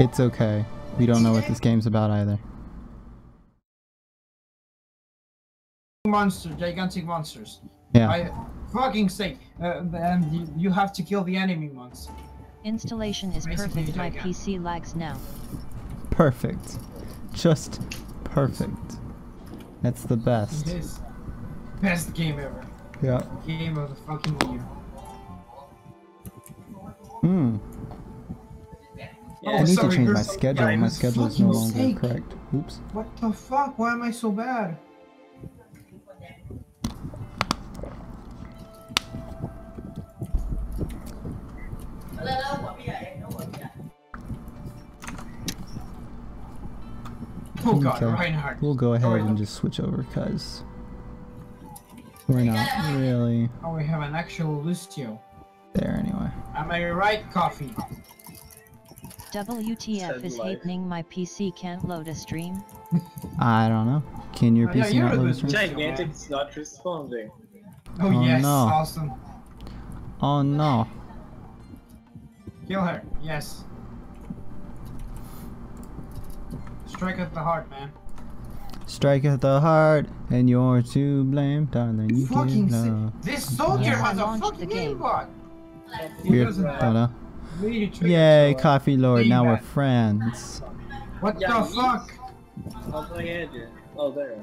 It's okay. We don't know what this game's about either. monster, gigantic monsters. Yeah. I fucking sake, uh, and you, you have to kill the enemy monster. Installation is Basically perfect. My gigantic. PC lags now. Perfect. Just perfect. That's the best. It is best game ever. Yeah. Game of the fucking year. Hmm. Oh, I need sorry, to change my so- schedule. my schedule is no longer sake. correct. Oops. What the fuck? Why am I so bad? Oh god, Okay. Reinhardt. We'll go ahead Sorry. and just switch over because we're not really Oh, we have an actual Lucio. there anyway. Am I right, Coffee? WTF is life. happening. My PC can't load a stream. I don't know. Can your Oh, PC you're not a load good stream? Gigantic's not responding. Oh, Oh, yes, no. awesome. Oh no. Kill her, yes. Strike at the heart, man. Strike at the heart, and you're to blame, darling. You fucking give si- This soldier Yes, I has a fucking the game. aimbot. Weird. doesn't Don't know. Really Yay, to, Coffee Lord. Now we're friends. What Yeah, the he- fuck? I'll play it. Oh, there.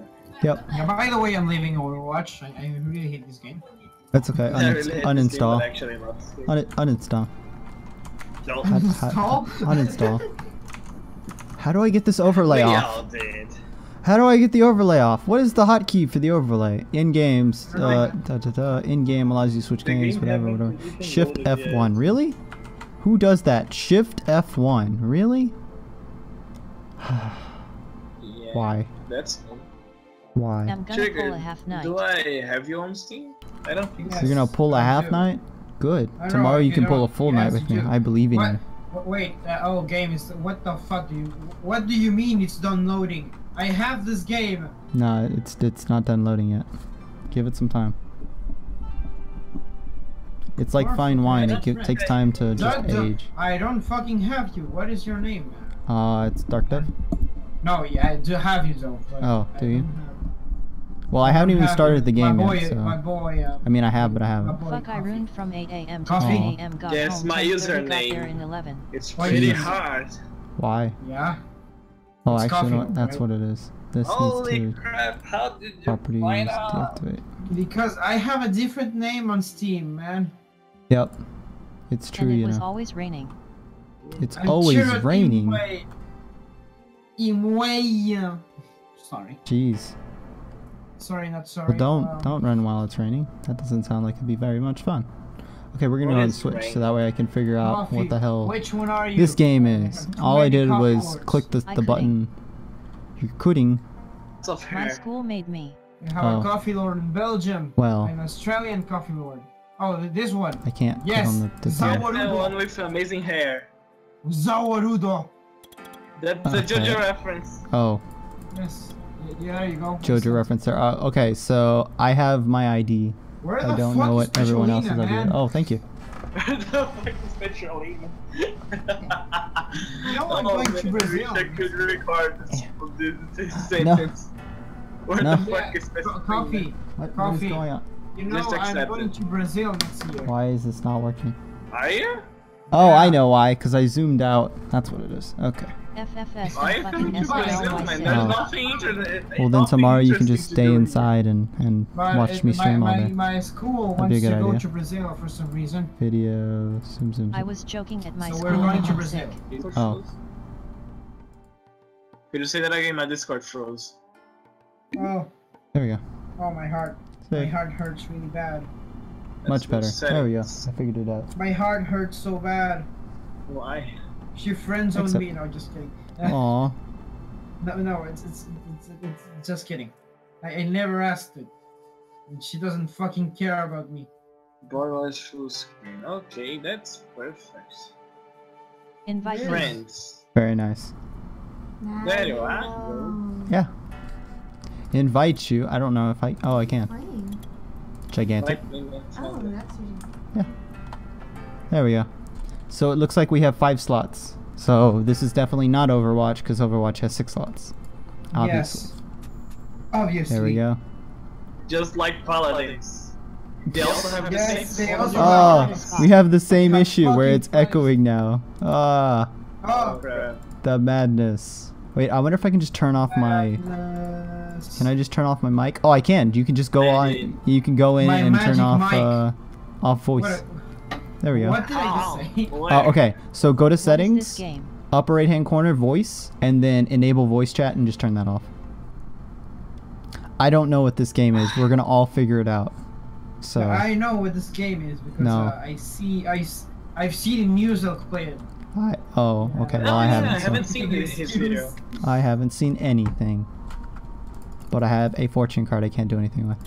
Yep. Yeah, by the way, I'm leaving Overwatch. I, I really hate this game. That's okay. I Uninst- really hate this game, but uninstall. Actually, not. Un- uninstall. No. How- how- Uninstall? uninstall. How do I get this overlay We off? How do I get the overlay off? What is the hotkey for the overlay? In games, uh, da, da, da, in game allows you to switch The games, game whatever, whatever. Shift F1, yet. really? Who does that? Shift F1, really? Yeah. Why? That's. Why? I'm gonna Trigger. pull a half night. Do I have you on Steam? I don't think Yes. so. You're gonna pull a I half do. night? Good. I know, Tomorrow you you can pull a full yes, night with me. I believe in What? you. Wh- Wait, uh, oh, game is. What the fuck do you. What do you mean it's done loading? I have this game. No, it's it's not done loading yet. Give it some time. It's like Perfect. fine wine. It right. takes time to just Doug, Doug, age. I don't fucking have you. What is your name, man? Uh, it's Dark Dove. No, yeah, I do have you though. but Oh, I do you? Well, I haven't even have started the game my boy, yet, My so. boy, uh, I mean, I have, but I haven't. Fuck, I Coffee. ruined from 8 a.m. to Coffee? 10 a.m. Got Yes, home my 10:30, got there username. It's pretty you- hard. Why? Yeah. Oh, It's actually, coffee, what? That's right? what it is. This Holy needs to crap! How did you properties find out? deactivate. Because I have a different name on Steam, man. Yep. It's true, and it you was know. always raining. It's I'm always sure raining. Imwe- Imwe- Sorry. Jeez. Sorry, not sorry. But don't um, don't run while it's raining. That doesn't sound like it'd be very much fun. Okay, we're gonna go and switch rain? so that way I can figure out Coffee, what the hell Which one are you? this game is. All I did was words. click the, the button. You're quitting. Lots of My school made me. We have Oh. a coffee lord in Belgium. Well. An Australian coffee lord. Oh, this one. I can't Yes, click on the, the Zawa- thing. The one with amazing hair. Zawarudo. That's a Okay. JoJo reference. Oh, Yes. Yeah, there you go. Jojo reference there. Uh, okay, so I have my ID. Where I don't fuck know is what everyone else's Specialina, ID is. man? Oh, thank you. the fuck is Petrolina? know I'm going to Brazil. I could record this, this, this No. sentence. Where No. the Yeah, is Petrolina? coffee. What, what is going on? You know I'm going to Brazil next year. Why is this not working? Are you? Oh, I know why. Because I zoomed out. That's what it is. Okay. FFS Are and you fucking fucking Brazil, oh man? There's Oh. nothing interesting. Well, then tomorrow you can just stay inside and, and But watch it- me my, stream all day. my school That'd a wants to good go idea. to Brazil for some reason. Video. Zoom, zoom, zoom. I was joking at my So school. we're going to Brazil. sick. Oh. Could you say that again? My Discord froze. Oh, There we go. oh my heart. My heart hurts really bad. Much better. That's There we go. I figured it out. My heart hurts so bad. Why? She friend zoned Except- me. No, just kidding. Aw. No, no, it's it's it's, it's just kidding. I, I never asked it. And she doesn't fucking care about me. Borderless full screen. Okay, that's perfect. Invite Friends. Very nice. There you are. Yeah. Invite you. I don't know if I. Oh, I can. Playing. Gigantic. Like, Oh, that's what you. There we go. So it looks like we have five slots. So this is definitely not Overwatch because Overwatch has six slots. Obviously. Yes. Obviously. There we go. Just like politics. They also have the Yes, same they Oh, we have the same issue where it's echoing now. Ah, Oh, crap. the madness. Wait, I wonder if I can just turn off my. madness. Can I just turn off my mic? Oh, I can. You can just go on. You can go in My and turn off uh, off voice. What, There we go. what did I just say? Oh, okay. So go to What is this settings, game? upper right hand corner, voice, and then enable voice chat and just turn that off. I don't know what this game is. We're gonna all figure it out. So I know what this game is because No. uh, I see I s- I've seen Music play it. I oh okay. Well, I haven't. I haven't seen his, his video. I haven't seen anything. But I have a fortune card I can't do anything with.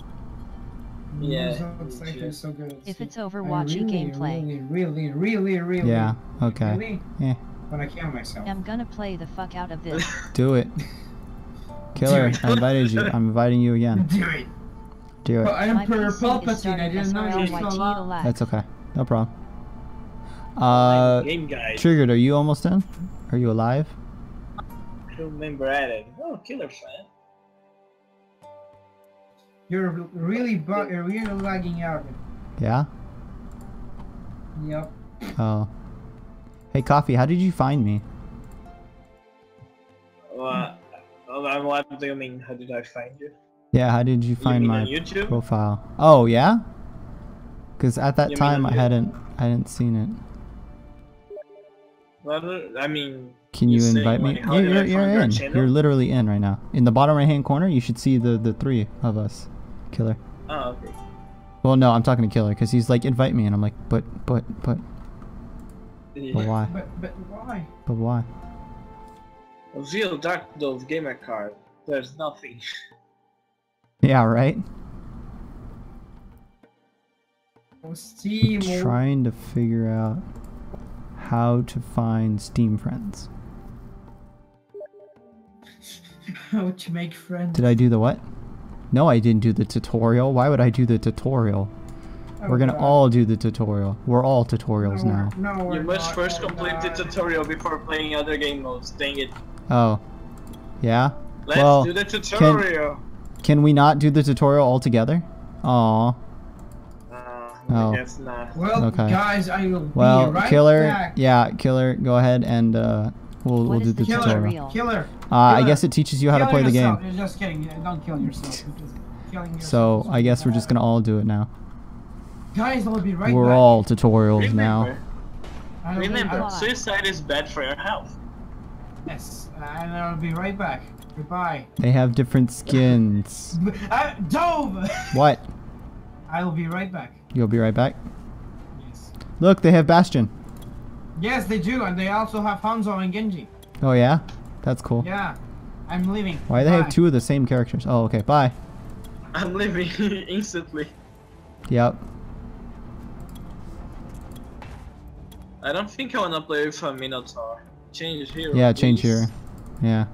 Yeah, Music looks like legit. it's so good. If it's I Overwatchy really, gameplay. Really, really, really, really. Yeah. Okay. Really? Yeah. When I kill myself. I'm gonna play the fuck out of this. Do it. Killer, Do it. I invited you. I'm inviting you again. Do it. Do But it. I am My per Palpatine. I starting didn't know you were SRLYT still alive. That's okay. No problem. Uh, Game guide. Triggered, are you almost done? Are you alive? Crew member added. Oh, killer fan. You're really, bu- you're really lagging out. Yeah? Yep. Oh. Hey, Coffee, how did you find me? What? Uh, what do you mean? How did I find you? Yeah, how did you You find mean my profile? Oh, yeah? Because at that You time I hadn't I hadn't seen it. Well, I mean, Can you invite me? like, how Yeah, did I you're, you're in. channel? You're literally in right now. In the bottom right hand corner, you should see the the three of us. Killer. oh, okay. Well, no, I'm talking to Killer because he's like, invite me, and I'm like, but, but, but, but why? But but why? But why? Real Dark Dove gamer card. There's nothing. Yeah, right. Steam. Trying to figure out how to find Steam friends. How to make friends. Did I do the what? No, I didn't do the tutorial. Why would I do the tutorial? Oh, We're gonna God. all do the tutorial. We're all tutorials no, now. No, we're You must not. first complete the tutorial before playing other game modes. Dang it. Oh, yeah. Let's Well, do the tutorial. Can we not do the tutorial altogether? Aw. Oh. I guess not. Well, Okay. guys, I will Well, be right killer. back. Yeah, killer. Go ahead and uh, we'll What we'll do the the tutorial. tutorial? killer. Uh, I guess it teaches you how to Kill play the game. You're just kidding. Don't kill yourself. because killing So I guess we're just gonna all do it now. Guys, I'll be right We're back. all tutorials now. Remember, I'll remember, suicide is bad for your health. Yes, and I'll be right back. Goodbye. They have different skins. Uh, Dove! what? I'll be right back. You'll be right back. Yes. Look, they have Bastion. Yes, they do, and they also have Hanzo and Genji. Oh yeah, that's cool. Yeah, I'm leaving. Why do they have two of the same characters? Oh, okay. Bye. I'm leaving instantly. Yep. I don't think I wanna play with a Minotaur. Change hero. Yeah, change please. here. Yeah.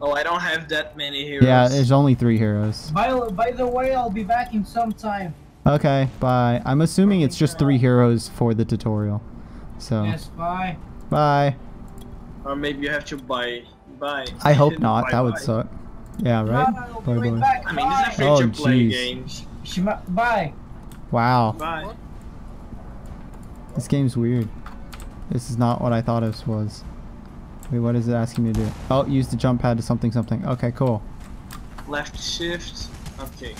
Oh, I don't have that many heroes. Yeah, there's only three heroes. By, by the way, I'll be back in some time. Okay, bye. I'm assuming it's just three heroes for the tutorial. So, Yes, bye. bye. Or maybe you have to buy. Buy. I hope not. Buy, That would suck. Yeah, right? Bye, I'll Bye, right bye. back. I mean, bye. it's a free Oh, to play jeez. game. Shima- bye. Wow. Bye. This game's weird. This is not what I thought it was. Wait, what is it asking me to do? Oh, use the jump pad to something something. Okay, cool. Left shift. Okay.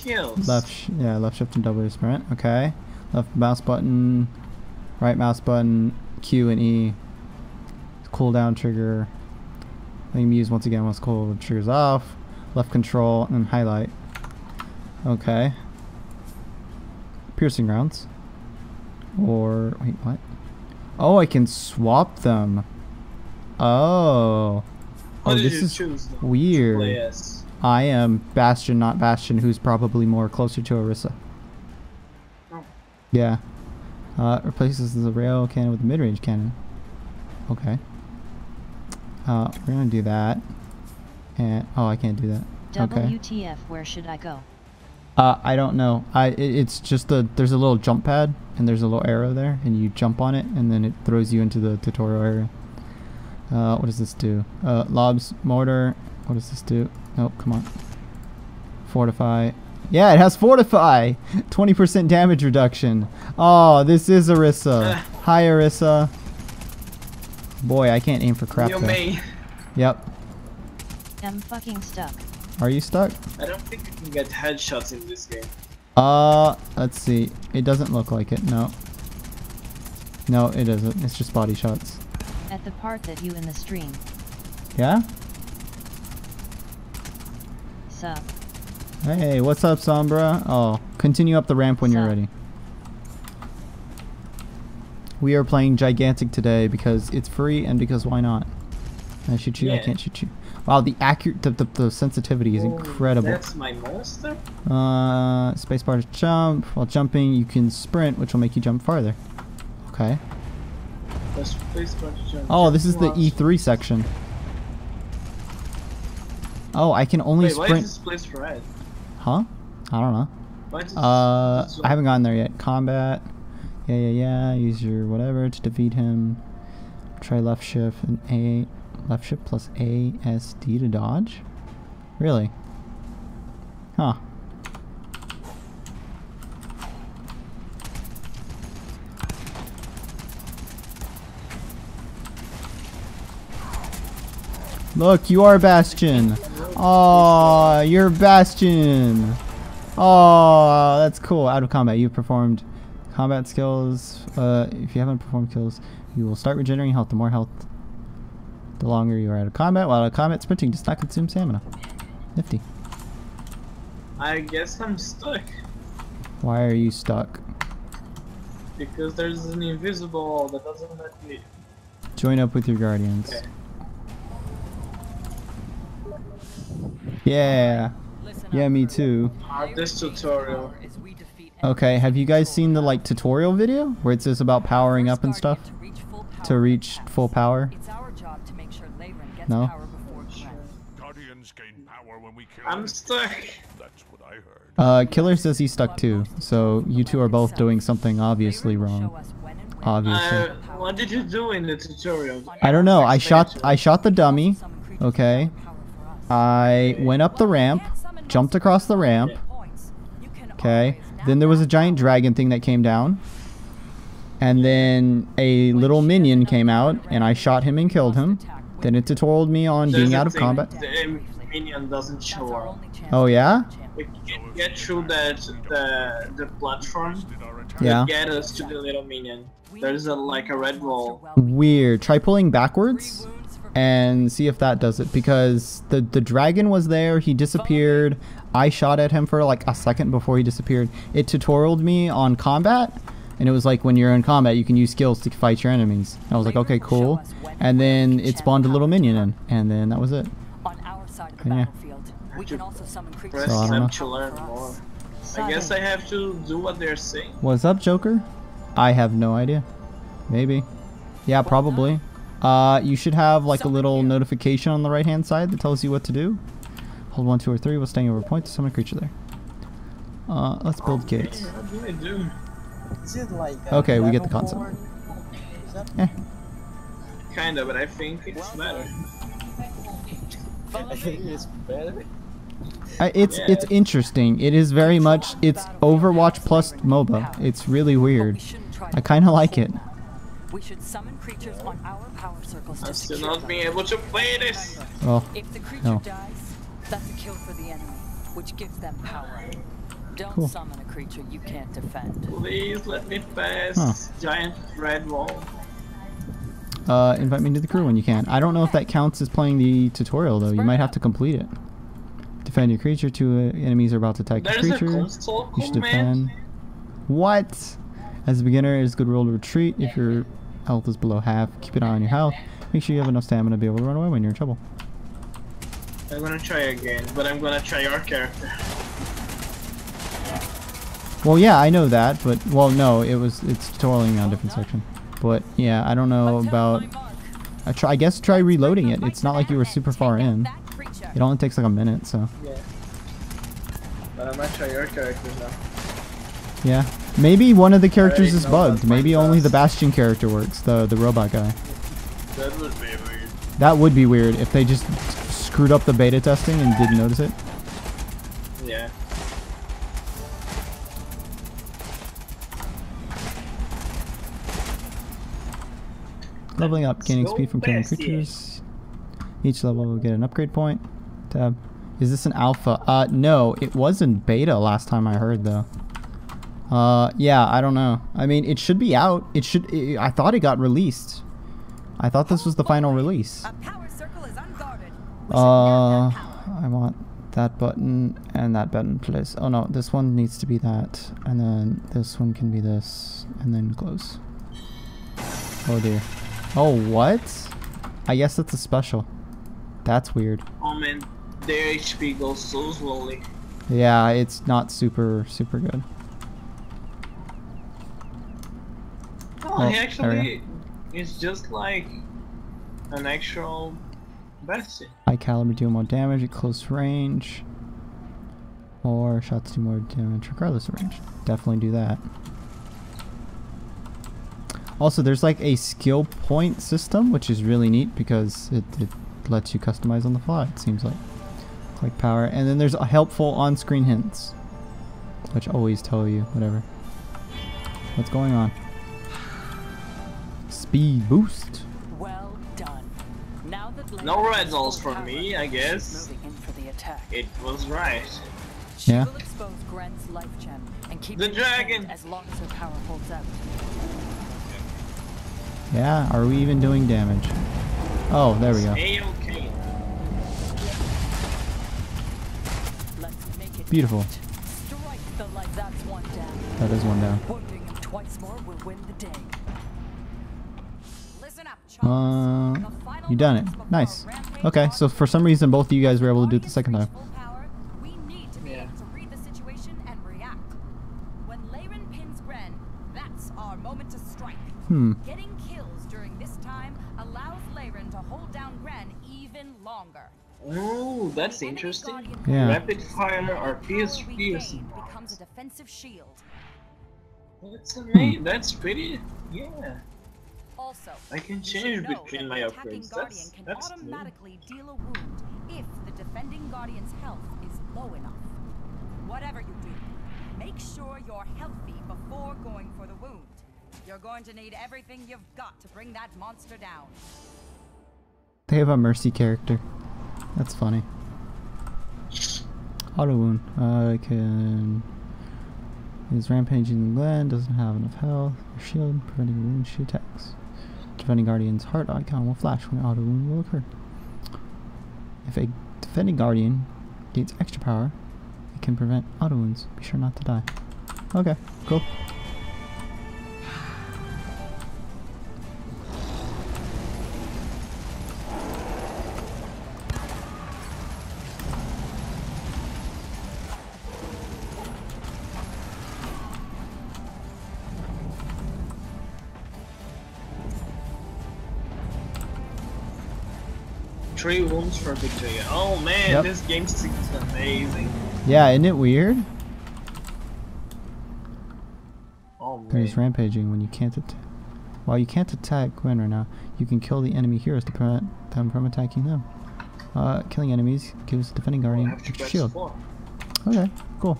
Skills. Left, yeah, left shift and W sprint. Okay. Left mouse button, right mouse button, Q and E. Cooldown trigger. Let me use once again once cool triggers off. Left control and highlight. Okay. Piercing rounds. Or wait, what? Oh, I can swap them. Oh. What Oh, this is choose? weird. I am Bastion, not Bastion, who's probably more closer to Orisa. Oh. Yeah. Uh, replaces the rail cannon with the mid-range cannon. Okay. Uh, we're gonna do that. And oh, I can't do that. Okay. WTF, where should I go? Uh, I don't know. I it, it's just a there's a little jump pad and there's a little arrow there and you jump on it and then it throws you into the tutorial area. Uh, what does this do? Uh, lobs mortar. What does this do? Nope. Come on. Fortify. Yeah, it has fortify. 20% damage reduction. Oh, this is Orisa. Hi, Orisa. Boy, I can't aim for crap. You though. may. Yep. I'm fucking stuck. Are you stuck? I don't think you can get headshots in this game. Uh, let's see. It doesn't look like it. No. No, it isn't. It's just body shots. At the part that you in the stream. Yeah? Sup. Hey, what's up, Sombra? Oh, continue up the ramp when you're Sup? ready. We are playing Gigantic today because it's free and because why not? Can I shoot you? I can't shoot you. Wow, the accurate, the, the, the sensitivity is Oh, incredible. That's my monster? Uh, spacebar to jump. While jumping, you can sprint, which will make you jump farther. Okay. That's place bunch of jump. Oh, this is the E3 section. Oh, I can only Wait, why is sprint. this place red? Huh? I don't know. Why is Uh, this I haven't gotten there yet. Combat. Yeah, yeah, yeah. Use your whatever to defeat him. Try left shift and A. Left shift plus A S D to dodge. Really? Huh. Look, you are Bastion. Oh, you're Bastion. Oh, that's cool. Out of combat, you've performed combat skills. Uh, if you haven't performed kills, you will start regenerating health. The more health, the longer you are out of combat. While out of combat, sprinting does not consume stamina. Nifty. I guess I'm stuck. Why are you stuck? Because there's an invisible wall that doesn't let me. Join up with your guardians. Okay. Yeah. Yeah, me too. This tutorial. Okay, have you guys seen the like tutorial video where it says about powering up and stuff to reach full power? It's our job to make sure Leyrin gets No? power before Gren. Guardians gain power when we kill I'm stuck. That's what I heard. Uh, Killer says he's stuck too, so you two are both doing something obviously wrong. show us when and where Obviously. Uh, what did you do in the tutorial? I don't know. I shot I shot the dummy. Okay. I went up the ramp, jumped across the ramp. Okay. Then there was a giant dragon thing that came down. And then a little minion came out and I shot him and killed him. Then it tutorialed me on There's being out of combat. The minion doesn't show up. Oh yeah? We get through that the the platform. Did our attack Yeah. Get us to the little minion. There's a like a red wall. Weird. Try pulling backwards and see if that does it because the the dragon was there, he disappeared. I shot at him for like a second before he disappeared. It tutorialed me on combat and it was like when you're in combat you can use skills to fight your enemies. I was like, "Okay, cool." And then it spawned a little minion in and then that was it. On our side of the Yeah. battlefield, we can also summon creatures. So, I don't know. to learn more. I guess I have to do what they're saying. What's up, Joker? I have no idea. Maybe. Yeah, probably. Uh, you should have like a little notification on the right hand side that tells you what to do. Hold one, two, or three while staying over a point to summon a creature there. Uh, let's build gates. What do I do? Is it like Okay, we get the level concept. board? Is that Eh. Kinda, but I think it's better. I think it's better. I, it's it's interesting. It is very much it's Overwatch plus MOBA. It's really weird. we I kind of like it. We should summon creatures on our power circles I'm to still not them. being able to play this. Well, If the creature No. dies, that's a kill for the enemy, which gives them power. Don't Cool. summon a creature you can't defend. Please let me pass. Huh. Giant red wall. uh, invite me to the crew when you can. I don't know if that counts as playing the tutorial though. You might have to complete it. Defend your creature. Two uh, enemies are about to attack your There's a creature. You should command. defend. What? As a beginner, it is a good rule to retreat if your health is below half. Keep an eye on your health. Make sure you have enough stamina to be able to run away when you're in trouble. I'm gonna try again, but I'm gonna try your character. Well, yeah, I know that, but well, no, it was it's totally on a different section. But yeah, I don't know about. I try. I guess try reloading it. It's not like you were super far in. It only takes like a minute, so. Yeah. But I'm not sure your character now. Yeah. Maybe one of the characters is bugged. Maybe only the. Bastion character works, the the robot guy. That would be weird. That would be weird if they just screwed up the beta testing and didn't notice it. Yeah. Leveling up, gaining So speed from killing creatures. Each level will get an upgrade point. Tab. Is this an alpha? Uh, no, it was in beta last time I heard though. Uh, yeah, I don't know. I mean, it should be out. It should. i I thought it got released. I thought this was the final release. A power circle is unguarded. We should Uh, nab that power. I want that button and that button, please. Oh no, this one needs to be that, and then this one can be this, and then close. Oh dear. Oh what? I guess that's a special. That's weird. Oh man, their HP goes so slowly. Yeah, it's not super super good. Oh, Oh, he actually, it's just like an actual Bastion. High caliber deal more damage at close range, or shots do more damage regardless of range. Definitely do that. Also, there's like a skill point system, which is really neat because it, it lets you customize on the fly. It seems like like power, and then there's helpful on-screen hints, which always tell you whatever. What's going on? Speed boost. Well done. Now that No Layla red has dolls for me, I guess. In for the attack. It was right. She Yeah. will expose Gren's life gem and keep The dragon! as long as her power holds out. Yeah, are we even doing damage? Oh, there we go. A-okay. Let's make it Beautiful. count. Strike the like that's one down. That is one down. Wounding him twice more will win the day. Listen up, Uh, you done it. Nice. Okay, so for some reason both of you guys were able to do it the second time. reach full power, we need to be Yeah. able to read the situation and react. When Laren pins Gren, that's our moment to strike. Hmm. Getting kills during this time allows Laren to hold down Gren even longer. Oh, that's interesting. Yeah. Rapid fire or power PSP or regained something. becomes a defensive shield. That's amazing. That's pretty. Yeah. Also, I can change between my the attacking upgrades. Guardian That's can that's cool. automatically deal a wound if the defending Guardian's health is low enough. Whatever you do, make sure you're healthy before going for the wound. You're going to need everything you've got to bring that monster down. They have a mercy character. That's funny. Auto wound. Uh, can. Is rampaging the gland, doesn't have enough health or shield, preventing wound she attacks. Defending Guardian's heart icon will flash when an auto wound will occur. If a defending Guardian gains extra power, it can prevent auto wounds. Be sure not to die. Okay, cool. Three wounds for victory. Oh man, Yep. this game seems amazing. Yeah, isn't it weird? Oh man. There's rampaging when you can't attack. While you can't attack Gwen right now, you can kill the enemy heroes to prevent them from attacking them. Uh, killing enemies gives the defending guardian have to extra shield. four. Okay, cool.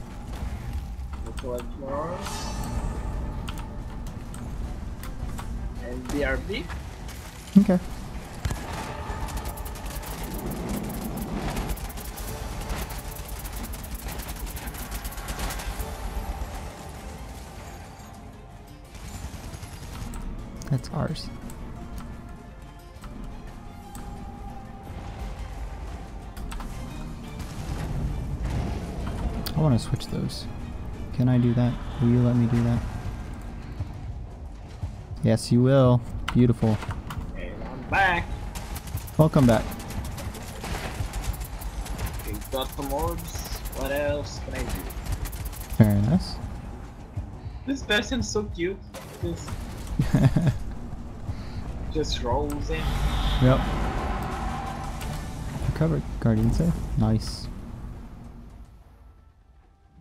And BRB. Okay. That's ours. I want to switch those. Can I do that? Will you let me do that? Yes, you will. Beautiful. And I'm back. Welcome back. Okay, got some orbs. What else can I do? Very nice. This person's so cute. Just, just rolls in. Yep. Recovered. Guardian safe. Nice.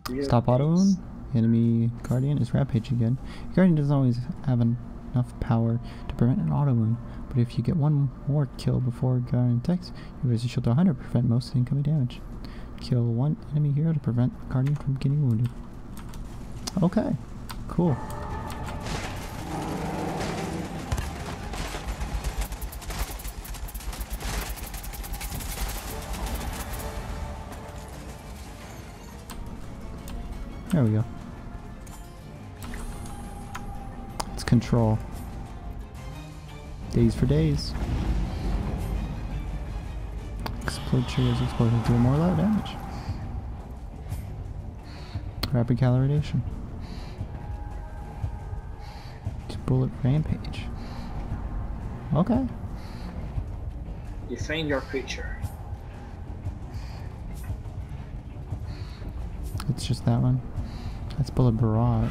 Weird Stop auto wound. Enemy guardian is rampaging again. Your guardian doesn't always have en- enough power to prevent an auto wound, but if you get one more kill before guardian attacks, you raise your shield to 100 to prevent most incoming damage. Kill one enemy hero to prevent guardian from getting wounded. Okay, cool. There we go. It's control. Days for days. Explode triggers explosion do more low damage. Rapid calibration. Bullet rampage. Okay. Defend your creature. It's just that one. That's bullet barrage.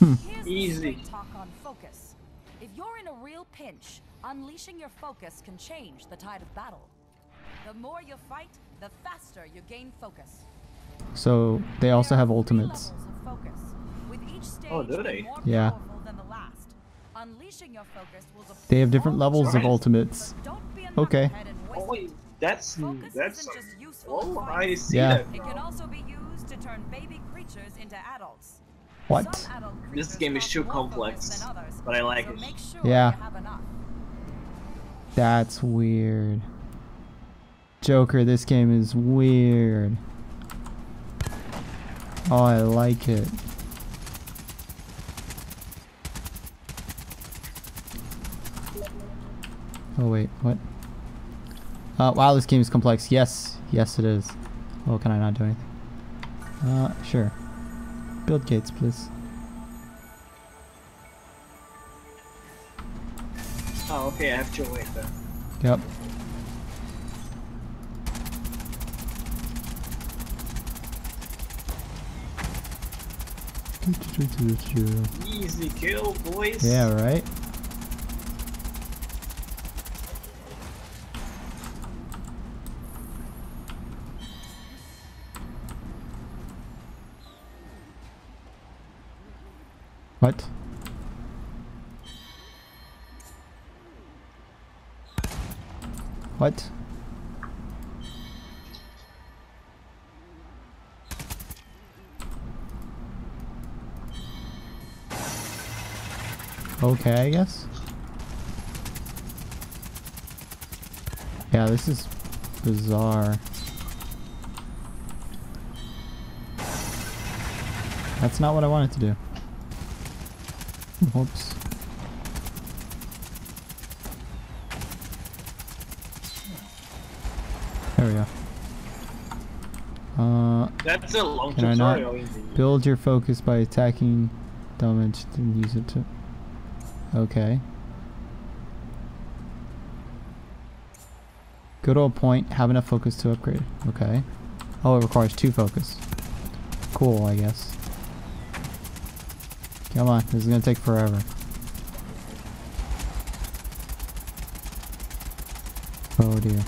Hmm. Here's the Easy. talk on focus. If you're in a real pinch, unleashing your focus can change the tide of battle. The more you fight, the faster you gain focus. So they also have ultimates. focus, with each stage Oh, do they? more Yeah. than the last. Unleashing your focus will They have different all levels of ultimates. But don't be a Okay. knucklehead and oh, waste Oh, wait, that's Focus that's. isn't just useful in Oh, I fighting. see Yeah. that. It can also be used to turn baby creatures into adults. What? Adult This game is too complex, others, but I like so it. make sure Yeah. have. That's weird. Joker, this game is weird. Oh, I like it. Oh wait, what? Uh, wow, this game is complex. Yes, yes it is. Oh, can I not do anything? Uh, sure. Build gates, please. Oh, okay, I have to wait then. Yep. Easy kill, boys. Yeah, right? What? What? Okay, I guess. Yeah, this is bizarre. That's not what I wanted to do. Whoops. There we go. Uh, That's a long Can I not tutorial build your focus by attacking damage, and use it to. Okay. Go to a point, have enough focus to upgrade. Okay. Oh, it requires two focus. Cool, I guess. Come on, this is gonna take forever. Oh dear.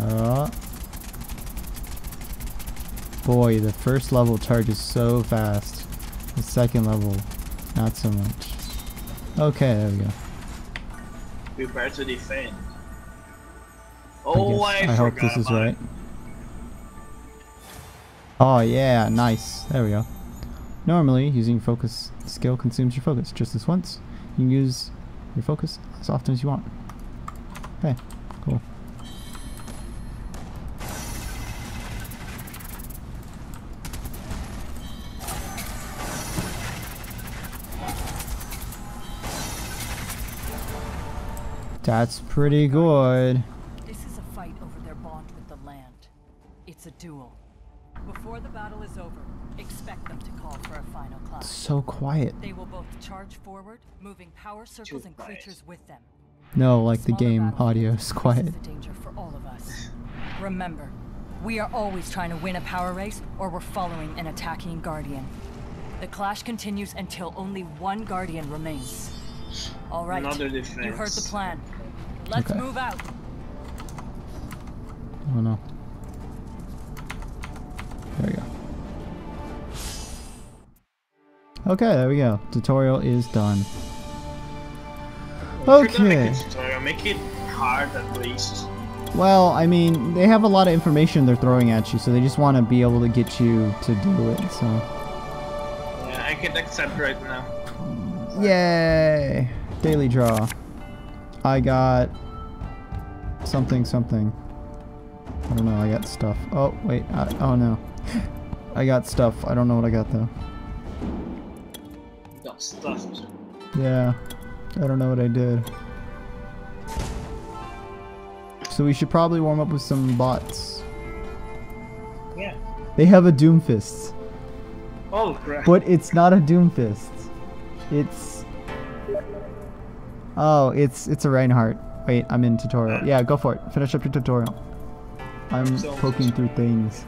Uh, boy, the first level charges so fast. The second level, not so much. Okay, there we go. Prepare to defend. Oh, I, guess- I hope this is right. Oh yeah, nice. There we go. Normally, using focus skill consumes your focus just this once. You can use your focus as often as you want. Okay, cool. That's pretty good. Is over, expect them to call for a final clash. So quiet. They will both charge forward, moving power circles and creatures with them. No, like the game audio is poses quiet. a danger for all of us. Remember, we are always trying to win a power race, or we're following an attacking guardian. The clash continues until only one guardian remains. All right, Another you heard the plan. Let's Okay. move out. Oh no. Okay, there we go. Tutorial is done. If you're gonna make Okay. tutorial, make it hard at least. Well, I mean, they have a lot of information they're throwing at you, so they just want to be able to get you to do it, so. Yeah, I can accept right now. Yay! Daily draw. I got something something. I don't know, I got stuff. Oh, wait. I, oh no. I got stuff. I don't know what I got though. Got stuffed. Yeah. I don't know what I did. So we should probably warm up with some bots. Yeah. They have a Doomfist. Oh crap. But it's not a Doomfist. It's Oh, it's it's a Reinhardt. Wait, I'm in tutorial. Yeah, go for it. Finish up your tutorial. I'm poking through things.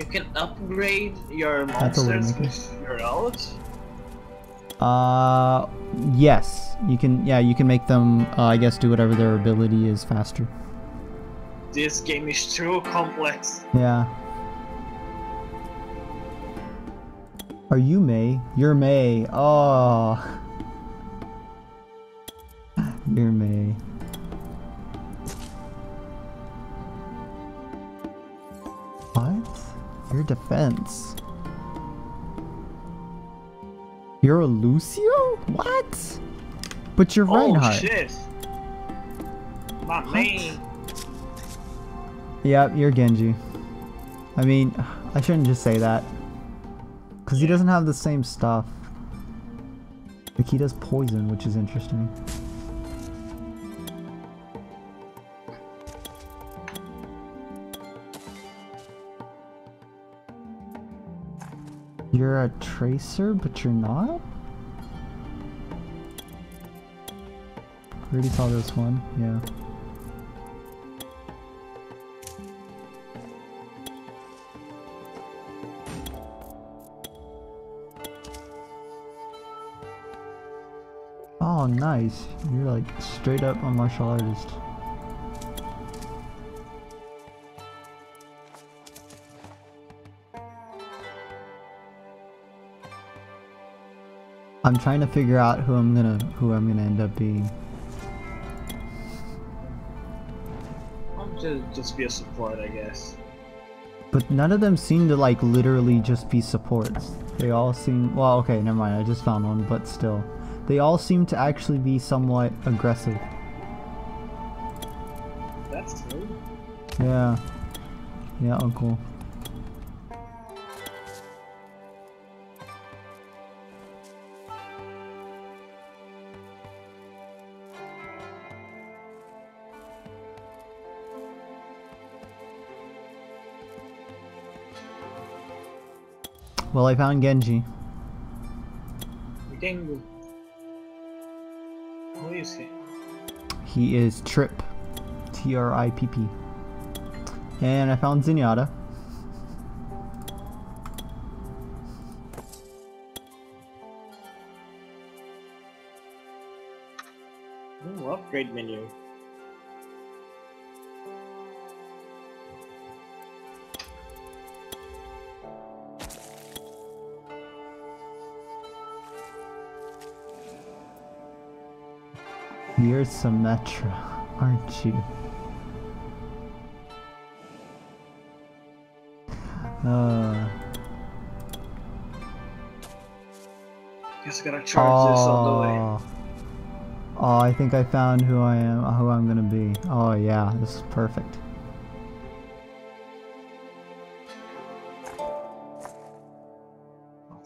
You can upgrade your That's monsters Widowmaker. with your ult. Uh yes, you can yeah, you can make them uh, I guess do whatever their ability is faster. This game is too complex. Yeah. Are you Mei? You're Mei. Oh. You're Mei. What? Your defense. You're a Lucio? What? But you're Oh Reinhardt. shit. My man. Yep, you're Genji. I mean, I shouldn't just say that. Because he doesn't have the same stuff. Like, he does poison, which is interesting. You're a tracer, but you're not? We already saw this one, yeah. Oh, nice. You're like straight up a martial artist. I'm trying to figure out who I'm gonna who I'm gonna end up being. I'm just just be a support, I guess. But none of them seem to like literally just be supports. They all seem well okay, never mind, I just found one, but still. They all seem to actually be somewhat aggressive. That's good. Yeah. Yeah, uncle. Well, I found Genji. Gengu. Who is he? He is Tripp. T R I P P. And I found Zenyatta. Ooh, upgrade menu. You're Symmetra, aren't you? Uh, Guess I gotta charge this on the way. oh, oh, I think I found who I am, who I'm gonna be. Oh yeah, this is perfect.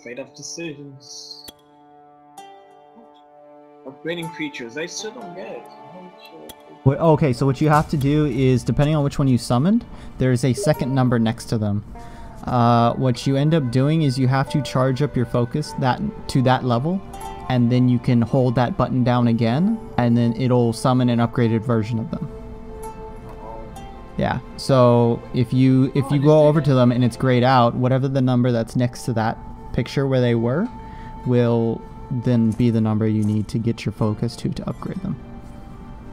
Fate of decisions. Upgrading features. I still don't get it. Uh, Wait, okay, so what you have to do is, depending on which one you summoned, there's a second number next to them. Uh, what you end up doing is you have to charge up your focus that to that level, and then you can hold that button down again, and then it'll summon an upgraded version of them. Yeah. So if you if you go over to them and it's grayed out, whatever the number that's next to that picture where they were, will then be the number you need to get your focus to to upgrade them.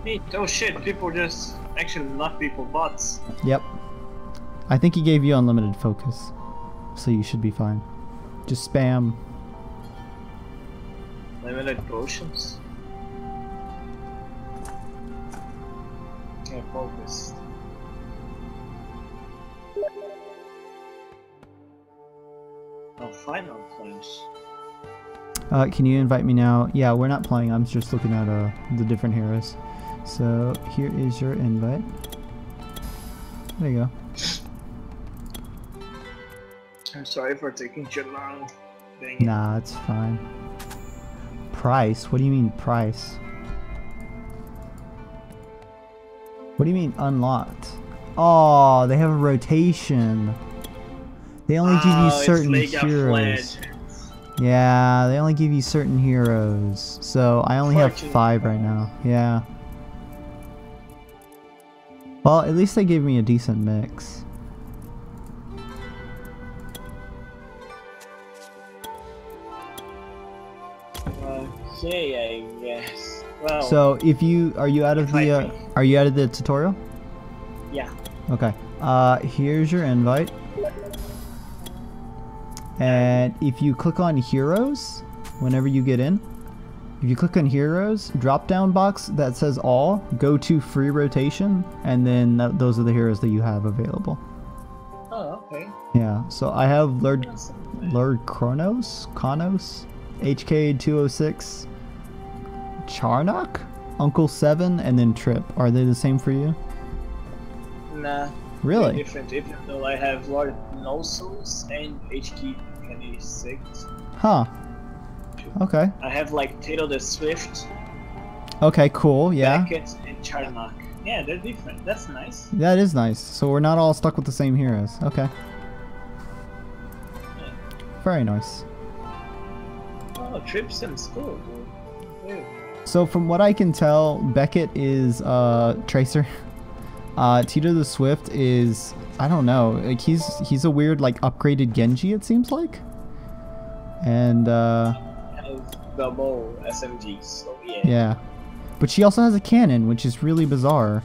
Neat. Oh shit, people just actually not people bots. Yep. I think he gave you unlimited focus, so you should be fine. Just spam. Limited potions. Yeah, focused. Oh, final flash. Uh, can you invite me now? Yeah, we're not playing. I'm just looking at uh, the different heroes. So here is your invite. There you go. I'm sorry for taking too long. Dang. Nah, it's fine. Price? What do you mean price? What do you mean unlocked? Oh, they have a rotation. They only give Oh, you certain League of heroes. Yeah, they only give you certain heroes. So I only have five right now. Yeah. Well, at least they gave me a decent mix. Okay, I guess. Well, So if you are you out of the uh, are you out of the tutorial? yeah. Okay. Uh, here's your invite. And if you click on heroes, whenever you get in, if you click on heroes, drop down box that says all, go to free rotation, and then th- those are the heroes that you have available. Oh, okay. Yeah. So I have Lord Lord Kronos, Konos, HK 206, Charnock, Uncle Sven, and then Tripp. Are they the same for you? Nah. Really? Different, even though I have Lord Knossos and HQ 26. Huh. Okay. I have like Tyto the Swift, Okay, cool. Yeah. Beckett, and Charnock. Yeah, they're different. That's nice. That is nice. So we're not all stuck with the same heroes. Okay. Very nice. Oh, Tripp seems cool, dude. So from what I can tell, Beckett is uh Tracer. Uh Tyto the Swift is I don't know. Like he's he's a weird like upgraded Genji it seems like. And uh have double SMGs, so yeah. yeah. But she also has a cannon, which is really bizarre.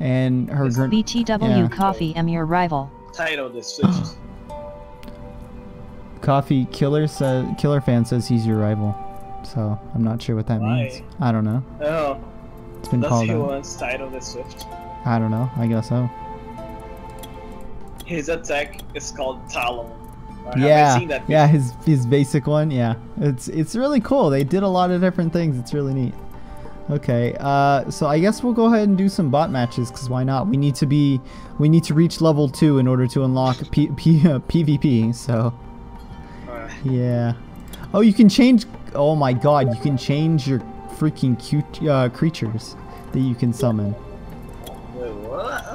And her gren- BTW Yeah. Coffee am your rival. Tyto the Swift. Coffee Killer says Killer fan says he's your rival. So I'm not sure what that means. I don't know. oh, It's been does called he out. wants Tyto the Swift? I don't know. I guess so. His attack is called Talon. Or yeah, seen that yeah, his his basic one, yeah. It's it's really cool. They did a lot of different things. It's really neat. Okay, uh, so I guess we'll go ahead and do some bot matches because why not? We need to be we need to reach level two in order to unlock P, P, uh, PvP. So Uh, yeah. Oh, you can change. Oh my God, you can change your freaking cute uh, creatures that you can summon.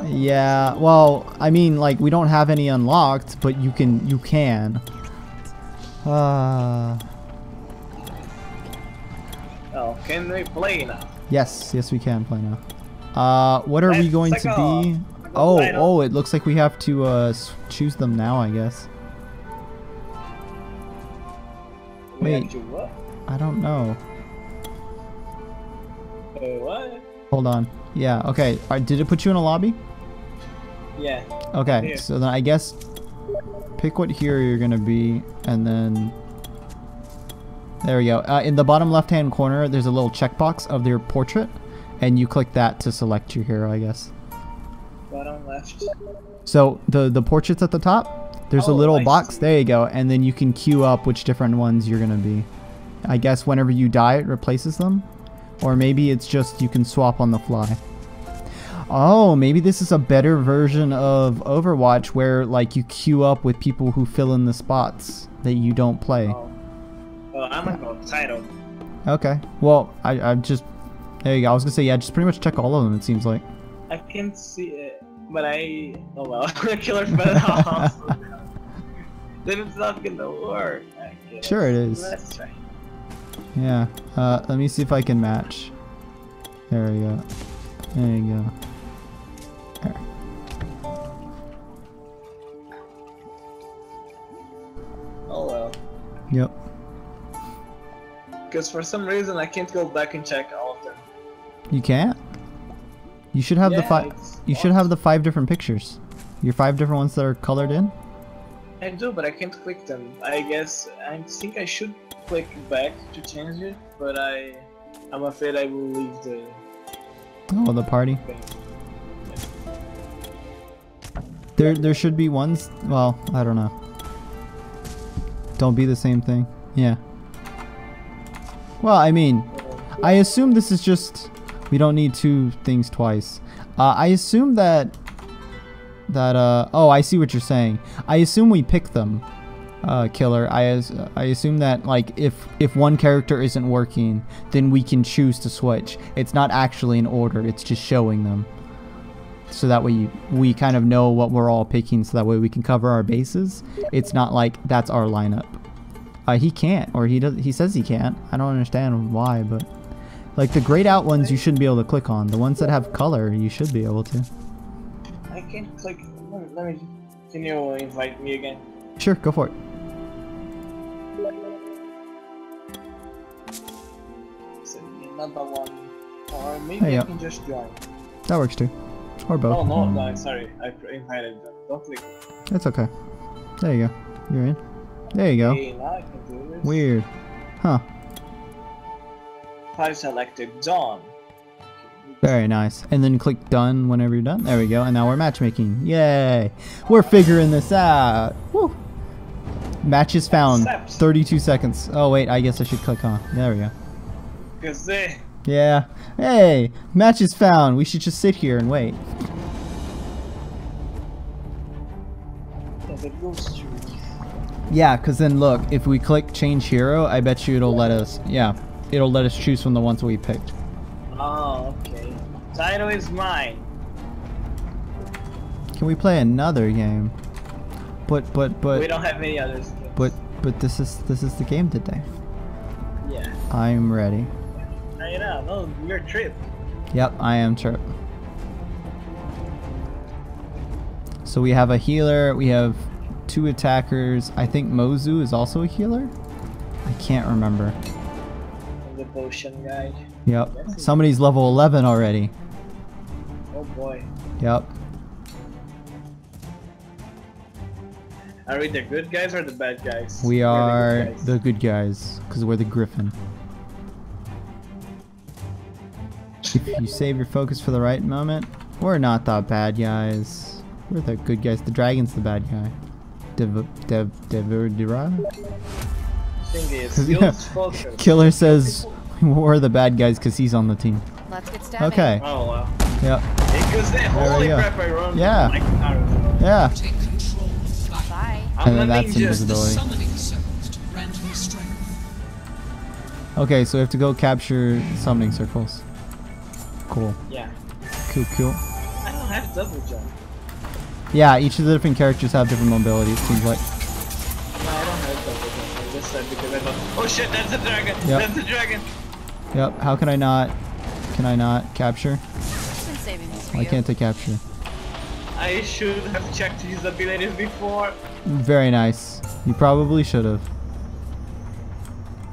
Yeah, well, I mean, like we don't have any unlocked, but you can, you can. Uh, Oh, can we play now? yes, yes, we can play now. Uh, what are we Let's going to off. be? Oh, oh, it looks like we have to uh choose them now, I guess. Wait. I don't know. Wait, what? Hold on. Yeah, okay. Did it put you in a lobby? Yeah. Okay, Here. so then I guess pick what hero you're gonna be, and then there we go. Uh, in the bottom left-hand corner, there's a little checkbox of their portrait, and you click that to select your hero, I guess. Bottom left. So the the portraits at the top, there's a Oh, little I box. see. There you go, and then you can queue up which different ones you're gonna be. I guess whenever you die, it replaces them, or maybe it's just you can swap on the fly. Oh, maybe this is a better version of Overwatch where like you queue up with people who fill in the spots that you don't play. Oh. Oh, I'm gonna go Tyto. Okay. Well, I I just there you go. I was gonna say yeah, just pretty much check all of them. It seems like. I can see it, but I. Oh well, I'm gonna Killer Fed Then it's not gonna work. Sure it is. Let's try. Yeah. Uh, let me see if I can match. There we go. There you go. There. Oh well. Yep. Because for some reason I can't go back and check all of them. You can't. You should have the five. You should have the five different pictures. Your five different ones that are colored in. I do, but I can't click them. I guess I think I should click back to change it, but I, I'm afraid I will leave the Oh, the party. thing. There, there should be ones. Well, I don't know. Don't be the same thing. Yeah. Well, I mean, I assume this is just. We don't need two things twice. Uh, I assume that. That uh oh I see what you're saying. I assume we pick them, uh, killer. I as I assume that like if if one character isn't working, then we can choose to switch. It's not actually in order. It's just showing them so that way you, we kind of know what we're all picking so that way we can cover our bases it's not like that's our lineup uh, he can't or he does he says he can't i don't understand why but like the grayed out ones you shouldn't be able to click on the ones that have color you should be able to I can't click. Let me, let me. Can you invite me again? sure go for it another one, or maybe Hey, I yeah. can just join. that works too or both Oh no, no, sorry. I invited them. Don't click. it's okay there you go you're in there you go Okay, now I can do this. weird huh I selected Dawn. Very nice. And then click done whenever you're done. There we go. And now we're matchmaking. Yay. We're figuring this out. Woo. Matches found. 32 seconds. Oh, wait. I guess I should click on. There we go. Cause they. Yeah. Hey. match is found. We should just sit here and wait. Yeah, the ghost tree. Yeah, because then look, if we click change hero, I bet you it'll let us. Yeah. It'll let us choose from the ones we picked. Oh, okay. Tyto is mine. Can we play another game? But, but, but... we don't have any others. but, but this is, this is the game today. Yeah. I'm ready. Know. No, your trip. Yep, I am Chirp. So we have a healer, we have two attackers. I think Mozu is also a healer? I can't remember. The potion guy. Yep. Somebody's level 11 already. Oh boy. Yep. Are we the good guys or the bad guys? We are the good guys because we're the Griffin. If you save your focus for the right moment, we're not the bad guys. We're the good guys. The dragon's the bad guy. Dev Dev Deverdira? thing is, 'Cause, skills yeah, focus. Killer says we're the bad guys because he's on the team. Let's get started. Okay. Oh wow. Yep. Because they, we holy go. crap, I run Yeah. like Naruto. Yeah. Take control. Bye. And then that's invisibility. summoning circles to grant me strength. Okay, so we have to go capture summoning circles. Cool. Yeah. Cool, cool. I don't have double jump. Yeah, each of the different characters have different mobility, it seems like. No, I don't have double jump. I just said because I thought, oh shit, that's a dragon. Yep. That's a dragon. Yep, how can I not... Can I not capture? I've been saving this for Why you. can't I capture? I should have checked his abilities before. Very nice. You probably should have.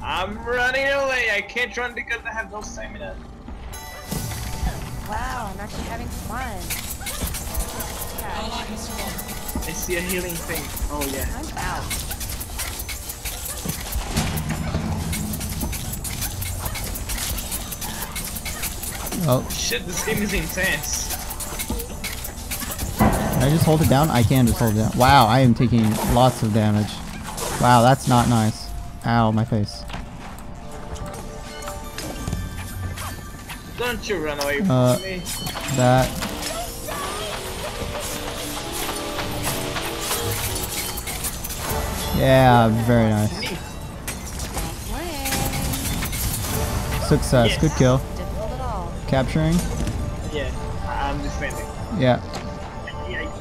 I'm running away. I can't run because I have no stamina. Wow, I'm actually having fun. Yeah, Ally has. I see a healing thing. Oh yeah. I'm out. Oh, Shit, this game is intense. can I just hold it down? I can just hold it down. Wow, I am taking lots of damage. Wow, that's not nice. Ow, my face. Don't you run away from Uh, me. That... Yeah, very nice. Success. Good kill. Difficult at all. Capturing. Yeah, I- I'm defending. Yeah. Yeah,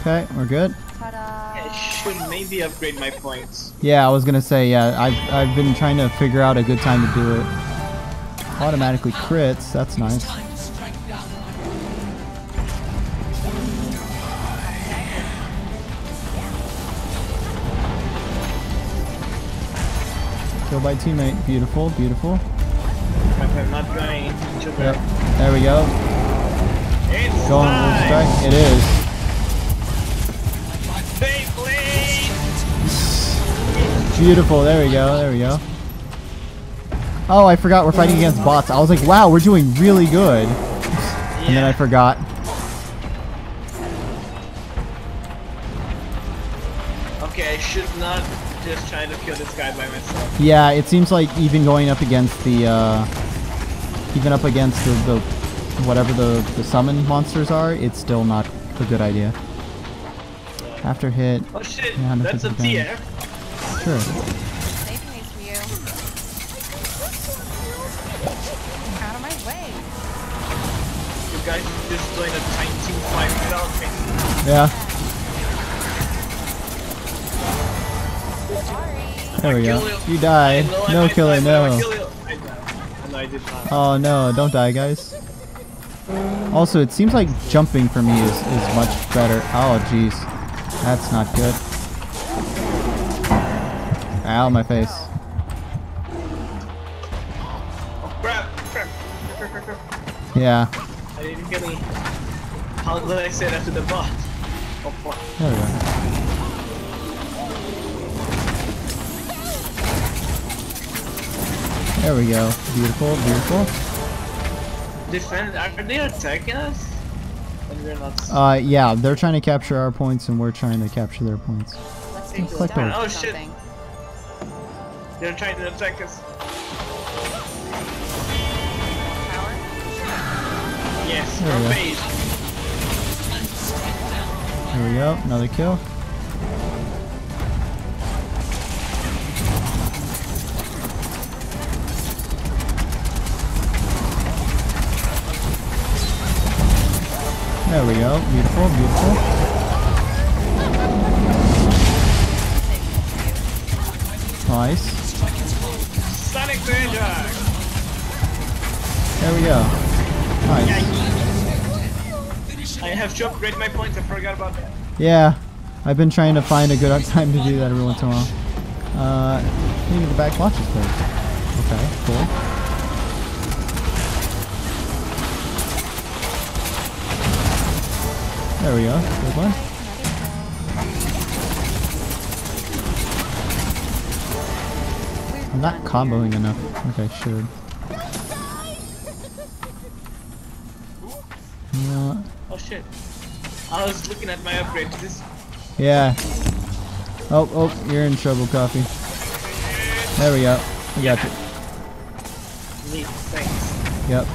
Okay, we're good. Ta-da. I should maybe upgrade my points. Yeah, I was gonna say, yeah, I've, I've been trying to figure out a good time to do it. Automatically crits, that's nice. Kill by teammate, beautiful, beautiful. Yep. There we go. It's Going strike. It is. Beautiful. There we go. There we go. Oh, I forgot we're fighting against bots. I was like, wow, we're doing really good. And then I forgot. Okay, I should not just try to kill this guy by myself. Yeah, it seems like even going up against the, uh, even up against the, the whatever the, the summon monsters are, it's still not a good idea. After hit, Oh shit, that's a. TF. sure. Just a tiny team fight without me. Yeah, there we go. You. Died. I know I No killer, die, but I no. will kill you. I died. No, I did not. Oh no, don't die, guys. Also, it seems like jumping for me is, is much better. Oh, jeez. That's not good. Ow, my face. Oh. Yeah, I didn't get any. How did I say that to the bot? Oh fuck. there we go. There we go. Beautiful, beautiful. Defend, are they attacking us? And we're not. Uh, yeah, they're trying to capture our points and we're trying to capture their points. Let's take take Click down. Oh, shit. They're trying to attack us. Power? Yes, There we our go. base. There we go. Another kill. There we go. Beautiful, beautiful. Nice. Sonic the There we go. Nice. I have to upgrade my points, I forgot about that. Yeah, I've been trying to find a good time to do that every once in a while. Uh, maybe the back watches first. Okay, cool. There we go. Good one. I'm not comboing enough like I should. Oh shit. I was looking at my upgrades. This Yeah. Oh, oh, you're in trouble, Coffee. There we go. I got you. neat, thanks. Yep.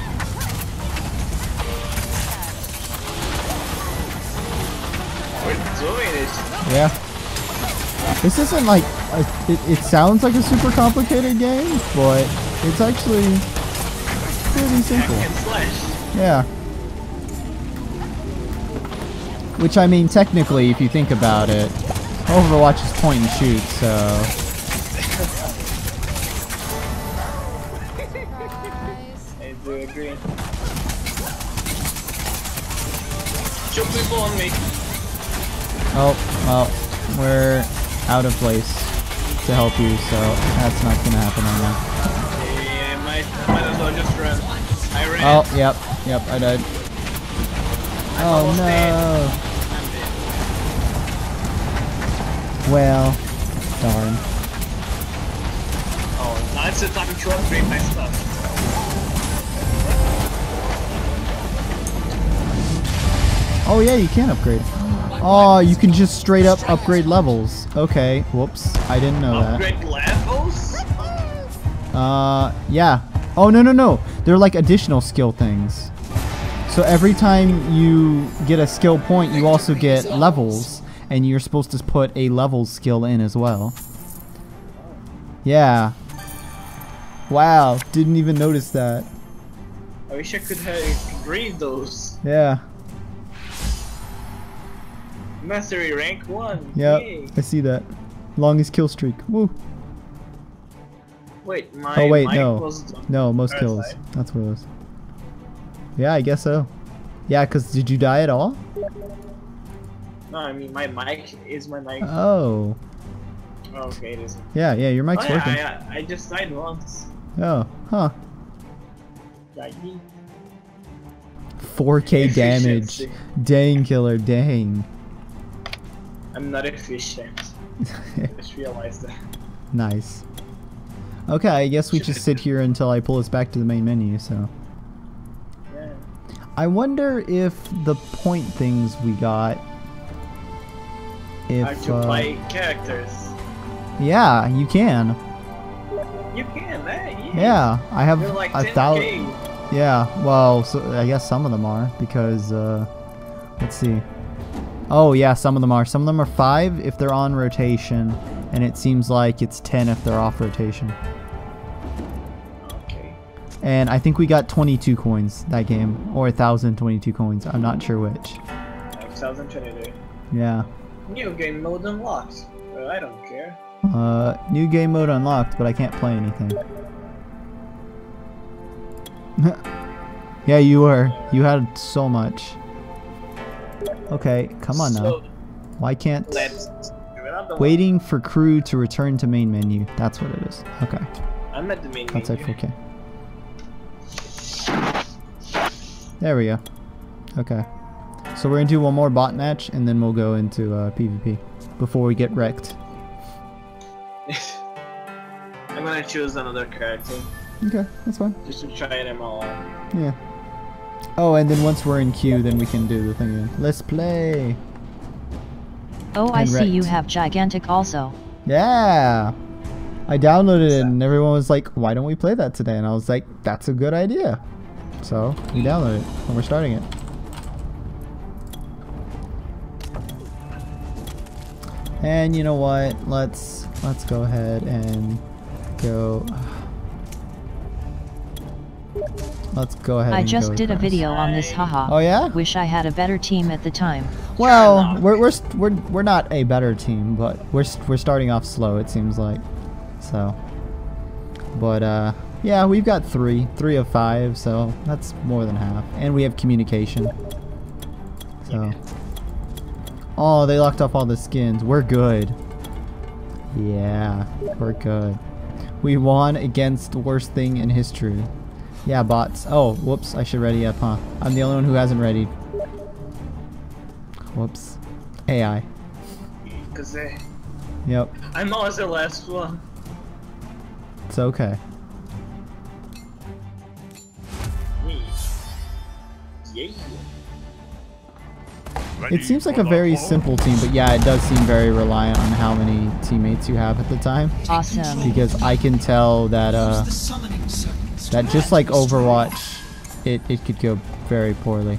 We're doing it. Yeah. This isn't like, a, it, it sounds like a super complicated game, but it's actually pretty simple. Yeah. Which I mean, technically, if you think about it, Overwatch is point and shoot, so I do agree. People on me. oh well, we're out of place to help you, so that's not gonna happen right now. Yeah, I might, I might as well just run. I ran. Oh, yep, yep, I died. Oh almost dead. no. Dead. Well, darn. Oh, it's the time to upgrade my stuff. Oh yeah, you can upgrade. Oh, you can just straight up upgrade levels. Okay, whoops, I didn't know that. Upgrade levels? Uh, yeah. Oh no no no, they're like additional skill things. So every time you get a skill point, you also get levels, and you're supposed to put a level skill in as well. Yeah. Wow, didn't even notice that. I wish I could have agreed those. Yeah. Mastery rank 1. Yep, Yay. I see that. Longest kill streak. Woo. Wait, my Oh wait, no. No, most kills. side. That's what it was. Yeah, I guess so. Yeah, cause did you die at all? No, I mean my mic is my mic. Oh. okay, it is. Yeah, yeah, your Oh, mic's yeah, working. I, uh, I just died once. Oh, huh. Yikes. 4k damage. Dang, killer, dang. I'm not efficient. I Just realized that. nice. Okay, I guess we just sit here until I pull us back to the main menu, so. Yeah. I wonder if the point things we got. If. Hard to uh, play characters. yeah, you can. You can, eh? Yeah, I have like a 10k. thousand. Yeah, well, so I guess some of them are because uh, let's see. Oh yeah, some of them are. Some of them are five if they're on rotation, and it seems like it's ten if they're off rotation. Okay. And I think we got 22 coins that game, or 1,022 coins. I'm not sure which. 2022. Yeah. New game mode unlocked. Well, I don't care. Uh, new game mode unlocked, but I can't play anything. yeah, you were. You had so much. Okay, come on now. Why can't... let's do one. Waiting for crew to return to main menu. That's what it is. Okay. I'm at the main Outside menu. 4K. There we go. Okay. So we're gonna do one more bot match and then we'll go into uh, PvP before we get wrecked. I'm gonna choose another character Okay, that's fine. just to try them all out. Yeah. Oh, and then once we're in queue, then we can do the thing again. Let's play. Oh, I And see you have gigantic also. Yeah. I downloaded it and everyone was like, why don't we play that today? And I was like, that's a good idea. So we downloaded it and we're starting it. And you know what? Let's let's go ahead and go. Let's go ahead. I and just go did a video on this haha. Oh yeah? Wish I had a better team at the time. Well, we're we're we're we're not a better team, but we're we're starting off slow. It seems like, so. But uh, yeah, we've got three, three of five, so that's more than half, and we have communication. So. Oh, they locked off all the skins. We're good. Yeah, we're good. We won against the worst thing in history. Yeah, bots. Oh, whoops! I should ready up, huh? I'm the only one who hasn't ready. Whoops. AI. Cause Yep. I'm always the last one. It's okay. Me. Yeah. It seems like a very simple team, but yeah, it does seem very reliant on how many teammates you have at the time. Awesome. Because I can tell that uh The summoning circles. that just like Overwatch, it, it could go very poorly.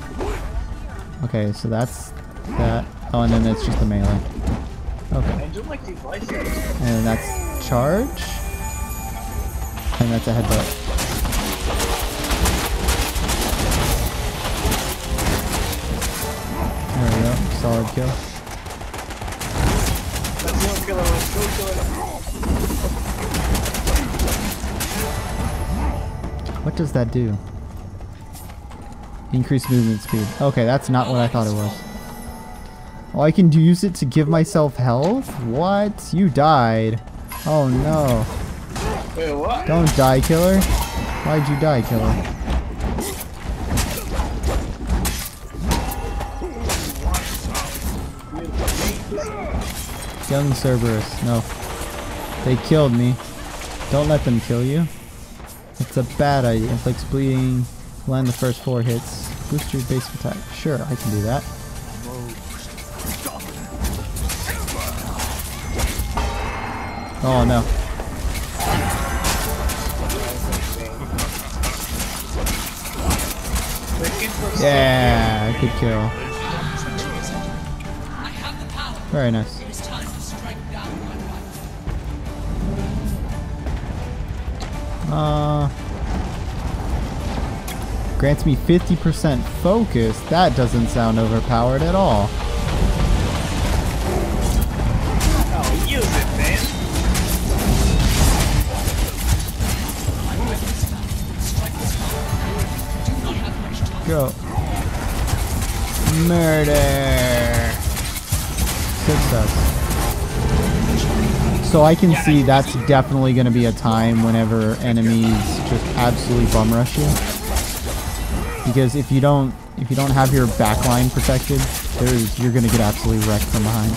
Okay, so that's that. Oh, and then it's just the melee. Okay. I do. And that's charge. And that's a headbutt. Solid kill. Let's go kill him. Let's go kill. What does that do? Increase movement speed. Okay, that's not what I thought it was. Oh, I can use it to give myself health? What? You died. Oh no. Wait, what? Don't die, killer. Why'd you die, killer? Young Cerberus. No. They killed me. Don't let them kill you. It's a bad idea. Inflicts bleeding. Land the first four hits. Boost your base attack. Sure, I can do that. Oh no. Yeah, good kill. Very nice. Uh, grants me 50% focus. That doesn't sound overpowered at all. Oh, use it, man. Go. Murder. So I can see that's definitely going to be a time whenever enemies just absolutely bum rush you. Because if you don't if you don't have your back line protected, there's you're gonna get absolutely wrecked from behind.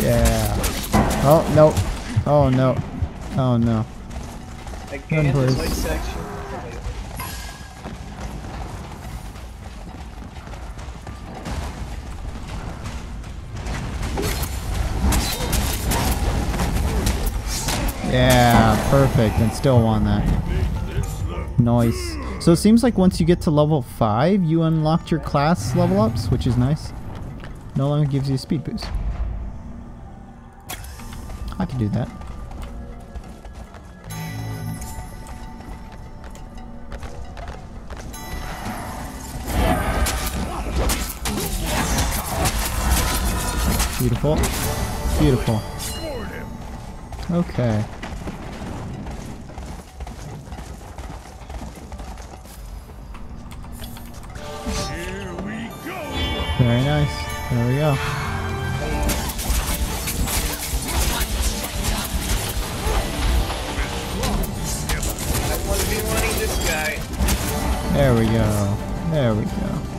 Yeah. Oh no. Oh no. Oh no. Again, this section. Yeah, perfect, and still won that. Nice. So it seems like once you get to level 5, you unlocked your class level ups, which is nice. No longer gives you a speed boost. I can do that. Beautiful. Beautiful. Okay. Very nice. There we go. There we go. There we go.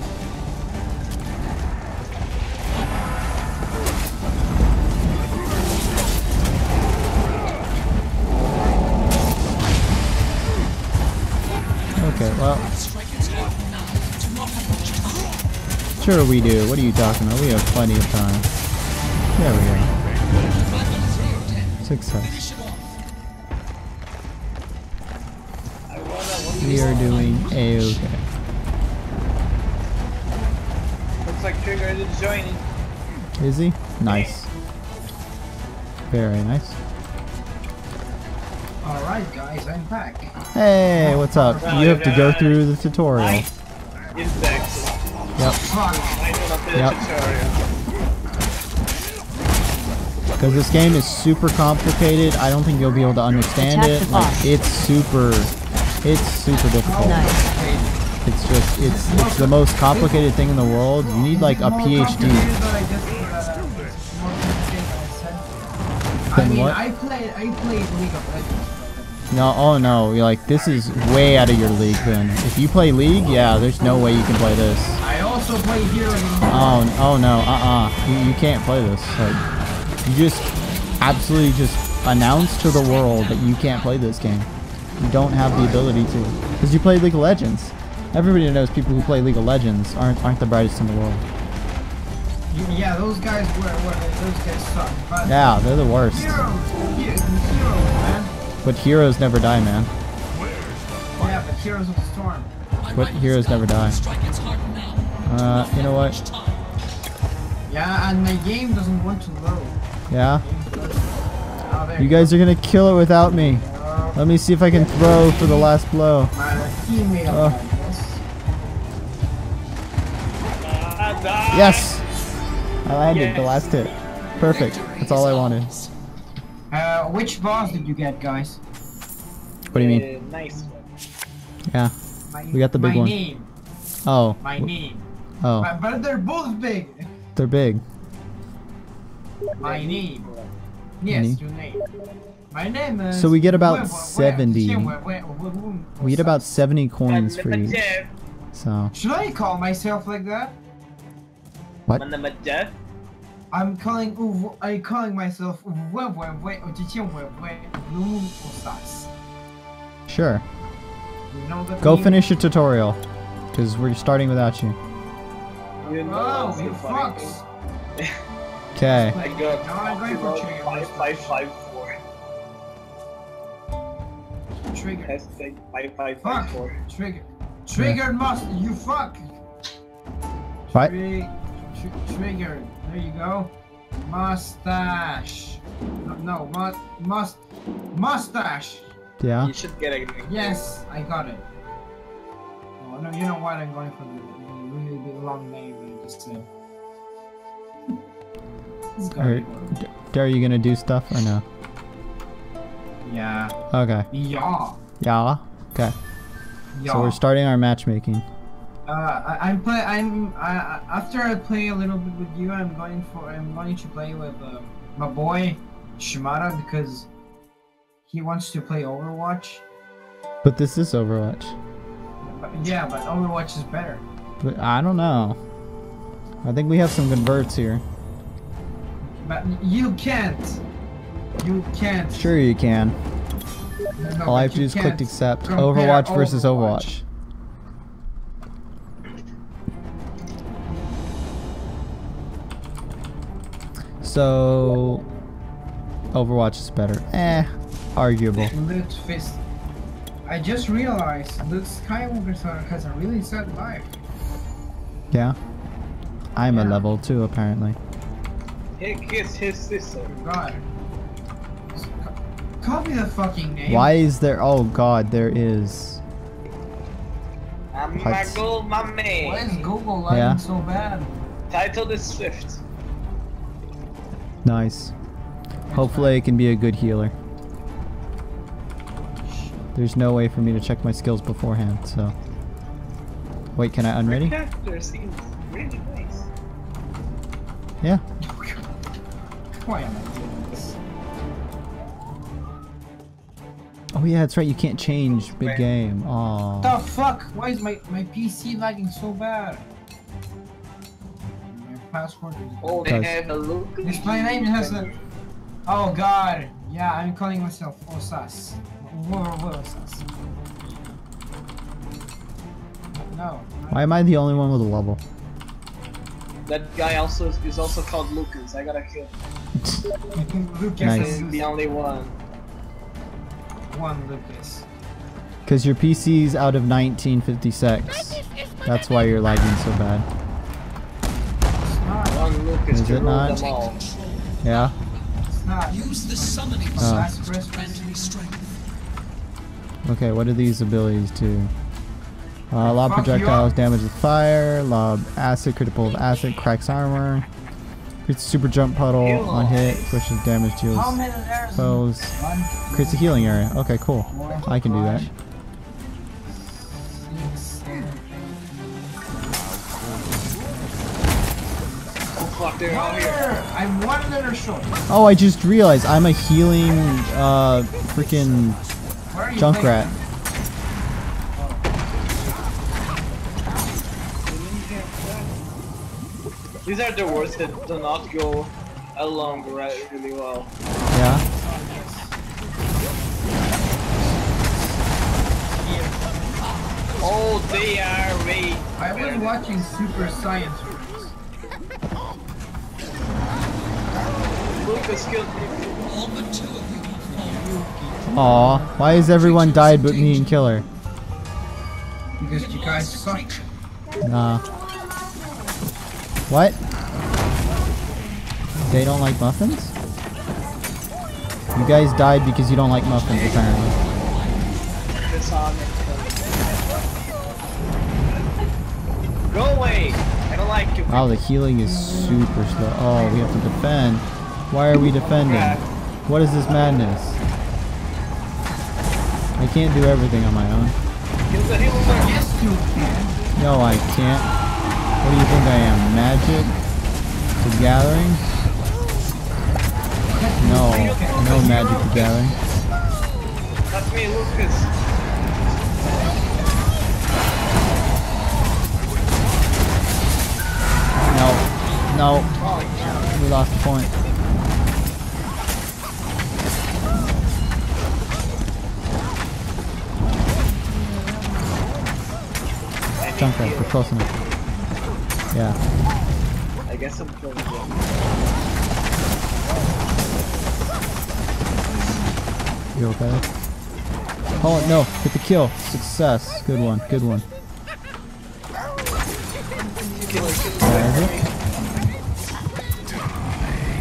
Sure we do. What are you talking about? We have plenty of time. There we go. Success. Finish it off. I wanna, wanna We are doing a-okay. Looks like Trigger is joining. Is he? Nice. Very nice. Alright, guys, I'm back. Hey, what's up? You have to go through the tutorial. Fuck. I know not the Yep. Because this game is super complicated. I don't think you'll be able to understand Attack it. Like it's super, it's super difficult. Nice. It's just it's it's the most complicated thing in the world. You need like a PhD. I just, it's more complicated than I said. I Then mean, what? I played, I played League of Legends. No, oh no, you're like this is way out of your league. Then if you play League, yeah, there's no way you can play this. I also play Hero in Oh, oh no, uh-uh. You, you can't play this. Like, you just absolutely just announce to the world that you can't play this game. You don't have the ability to. Because you play League of Legends. Everybody knows people who play League of Legends aren't aren't the brightest in the world. Yeah, those guys were, were those guys suck. But Yeah, they're the worst. Heroes, heroes, heroes, man. But heroes never die, man. Yeah, but Heroes of the Storm. But heroes never die. Striking's hard now. Uh, you know what? Yeah, and my game doesn't want to load. Yeah? Oh, You guys are gonna kill it without me. go. Let me see if I can throw for the last blow. My email, Oh. I guess. Ah. Yes! I landed the last hit. Perfect. Victory That's all I wanted. Uh, which boss did you get, guys? What do you mean? Uh, nice one. Yeah. My, We got the big my one. name. Oh. My name. Oh. But, but they're both big. They're big. My name. Yes, Name. your name. My name is. So we get about Where- where- 70. where- where- where- where- where- We get about 70 coins for each. So. Should I call myself like that? What? Manamajev? I'm calling. I'm calling myself. Sure. You know Go finish your tutorial. Because we're starting without you. You know Oh, what's you the funny fucks. Okay. I got No, I'm going for trigger. five five five four. Trigger. Hashtag five five Fuck. five four. Trigger. Triggered must. You fuck. What? Tri- tr- triggered. There you go. Mustache. No, no mu- must. Mustache. Yeah. You should get a Yes, I got it. Oh no, you know what? I'm going for the really big long name and just say. This is gonna Alright. be. D- Are you gonna do stuff or no? Yeah. Okay. Yeah. Yeah. Okay. Yeah. So we're starting our matchmaking. Uh, I, I'm play. I'm. I, after I play a little bit with you, I'm going for. I'm going to play with. Um, my boy Shimada because he wants to play Overwatch. But this is Overwatch. But, yeah, but Overwatch is better. But I don't know. I think we have some converts here. But you can't. You can't. Sure you can. No, All I have to do is click accept. Overwatch versus Overwatch. So Overwatch is better. Eh, arguable. Fist. I just realized Luke Skywalker has a really sad life. Yeah. I'm a level two apparently. He kissed his sister. God. Just co- Copy the fucking name. Why is there? Oh God, there is. I'm What? my gold, my Why is. Google lagging Yeah. so bad? Tyto is Swift. Nice. Hopefully, it can be a good healer. There's no way for me to check my skills beforehand, so. Wait, can I Your unready? character seems really nice. Yeah. Why am I doing this? Oh yeah, that's right. You can't change big game. Oh. The fuck? Why is my, my PC lagging so bad? My password is. Oh, they have a look. Display name has a. Oh god. Yeah, I'm calling myself Osas. Whoa, whoa, Osas. No. Why am I the only one with a level? That guy also is, is also called Lucas. I gotta kill him. Lucas Nice. is the only one. one Lucas. Because your PC's out of 1956. That's why you're lagging so bad. One Lucas Is to it rule not? them all. control. Yeah. Use the summoning uh. Oh. spell Last to Christmas. grant me strength. Okay, what do these abilities do? Uh, lob projectiles, damage with fire, lob acid, critical of acid, cracks armor, creates a super jump puddle on hit, pushes damage, deals foes, creates a healing area. Okay, cool. I can do that. five, six, seven, Oh fuck, they're all eight. here. Letter! I'm one letter short. I just realized I'm a healing, uh, freaking you Junkrat. These are the words that do not go along right really well. Yeah. Oh, they are way. I was watching Super Science Reviews. Lucas killed me. All but two of you have fallen. Aw, why has everyone died but me and Killer? Because you guys suck. Nah. What? They don't like muffins? You guys died because you don't like muffins, apparently. This. Go away! I don't like you. Wow, the healing is super slow. Oh, we have to defend. Why are we defending? What is this madness? I can't do everything on my own. Kill the healer. Yes, you can. No, I can't. What do you think I am? Magic? The Gathering? No, no Magic the Gathering. That's me, Lucas. No, no, we lost the point. Junkrat, we're close enough. Yeah. I guess I'm killing you. You okay? Oh no, get the kill. Success. Good one, good one. Where is it?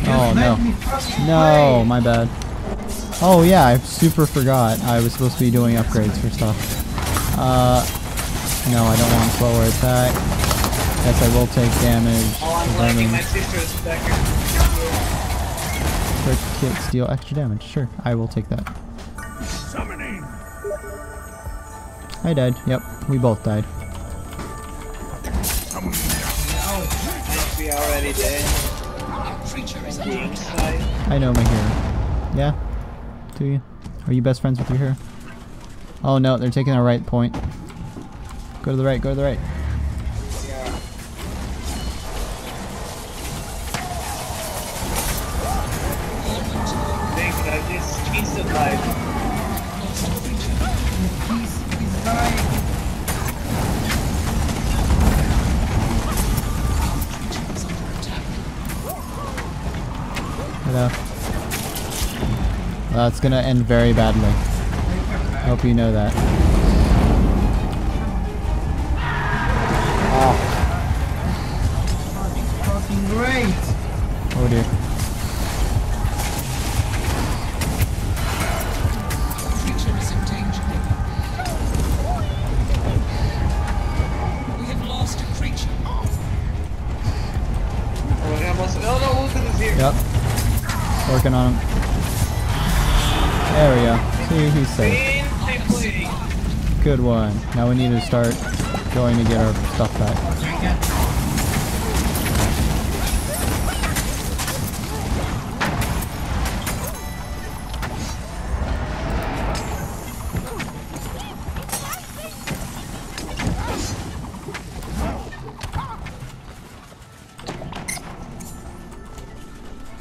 Oh no. Let me fucking No, my bad. Oh yeah, I super forgot. I was supposed to be doing upgrades for stuff. Uh, no, I don't want slower attack. Yes, I will take damage. Oh, I'm lagging. Preventing My sister's back here. quick hit, steal extra damage. Sure, I will take that. Summoning. I died. Yep, we both died. I think we already dead. Our creature is under The attack. inside. I know my hero. Yeah? Do you? Are you best friends with your hero? Oh no, they're taking a right point. Go to the right, go to the right. That's gonna end very badly. Hope you know that. Now we need to start going to get our stuff back.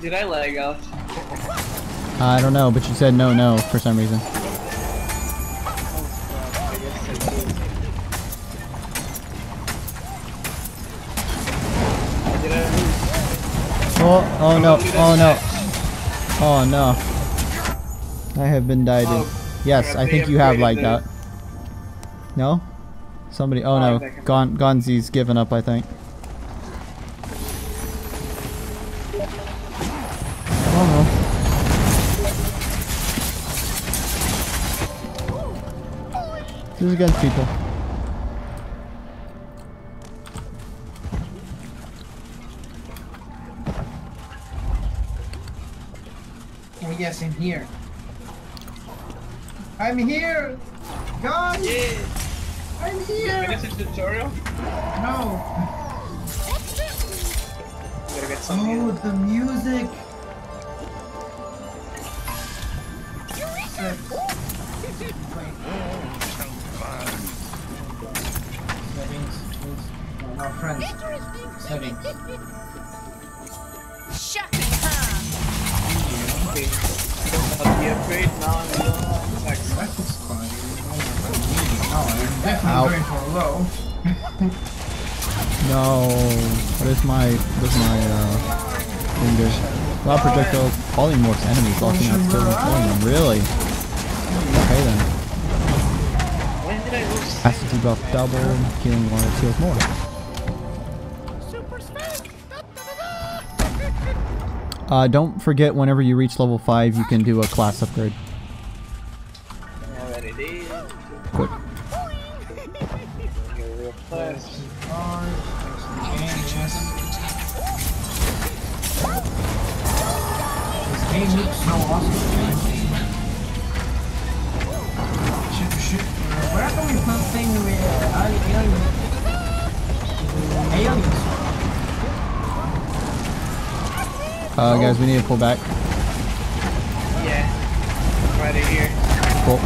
Did I lag out? Uh, I don't know, but you said no, no for some reason. I guess I did. Did I lose? Oh, oh no, oh no. I have been died. Oh, Yes, I think you have like that. No? Somebody, oh no, Gon Gonzi's given up, I think. Oh no. This is against people. Buff double, healing one heals more. Uh, don't forget whenever you reach level 5 you can do a class upgrade. I already did. Good. You're real fast. This game looks so awesome. Where can we thing with uh, aliens? Aliens. Uh, guys, we need to pull back. Yeah. Right here. Cool.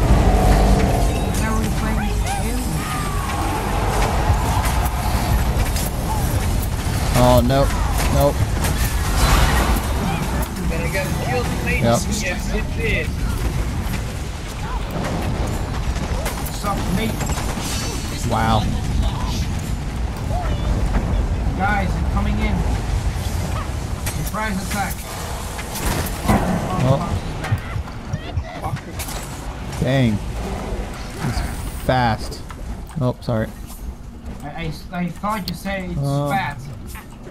Now we're playing aliens. Oh, no. Nope. I got killed. Yep. Yes, it did. Sup, mate. Wow. Guys, I'm coming in. Surprise attack. Oh. Dang. He's fast. Oh, sorry. I, I, I thought you said it's Uh, fat.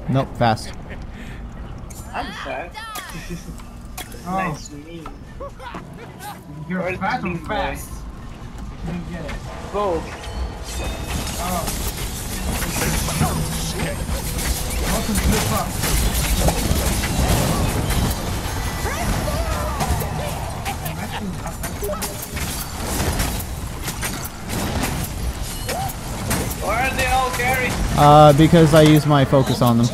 Nope, fast. I'm fat. Oh, nice me. you're Where's fat or fast? Didn't get it. Both. Oh. Welcome to the club. Why are they all carried? Uh, because I use my focus on them.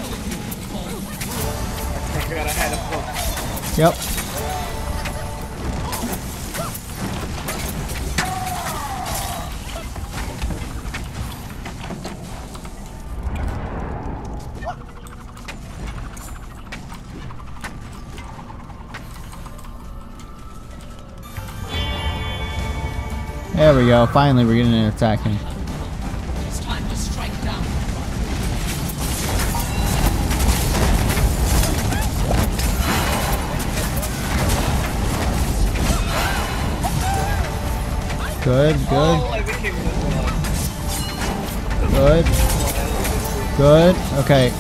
I I had a book. Yep. Go. Finally, we're getting an attacking. It's time to strike down. Good, good, good, good. Okay,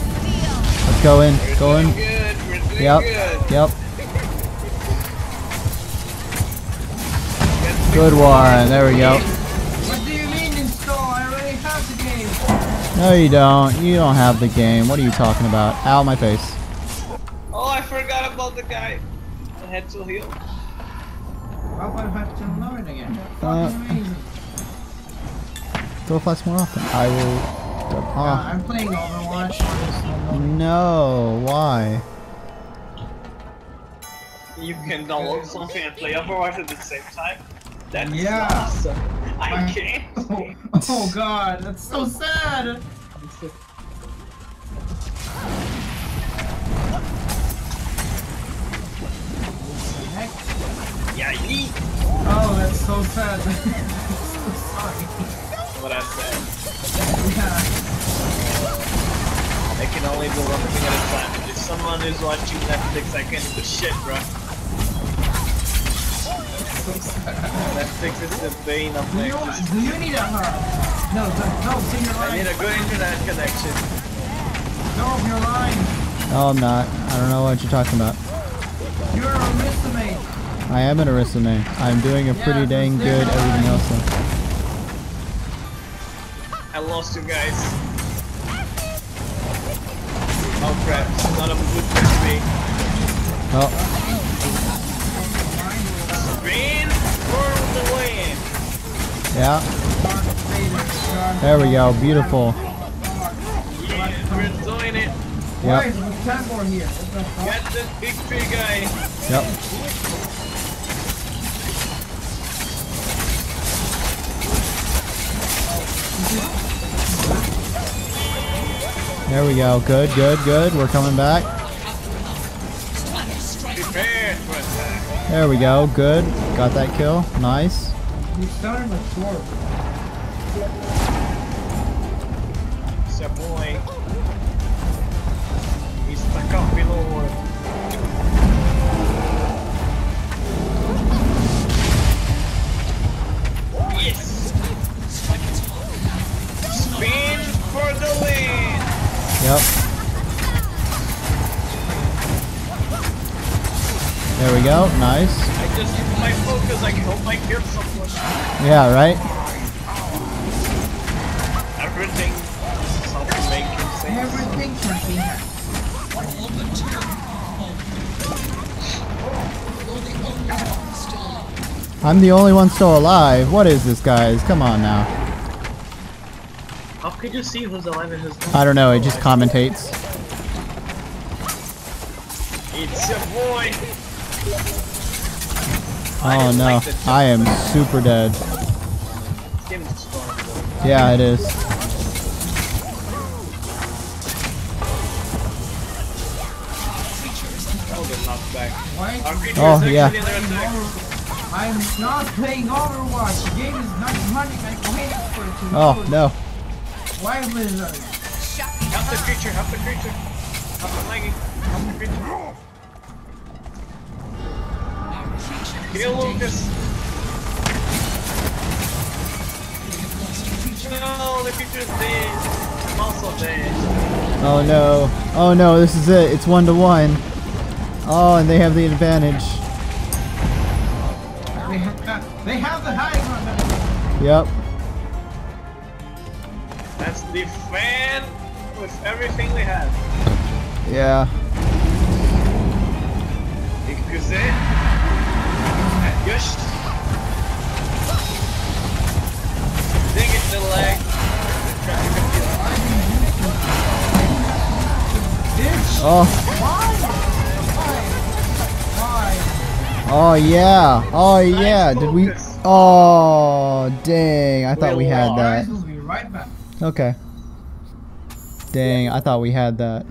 let's go in. Go in. good. We're doing Yep, yep. Good one. There we go. What do you mean install? I already have the game. No, you don't. You don't have the game. What are you talking about? Ow, my face. Oh, I forgot about the guy. I had to heal. How about I have to learn again? Uh, Fucking amazing. Go flex more often. I will. Uh, I'm playing Overwatch. no. Why? You can download something and play Overwatch at the same time. That's Yeah. awesome. I I- can't. Oh, oh god, that's so sad. Heck? Yeah, yeet. Oh, that's so sad. so sorry. What I said. Yeah. I can only do one thing at a time. If someone is watching Netflix, I can't do shit, bro. So sad. Netflix is the bane of Do you, do you need a hug? No, no, no, see your line. I need a good internet connection. No, your line. No, I'm not. I don't know what you're talking about. You're a mistimate. I am an Aristome. I'm doing a pretty Yeah, dang good they're everything else. Though. I lost you guys. Oh crap, this is not a good for me. Oh, yeah. There we go. Beautiful. Yeah. Yep. There we go. Good, good, good. We're coming back. There we go. Good. Got that kill. Nice. You started with sword. It's a boy. He's stuck up below. Yes! Spin for the win! Yep. There we go. Nice. I just use my focus, I hope I kill someone. Yeah, right? Everything something making sense. Everything can be all the terror. Though the only one still alive. I'm the only one still alive. What is this, guys? Come on now. How could you see who's alive and who's not? I don't know. It just commentates. It's a boy! Oh no. I am super dead. This game is strong though. Yeah, it is. Oh, the knockback. Why? Our creature Oh, is yeah. actually under attack. I'm not playing Overwatch. The game is not running. I'm waiting for it to Oh no. Why Blizzard? Help the creature, help the creature. Help the Maggie. Help the creature. Kill in danger. Lucas. We have lost a creature. No, the creature's dead. I'm also dead. Oh no. Oh no. This is it. It's one to one. Oh, and they have the advantage. They have, they have the high ground. Yep. Let's defend with everything we have. Yeah. Excuse Yes. Dang it, the. Oh. Oh yeah. Oh yeah. Did we? Oh dang! I thought we had that. Guys, we'll be right back. Okay. Dang! I thought we had that.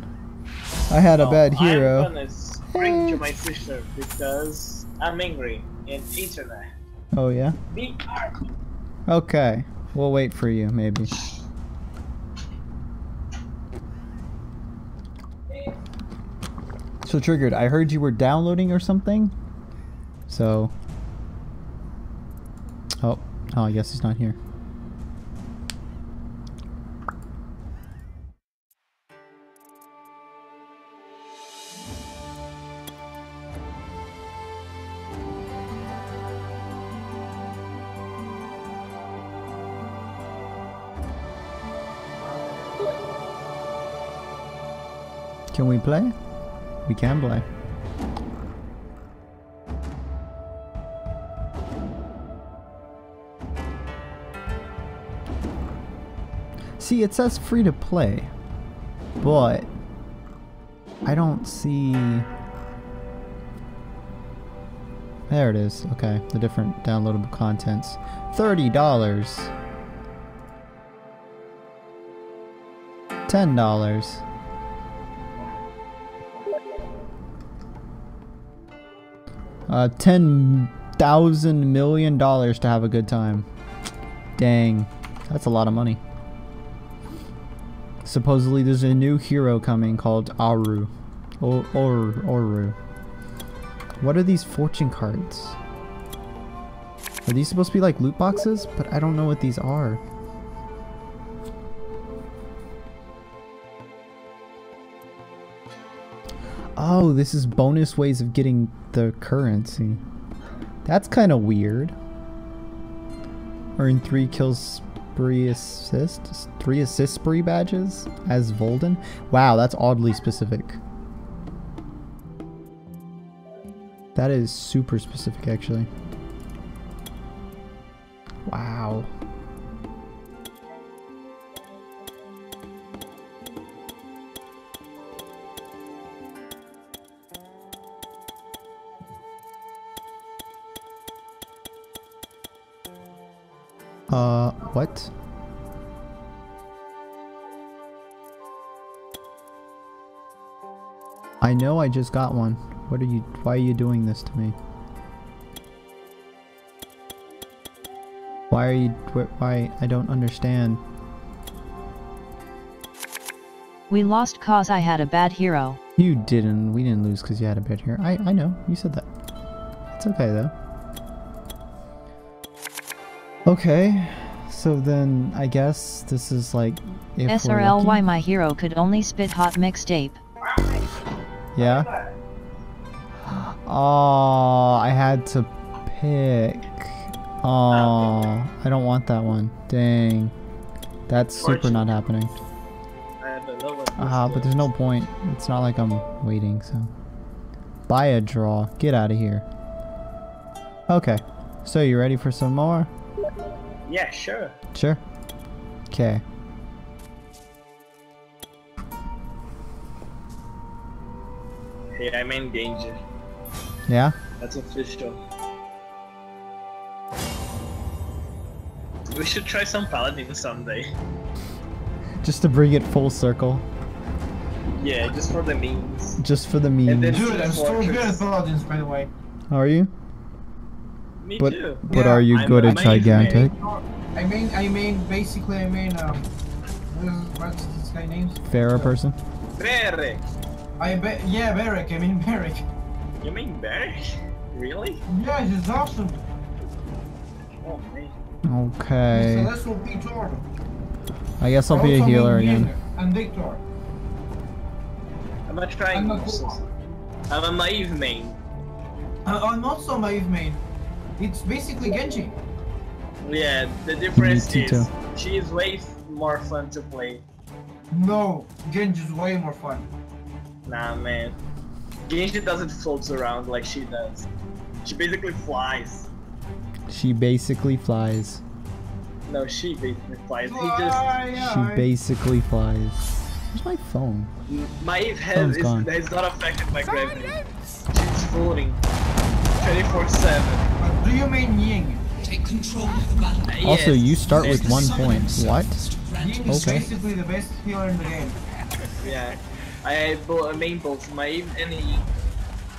I had a bad I'm hero. gonna spring to my sister because I'm angry in internet. Oh yeah. Be. Okay. We'll wait for you, maybe. So triggered. I heard you were downloading or something. So. Oh. Oh, I guess he's not here. Can we play? We can play. See, it says free to play, but I don't see... There it is. Okay, the different downloadable contents. $30. $10. Uh, ten thousand million dollars to have a good time. Dang, that's a lot of money. Supposedly, there's a new hero coming called Aru, or or Oru. What are these fortune cards? Are these supposed to be like loot boxes? But I don't know what these are. Oh, this is bonus ways of getting the currency. That's kind of weird. Earn three kills spree assist, three assist spree badges as Voden. Wow, that's oddly specific. That is super specific, actually. Uh, what? I know I just got one. What are you, why are you doing this to me? Why are you, why, I don't understand. We lost cause I had a bad hero. You didn't, we didn't lose because you had a bad hero. I, I know, you said that. It's okay though. Okay, so then I guess this is like if we're SRLY lucky. my hero could only spit hot mixtape. Yeah. Oh, I had to pick. Oh, I don't want that one. Dang. That's super not happening. I don't know what Ah, this but there's no point. It's not like I'm waiting, so. Buy a draw. Get out of here. Okay. So you ready for some more? Is. Yeah, sure. Sure. Okay. Hey, I'm in danger. Yeah? That's official. We should try some paladin someday. Just to bring it full circle. Yeah, just for the memes. Just for the And then- memes. Dude, I'm so good at Fortress. paladins, by the way. How Are you? Me But too. but Yeah, are you I'm- good I'm at gigantic? I mean, I mean, basically, I mean, um, what is, this guy named? Pharaoh person? Beric! I bet, yeah, Beric. I mean, Beric. You mean Beric? Really? Yeah, he's awesome. Oh man. He's a Okay. less OP I guess I'll be a healer again. And Victor. I'm not trying I'm a uses. I'm a naive main. Uh, I'm also naive main. It's basically Genji. Yeah, the difference Tyto. is she is way more fun to play. No, Genji's way more fun. Nah, man. Genji doesn't float around like she does. She basically flies. She basically flies. No, she basically flies. He Fly, just She basically flies. Where's my phone? Maeve Phone's has is, gone. is not affected by gravity. She's floating 24 24-7. Do you mean Ying? Take control of the battle. Also, Yes. you start with one Summon point. What? to grant Ying is Okay. basically the best healer in the game. Yeah. I bo- main both my and.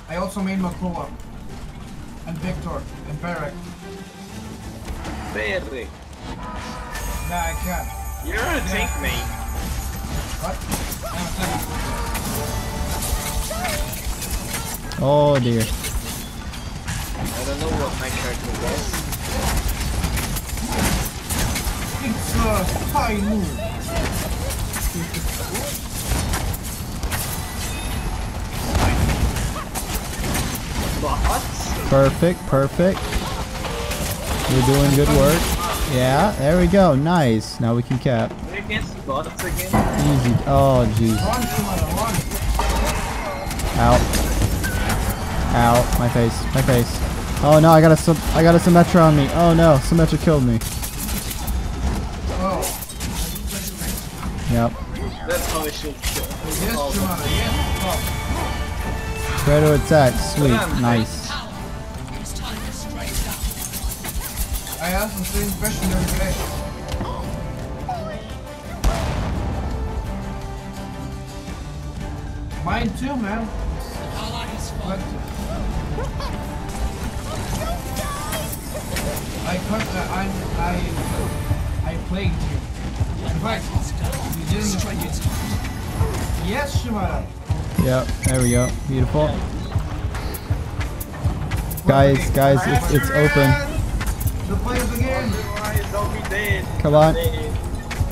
I also made Makua. And Victor. And Barrack. Very. Nah, I can't. You're a tank main. What? Oh dear. I don't know what my character does. It's a high move. Perfect, perfect. You're doing good work. Yeah, there we go. Nice. Now we can cap. we're against bots again. Easy. Oh, jeez. Run, Shimada, run. Out. Out. My face. My face. Oh no, I got a I got a Symmetra on me. Oh no, Symmetra killed me. Yep. That's how should. Oh, Try to attack. Sweet. Nice. I asked the same question the. Mine too, man. But. I cut. Uh, I I I plagued you. In fact, you didn't. Its heart. Yes, Shimada. Yep. There we go. Beautiful. Guys, guys, it's it's open. The players again. Otherwise, I'll be dead. Come on.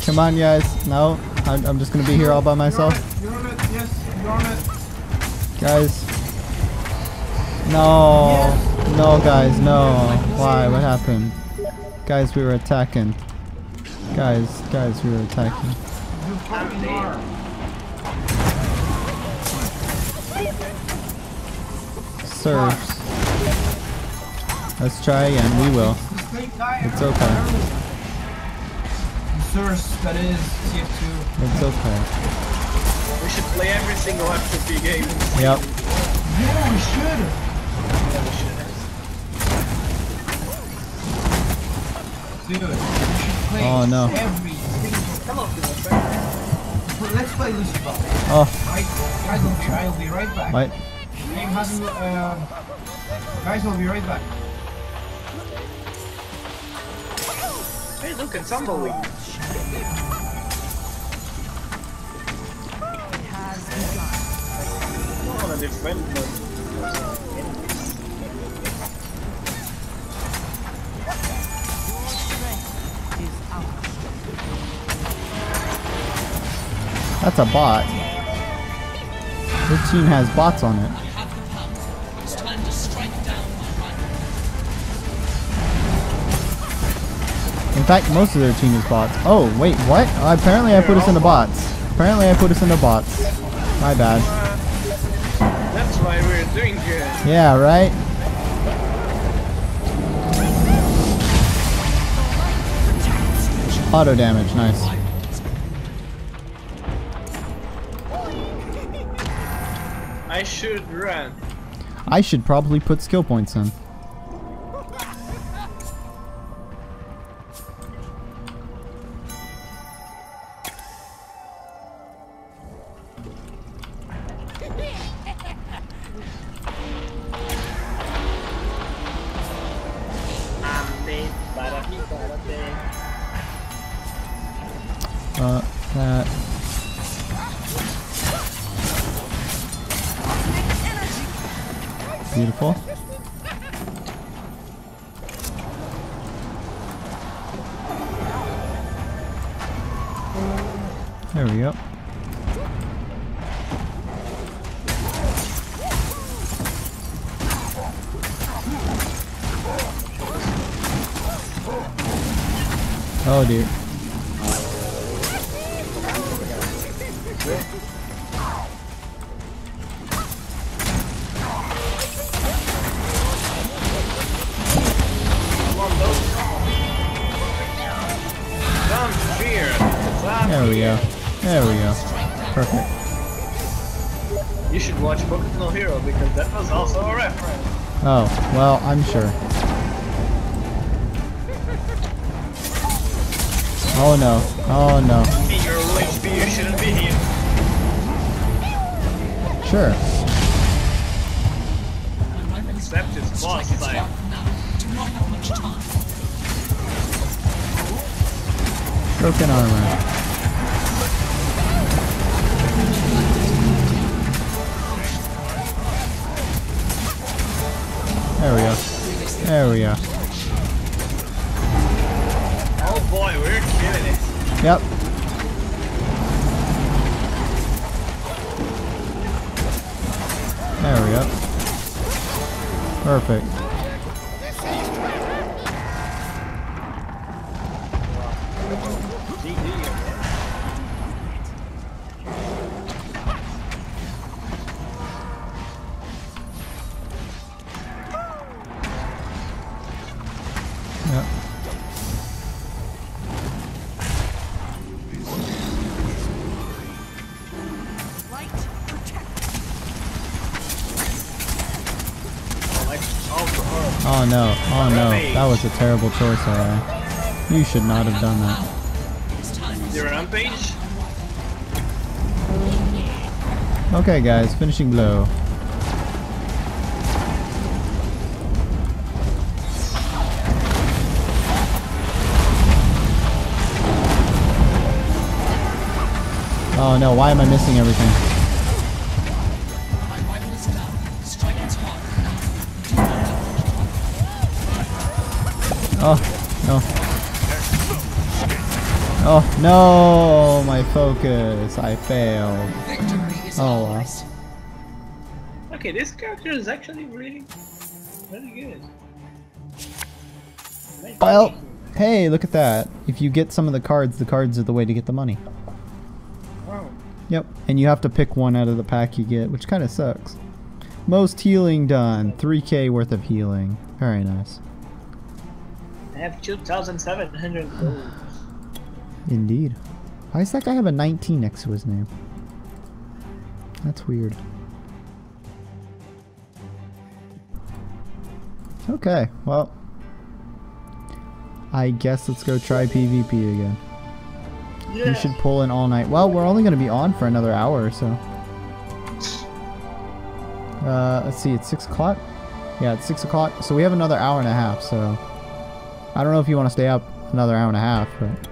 Come on, guys. No, I'm, I'm just gonna be here all by myself. You're on it. Yes, you're on it. Guys. No. No, guys, no. Why? What happened? Guys, we were attacking. Guys, guys, we were attacking. You fucking are. Serves. Let's try again. We will. The same guy. It's okay. Source that is TF2. It's okay. We should play every single FTP game. Yep. Yeah, we should. Yeah, we should. Dude, we should play Oh, no. every single. Come on, people. friend. Let's play Lucifer. Oh, Right, guys, will be, I'll be right back. what? Game hasn't. Um, guys, will be right back. Hey, look, it's tumbleweed. I don't wanna defend That's a bot. This team has bots on it. You have the power. It's time to strike down my rival. In fact, most of their team is bots. Oh, wait, what? Uh, apparently I put us in the bots. Apparently I put us in the bots. My bad. That's why we're doing good. Yeah, right? Auto damage, nice. Should run. I should probably put skill points in. Terrible choice, alright. You should not have done that. Rampage? Okay guys, finishing blow. Oh no, why am I missing everything? No! My focus. I failed. Victory is Oh, well. Okay, this character is actually really, really good. Nice. Well, hey, look at that. If you get some of the cards, the cards are the way to get the money. Wow. Yep, and you have to pick one out of the pack you get, which kind of sucks. Most healing done. 3k worth of healing. Very nice. I have 2,700 gold. Indeed. Why does that guy have a 19 next to his name? That's weird. Okay, well. I guess let's go try PvP again. Yeah. We should pull in all night. Well, we're only going to be on for another hour or so. Uh, let's see, it's 6 o'clock? Yeah, it's 6 o'clock. So we have another hour and a half, so... I don't know if you want to stay up another hour and a half, but...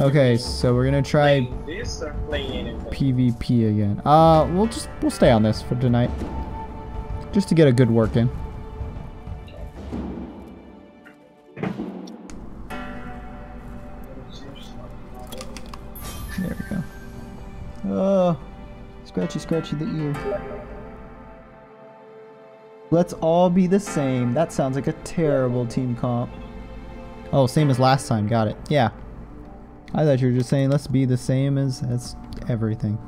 Okay, so we're going to try this or? PvP again. Uh, we'll just we'll stay on this for tonight, just to get a good work in. There we go. Oh, scratchy, scratchy the ear. Let's all be the same. That sounds like a terrible team comp. Oh, same as last time. Got it. Yeah. I thought you were just saying let's be the same as as everything.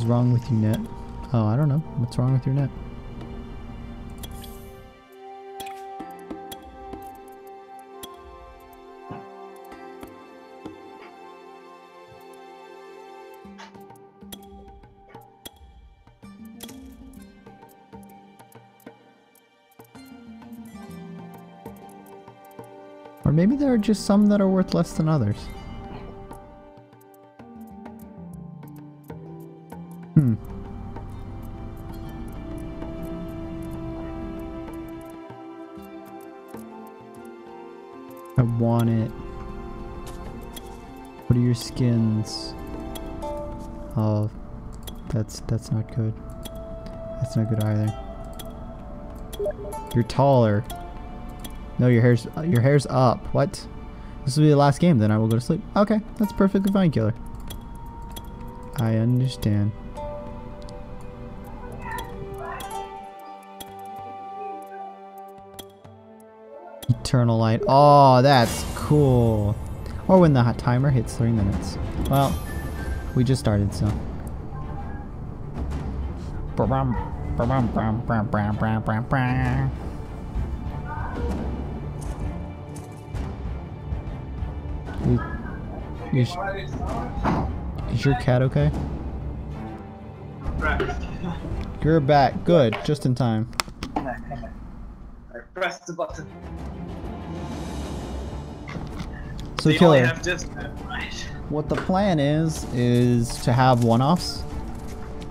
Is wrong with you, net? Oh, I don't know. What's wrong with your net? Or maybe there are just some that are worth less than others. Skins? Oh, that's that's not good. That's not good either. You're taller. No, your hair's uh, your hair's up. What? This will be the last game, then I will go to sleep. Okay, that's perfectly fine, killer. I understand. Eternal light. Oh, that's cool. Or when the hot timer hits three minutes. Well, we just started, so. You, you sh- is your cat okay? You're back. Good. Just in time. I press the button. So, only killer. right? What the plan is is to have one-offs.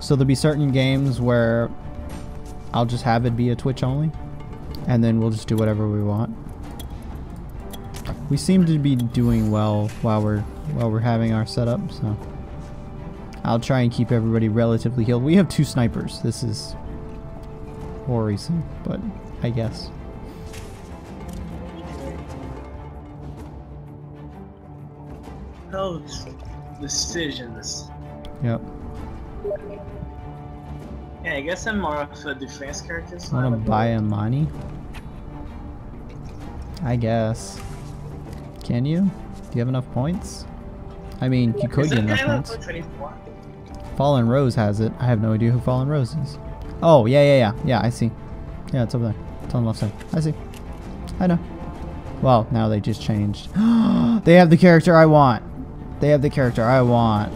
So there'll be certain games where I'll just have it be a Twitch only, and then we'll just do whatever we want. We seem to be doing well while we're while we're having our setup, so I'll try and keep everybody relatively healed. We have two snipers. This is worrisome, but I guess. Those decisions. Yep. Yeah, I guess I'm more of a defense character. so Wanna buy a money? I guess. Can you? Do you have enough points? I mean, you could get enough points. level 24? Fallen Rose has it. I have no idea who Fallen Rose is. Oh, yeah, yeah, yeah. Yeah, I see. Yeah, it's over there. It's on the left side. I see. I know. Well, now they just changed. they have the character I want. They have the character I want.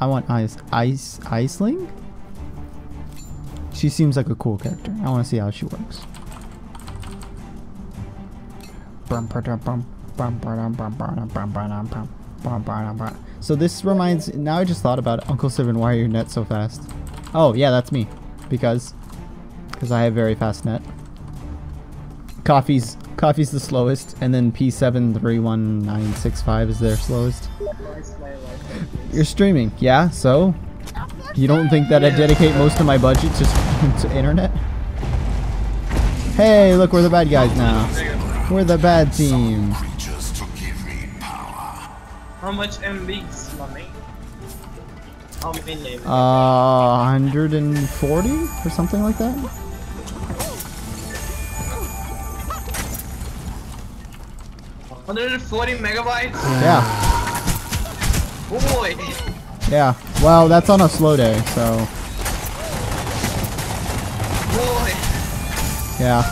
I want Ice Ice Iceling? She seems like a cool character. I want to see how she works. So this reminds now I just thought about it. Uncle Sven, why are your net so fast? Oh yeah, that's me. Because because I have very fast net. Coffee's coffee's the slowest, and then P731965 is their slowest. You're streaming, yeah? So you don't think that I dedicate most of my budget to, to internet? Hey, look, we're the bad guys now. We're the bad team. Creatures to give me power. How much MBs, mommy? How many? Uh, 140 or something like that. Hundred and forty megabytes. Yeah, Boy. yeah. Well, that's on a slow day, so Boy. yeah.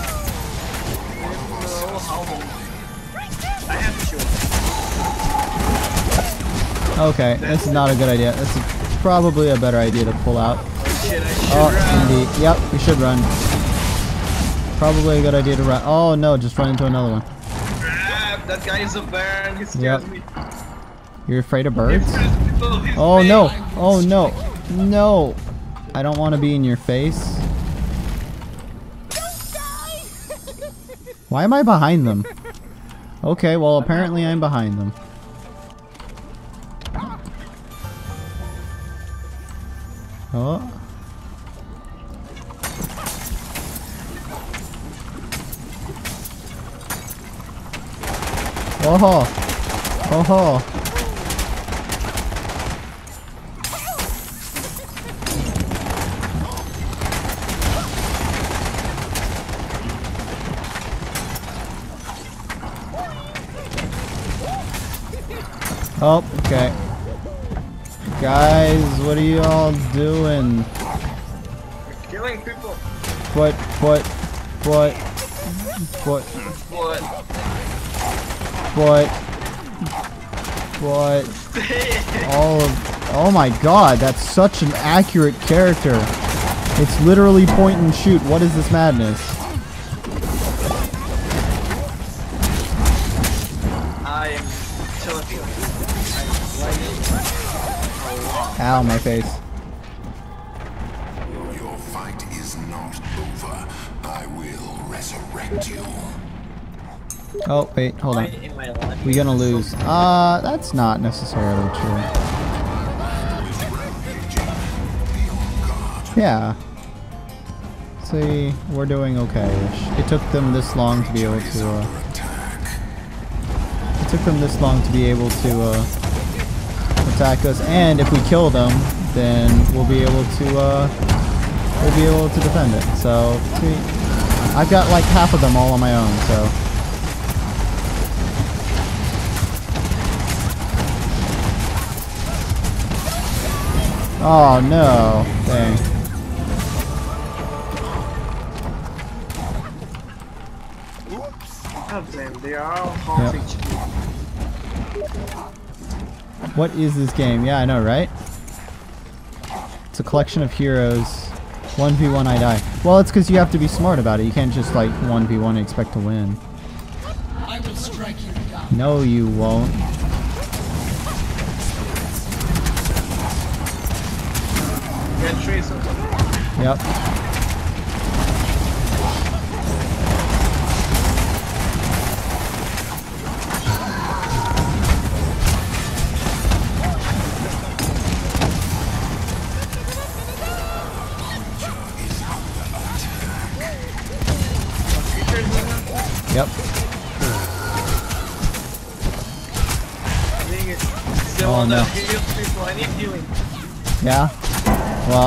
Bro, how I have to. Okay, this is not a good idea. This is probably a better idea to pull out. Oh shit, I should run. indeed. Yep, we should run. Probably a good idea to run. Oh no, just run into another one. That guy is a bear and he scares Yep. me. You're afraid of birds? scares people, he's Oh no! Oh no! No! I don't want to be in your face. Why am I behind them? Okay, well apparently I'm behind them. Oh. Oh. Oh. Oh, okay. Guys, what are you all doing? We're Killing people. What, what, what, what, What? What, what? All of, oh my god, that's such an accurate character. It's literally point and shoot. What is this madness? I am telling. Ow, my face. Your fight is not over. I will resurrect you. Oh, wait, hold on. In my life. We gonna lose. Uh, that's not necessarily true. Yeah. See, we're doing okay. It took them this long to be able to, uh, took them this long to be able to uh, attack us. And if we kill them, then we'll be able to uh, we'll be able to defend it. So sweet. I've got like half of them all on my own. So. Oh no! Dang. God oh, damn, they are all half Yep. What is this game? Yeah, I know, right? It's a collection of heroes. 1v1 I die. Well, it's because you have to be smart about it. You can't just like 1v1 and expect to win. I will strike you down. No, you won't. Get trace of Yep.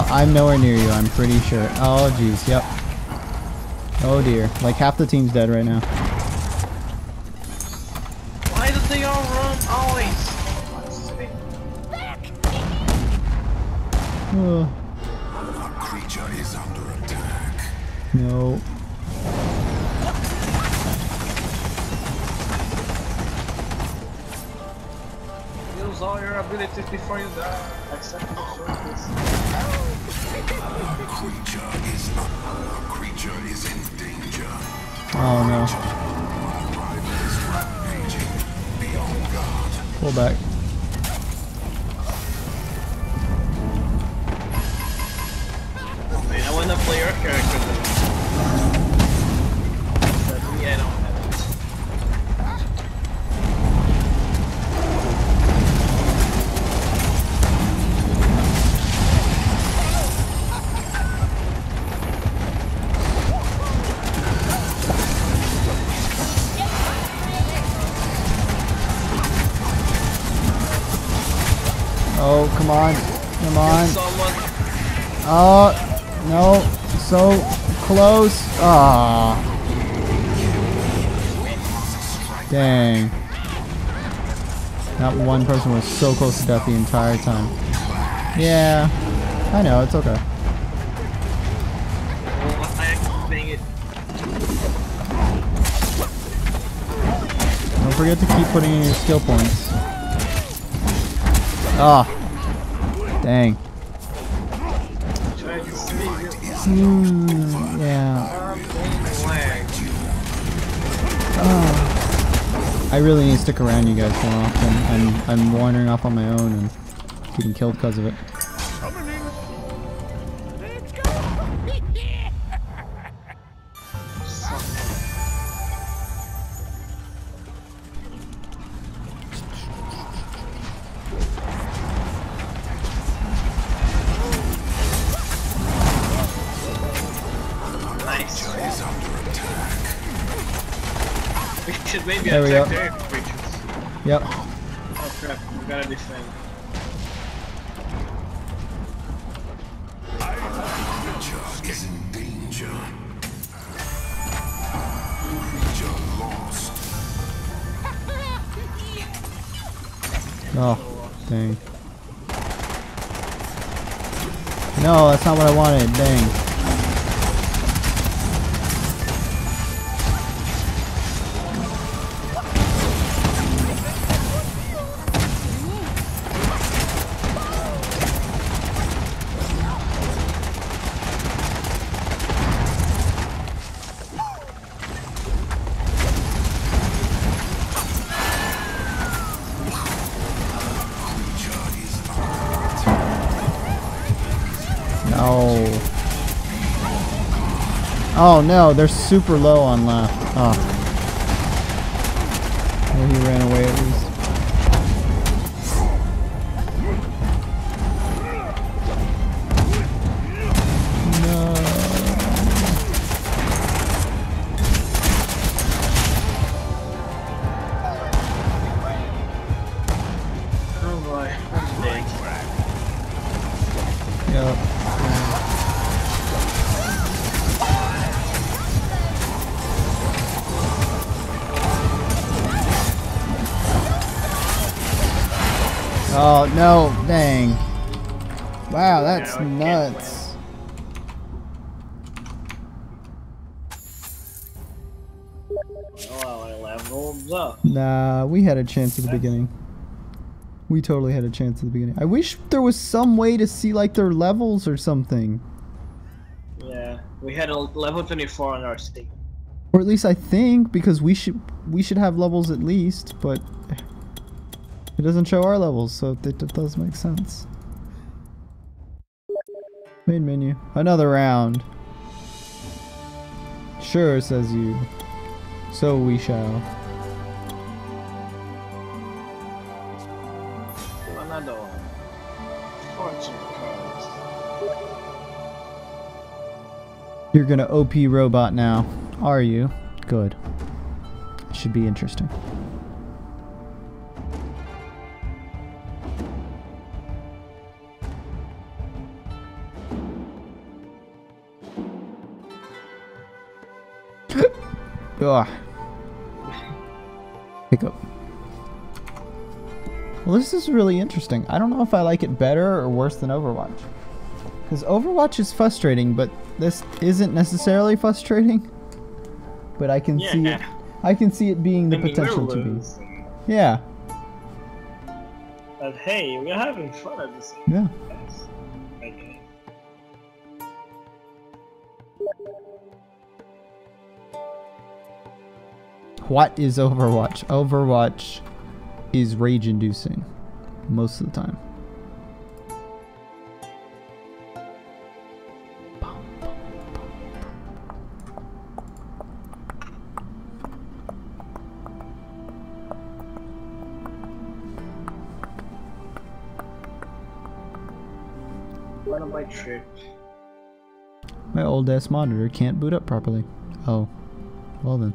I'm nowhere near you. I'm pretty sure. Oh, jeez. Yep. Oh dear. Like half the team's dead right now. Person was so close to death the entire time. Yeah. I know, it's okay. Oh. Don't forget to keep putting in your skill points. Ah. Dang. Try really need to stick around you guys more often. I'm I'm wandering off on my own and getting killed because of it. No, they're super low on left. Oh. Chance at the beginning. We totally had a chance at the beginning. I wish there was some way to see like their levels or something. Yeah, we had a level 24 on our stick. Or at least I think because we should we should have levels at least, but it doesn't show our levels, so that, that does make sense. Main menu. Another round. Sure, says you. So we shall. You're gonna OP robot now, are you? Good. Should be interesting. Ugh. Hiccup. Well, this is really interesting. I don't know if I like it better or worse than Overwatch. Because Overwatch is frustrating, but this isn't necessarily frustrating. But I can see it. I can see it being the I mean, potential to be. Yeah. But hey, we're having fun at the same Yeah. Okay. What is Overwatch? Overwatch is rage inducing most of the time. My old ass monitor can't boot up properly. Oh. Well then.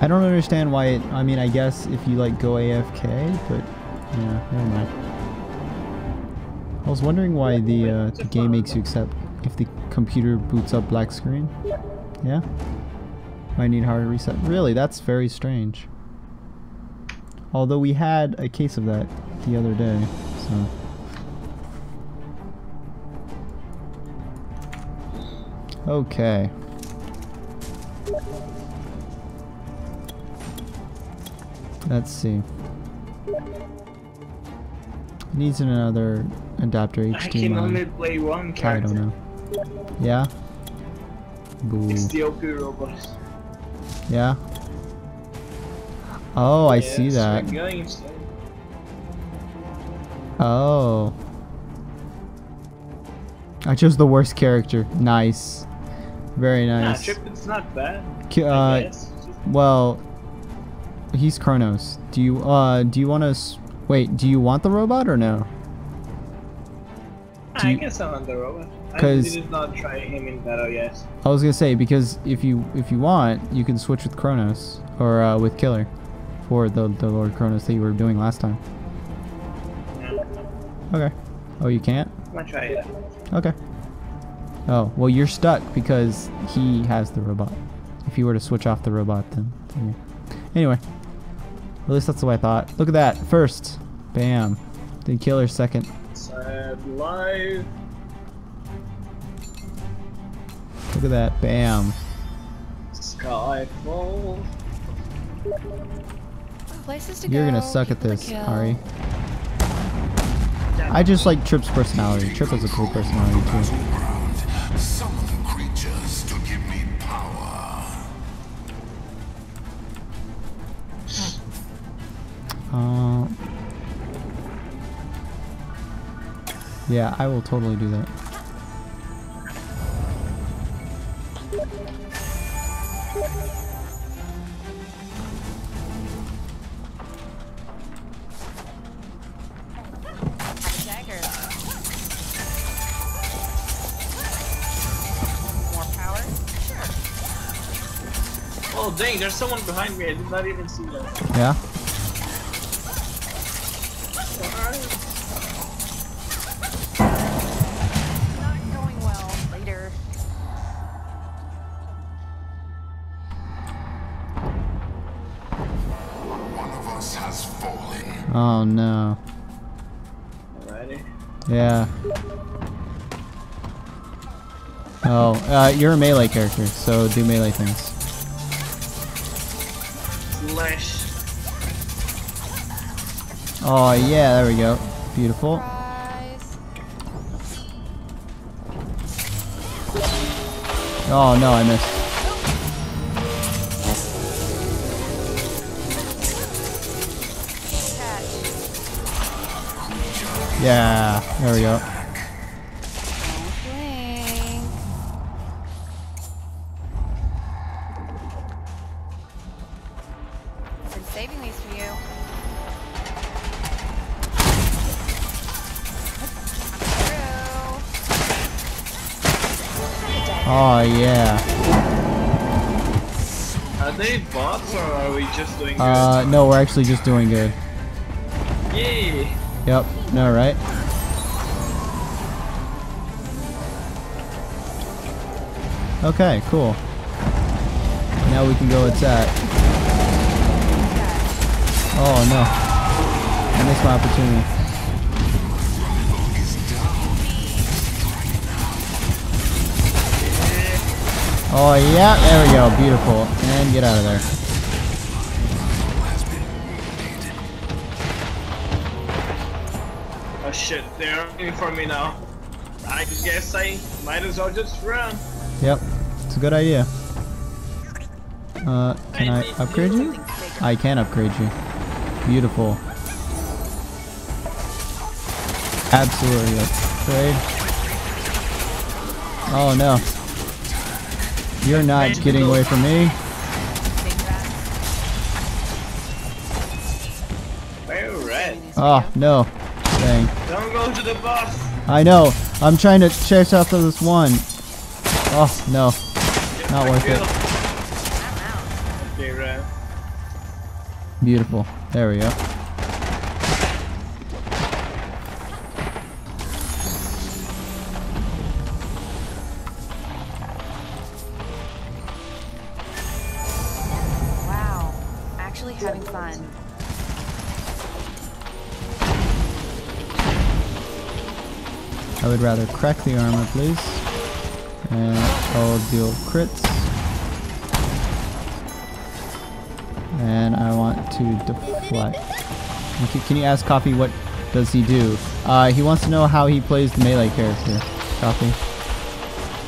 I don't understand why it, I mean, I guess if you like go AFK, but yeah, never mind. I was wondering why the, uh, the game makes you accept if the computer boots up black screen. Yeah? Might need hard reset. Really, that's very strange. Although we had a case of that the other day, so. Okay. Let's see. Needs another adapter I can only HDMI. play one I character. don't know. Yeah? Boo. It's the OP robot. Yeah? Oh, I see that. We're going insane. Oh. I chose the worst character. Nice. Very nice. it's not bad. Uh, well, he's Knossos. Do you uh do you want to wait? Do you want the robot or no? do I you- guess I'm on the robot. I 'Cause- did not try him in battle yet. I was gonna say because if you if you want, you can switch with Knossos or uh, with Killer for the the Lord Knossos that you were doing last time. Yeah. Okay. Oh, you can't. I'm gonna try it. Okay. Oh, well, you're stuck because he has the robot. If you were to switch off the robot, then. then yeah. Anyway. At least that's what I thought. Look at that. First. Bam. Then killer second. Sad live. Look at that. Bam. Skyfall. Places to You're go, gonna suck at people to this, kill. Ari. I just like Tripp's personality. Tripp has a cool personality too. Uh, yeah, I will totally do that. Someone behind me. I did not even see that. Yeah? Not going well. Later. boss has fallen. Oh no. Alrighty. Yeah. Oh, uh, you're a melee character, so do melee things. Oh yeah, there we go. Beautiful. Oh no, I missed. Yeah, there we go. Yeah. Are they bots or are we just doing good? Uh, no, we're actually just doing good. Yay! Yep. No, right? Okay, cool. Now we can go attack. Oh no. I missed my opportunity. Oh yeah, there we go. Beautiful. And get out of there. Oh shit, they're looking for me now. I guess I might as well just run. Yep. It's a good idea. Uh, can I upgrade you? I can upgrade you. Beautiful. Absolutely upgrade. Oh no. You're not getting away from me. Alright. Oh no. Dang. Don't go to the boss. I know. I'm trying to chase after this one. Oh no. Not worth it. Beautiful. There we go. Would rather crack the armor, please. And I'll deal crits. And I want to deflect. Okay, can you ask Coffee what does he do? Uh, he wants to know how he plays the melee character. Coffee.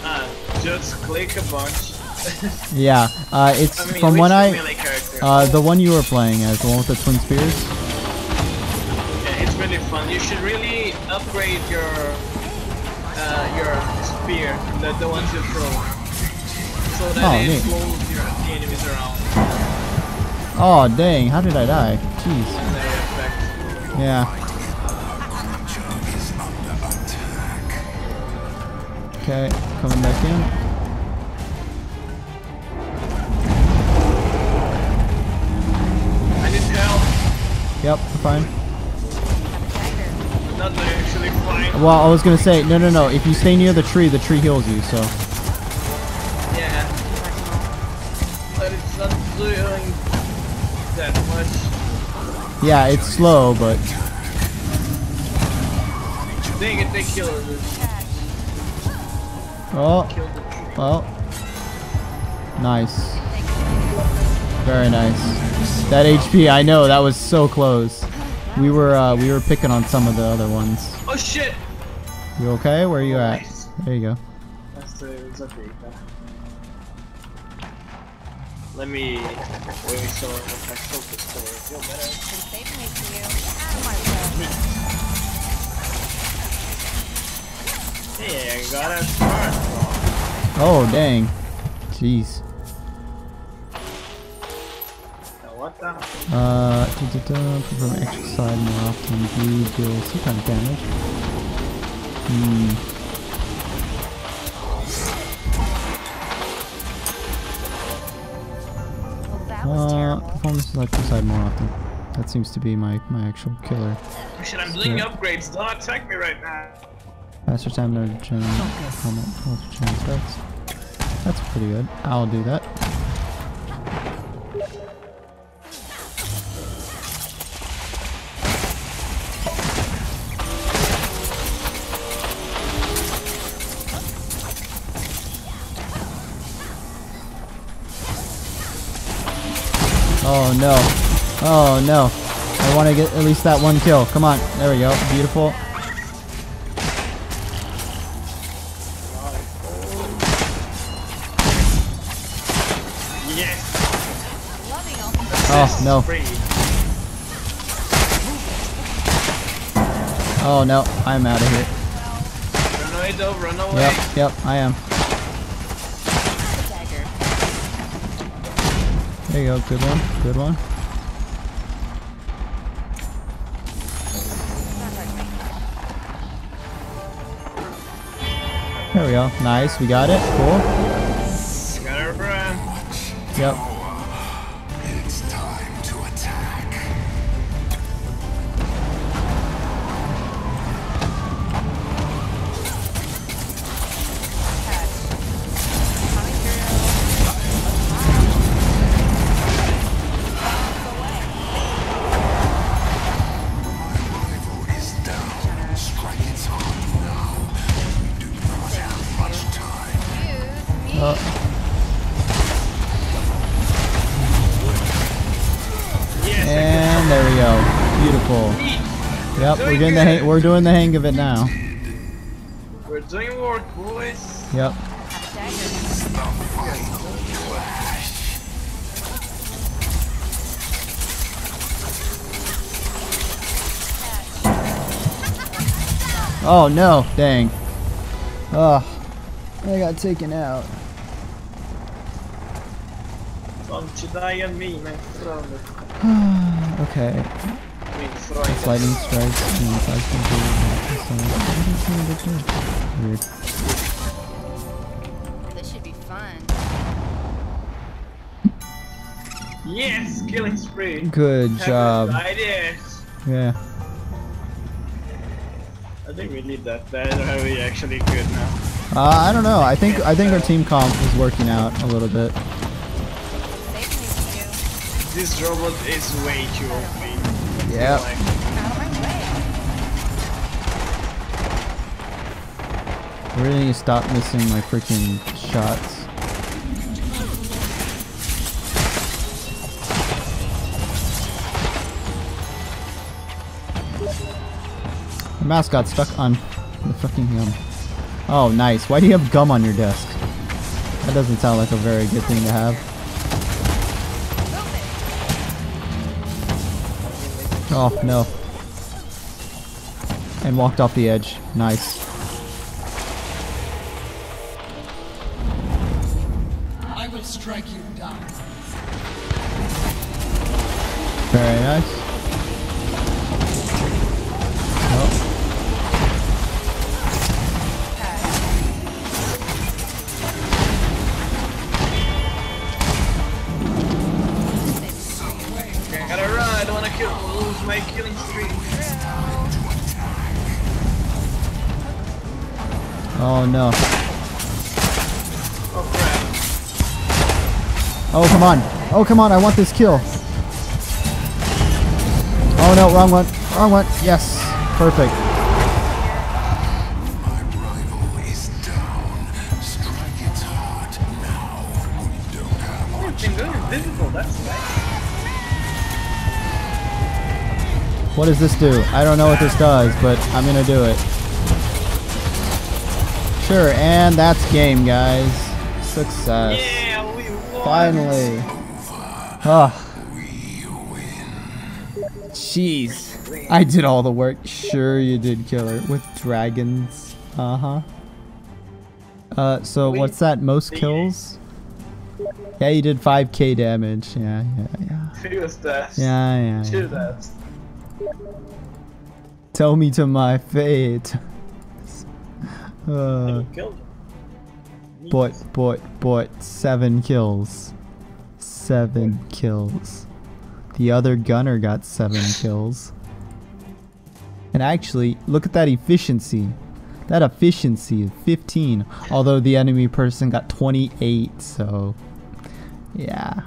Uh, just click a bunch. Yeah, uh, it's I mean, from when I, uh, the one you were playing as, the one with the twin spears. Yeah, it's really fun. You should really upgrade your uh, your spear, the, the ones you throw, so that Oh, it blows your the enemies around. Oh dang, how did I die? Jeez. Yeah. Okay, coming back in. I need help. Yep, fine. Actually fine. Well, I was gonna say, no, no, no. If you stay near the tree, the tree heals you. So, Yeah. But it's not that much. yeah, it's slow, but Dang it, they killed us. oh, well, nice, very nice. That HP, I know, that was so close. We were, uh, we were picking on some of the other ones. Shit! You okay? Where are you at? Nice. There you go. That's it's okay. Let me wait so if I focus for feel better. Been saving these for you. Out of my way. Hey, I got a smart. Oh dang, jeez. What the? Uh, da, da, da, perform extra side more often. Do deal some kind of damage. Hmm. Well, Uh, terrible. perform this extra side more often. That seems to be my my actual killer. Oh, Shit, I'm doing upgrades. Don't attack me right now. Faster stamina regen, helmet, health regen specs. That's pretty good. I'll do that. No. Oh no. I want to get at least that one kill. Come on. There we go. Beautiful. Yes. Oh no. Oh no. I'm out of here. Run away, though. Run away. Yep. Yep. I am. There you go. Good one. Good one. Not hurt me. There we go. Nice. We got it. Cool. Got. Yep. Doing the hang. We're doing the hang of it now. We're doing work, boys. Yep. Oh no. Dang. Ugh. I got taken out. Don't you die on me, my friend. okay. I mean, throw It's it. lightning strikes and flash Weird. This should be fun. Yes, killing spree. Good job. I did. Yeah. I think we need that. That are we actually good now? Uh, I don't know. I think I think our team comp is working out a little bit. Save me, you. This robot is way too Way. I really need to stop missing my freaking shots. The mouse got stuck on the fucking gum. Oh, nice. Why do you have gum on your desk? That doesn't sound like a very good thing to have. Oh, no. And walked off the edge. Nice. Oh come on, I want this kill. Oh no, wrong one. Wrong one. Yes. Perfect. My rival is down. Strike its heart now. We don't have much it's been good. Invisible. That's. What does this do? I don't know what this does, but I'm gonna do it. Sure, and that's game, guys. Success. Yeah. Finally. Ah. Jeez. I did all the work. Sure you did, Killer. With dragons. Uh-huh. Uh, so what's that? Most kills? Yeah, you did 5k damage. Yeah, yeah, yeah. Feels that. Yeah, yeah, yeah. that. Tell me to my fate. Uh, You killed him. Neat. boy, boy, boy, seven kills. Seven kills. The other gunner got seven kills. And actually, look at that efficiency. That efficiency is 15. Although the enemy person got 28, so. Yeah.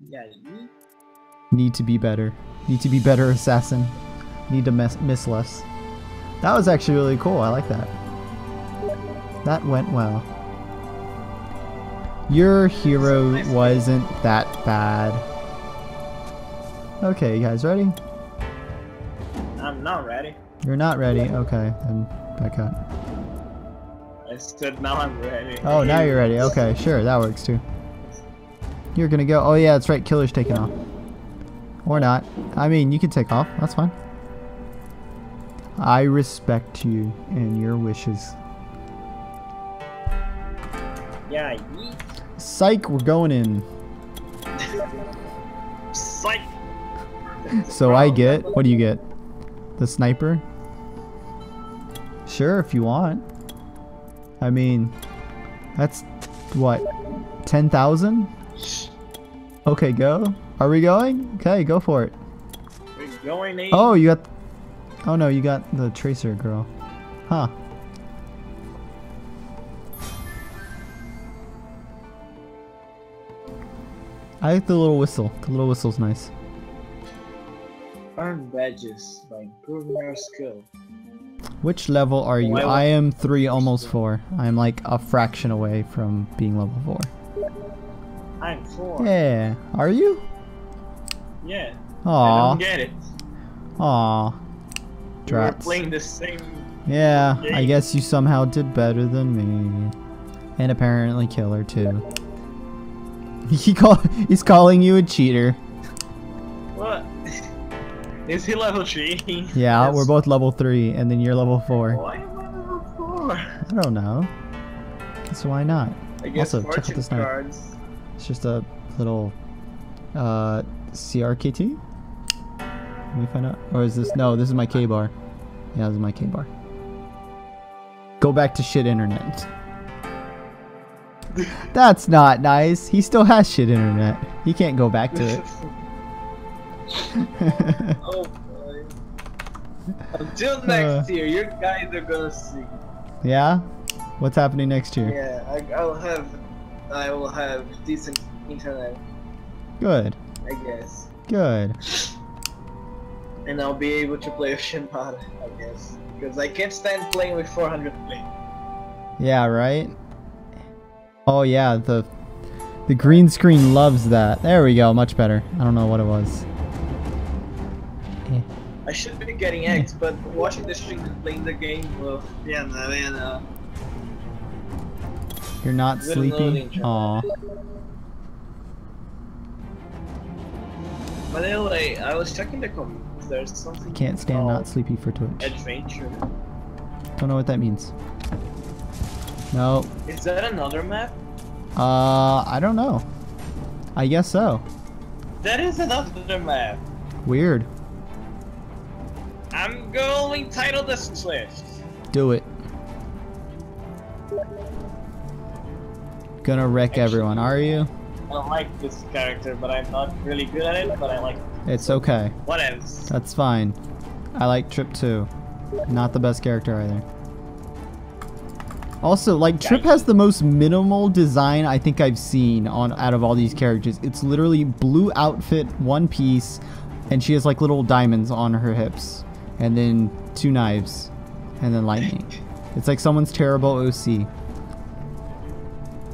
Yeah, you- Need to be better. Need to be better assassin. Need to miss, miss less. That was actually really cool. I like that. That went well. Your hero wasn't that bad. Okay, you guys ready? I'm not ready. You're not ready. Okay, then back up. I said now I'm ready. Oh, now you're ready. Okay, sure, that works too. You're gonna go. Oh yeah, that's right. Killer's taking off. Or not. I mean, you can take off. That's fine. I respect you and your wishes. Yeah, yeet. Psych, we're going in. Psych. So I get. What do you get? The sniper? Sure, if you want. I mean, that's what? 10,000? Okay, go. Are we going? Okay, go for it. We're going in. Oh, you got. Oh no, you got the tracer girl. Huh. I like the little whistle. The little whistle's nice. Earn badges by improving your skill. Which level are you? I am three, almost four. I'm like a fraction away from being level four. I'm four. Yeah. Are you? Yeah. I Aw. don't get it. Aw. We were Drats. playing the same. Yeah, I guess you somehow did better than me. And apparently Killer too. He call he's calling you a cheater. What? Is he level three? Yeah, Yes. we're both level three, and then you're level four. Why am I level four? I don't know. Guess why not? I guess Also, check out this knife. cards. It's just a little uh CRKT. Let me find out. Or is this no? This is my K bar. Yeah, this is my K bar. Go back to shit internet. That's not nice. He still has shit internet. He can't go back to it. oh boy. Until next uh. year, you guys are gonna see. yeah? What's happening next year? Yeah, I, I'll have, I will have decent internet, Good. I guess, Good. and I'll be able to play with Shinmata, I guess, because I can't stand playing with 400 play. Yeah, right? Oh yeah, the the green screen loves that. There we go, much better. I don't know what it was. Eh. I should be getting X, but watching the stream and playing the game, well, yeah, no, man, uh, You're not Good sleepy? loading time. Aw. By the way, I was checking the comments. There's something. I Can't stand not sleepy for Twitch. Adventure. Don't know what that means. No. Is that another map? Uh, I don't know. I guess so. That is another map. Weird. I'm going Tyto the Swift. Do it. Gonna wreck everyone, are you? I don't like this character, but I'm not really good at it. But I like. it. It's okay. What else? That's fine. I like Tripp too. Not the best character either. Also, like Tripp has the most minimal design I think I've seen on out of all these characters. It's literally blue outfit, one piece, and she has like little diamonds on her hips, and then two knives, and then lightning. It's like someone's terrible OC.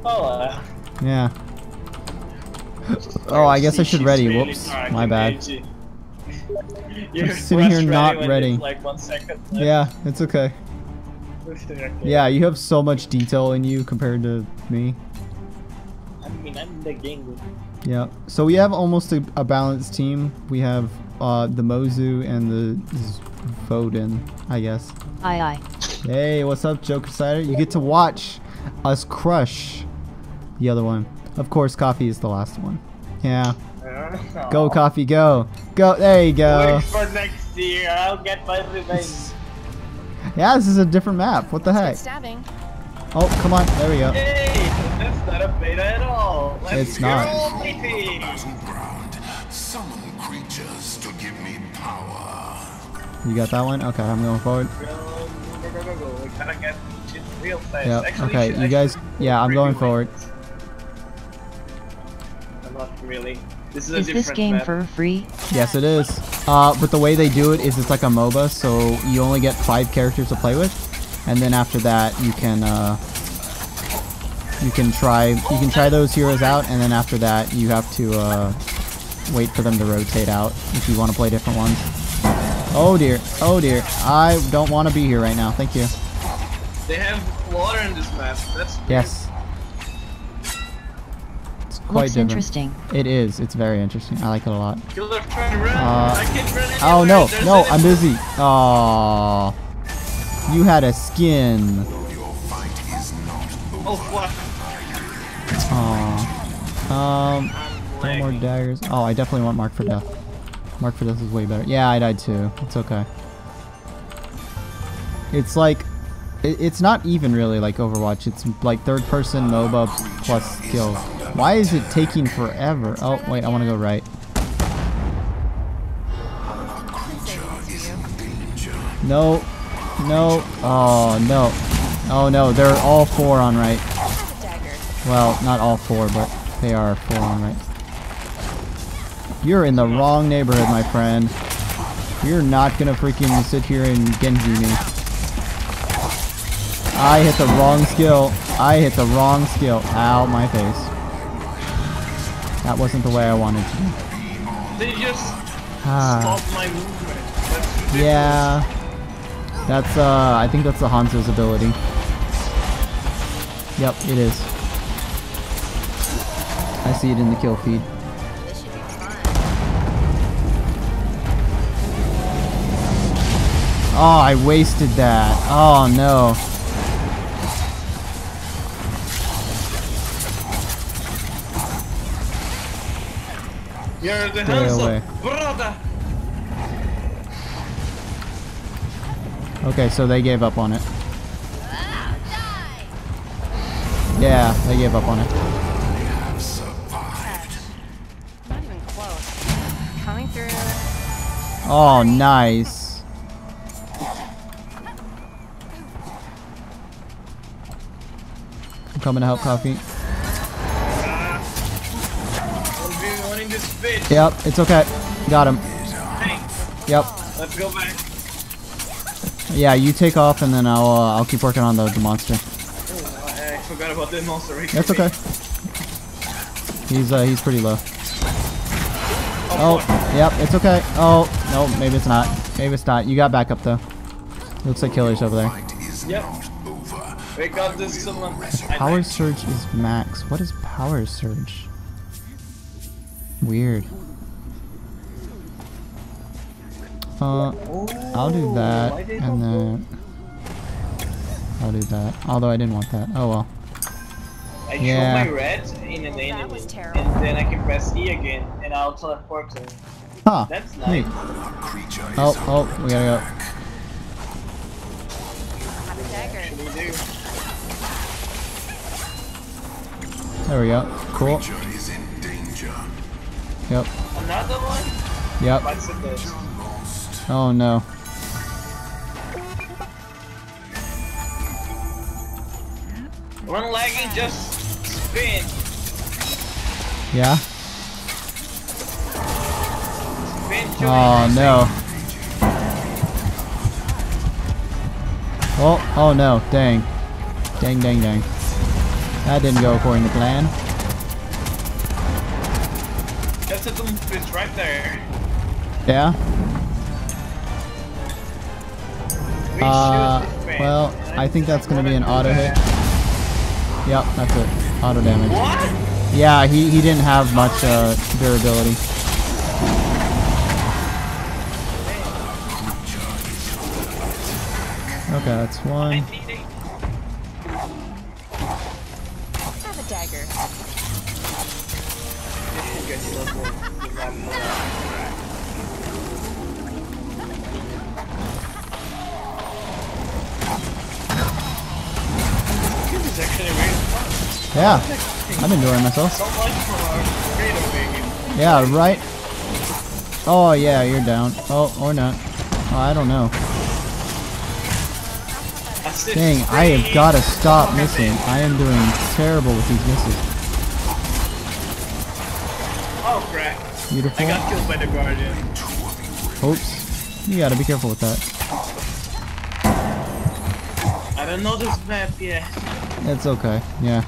Oh. Uh, Yeah. Oh, I guess I should ready. really Whoops, my bad. You're sitting here not ready. Like one second. Yeah, it's okay. Okay. Yeah, you have so much detail in you compared to me. I mean, I'm the game. Yeah. So we have almost a, a balanced team. We have uh, the Mozu and the Voden, I guess. Aye aye. Hey, what's up, Joker Cider? You get to watch us crush the other one. Of course, Coffee is the last one. Yeah. Go, Coffee, go. Go. There you go. Wait for next year. I'll get my revenge. Yeah, this is a different map. What the heck? Stabbing. Oh, come on. There we go. Yay! That's not a beta at all. Let's It's not. Go, Summon creatures to give me power. You got that one? Okay, I'm going forward. Yep. Actually, Okay, you guys. Yeah, I'm going forward. I'm not really. This is a Is this game map. for free? Yes, it is. Uh, but the way they do it is it's like a MOBA, so you only get five characters to play with, and then after that you can uh, You can try you can try those heroes out, and then after that you have to uh, wait for them to rotate out if you want to play different ones. Oh dear, oh dear, I don't want to be here right now. Thank you. They have water in this map. That's weird. Yes. It's quite Looks different. interesting. It is. It's very interesting. I like it a lot. Killer trying to run. Uh, I can't run. Oh no, There's no, I'm busy. Aww. You had a skin. Oh fuck. Aww. Um, no more daggers. Oh, I definitely want Mark for Death. Mark for Death is way better. Yeah, I died too. It's okay. It's like, it, it's not even really like Overwatch. It's like third person MOBA plus skills. Why is it taking forever? Oh, wait, I want to go right. No, no, oh no. Oh no, they're all four on right. Well, not all four, but they are four on right. You're in the wrong neighborhood, my friend. You're not gonna freaking sit here and Genji me. I hit the wrong skill. I hit the wrong skill. Ow, my face. That wasn't the way I wanted to. They just Ah. stopped my movement. That's. Yeah. That's, uh, I think that's the Hanzo's ability. Yep, it is. I see it in the kill feed. This should be fun. Oh, I wasted that. Oh, no. You're the handsome brother. Okay, so they gave up on it. Yeah, they gave up on it. Not even close. Coming through. Oh, nice. I'm coming to help Coffee. Yep, it's okay. Got him. Hey, Yep. let's go back. Yeah, you take off and then I'll uh, I'll keep working on the, the monster. Oh, I, forgot about the monster. right That's okay. He's uh he's pretty low. Oh, yep, it's okay. Oh, no, maybe it's not. Maybe it's not. You got backup though. Looks like killer's over there. Yep. We got this someone. I Power surge is max. What is power surge? Weird. Uh, I'll do that, and then I'll do that. Although I didn't want that. Oh well. I Yeah. throw my red in an enemy, was terrible. and then I can press E again, and I'll teleport to. Huh. That's Neat. nice. Oh, oh, we gotta Have a dagger. Actually do. go. There we go. Cool. Is in danger. Yep. Another one? Yep. What's it this? Oh no. Run lagging, just spin. Yeah. Spin Oh no. Oh, oh no. Dang. Dang, dang, dang. That didn't go according to plan. That's a doom right there. Yeah. We Uh, well, I think that's gonna be an auto hit. Yep, that's it. Auto damage. What? Yeah, he, he didn't have much uh, durability. Okay, that's one. Yeah, I'm enjoying myself. So much for freedom making. Yeah, right. Oh yeah, you're down. Oh, or not. Oh, I don't know. Dang, I have got to stop missing. I am doing terrible with these misses. Oh crap. Beautiful. I got killed by the guardian. Oops. You gotta be careful with that. I don't know this map yet. It's okay. Yeah.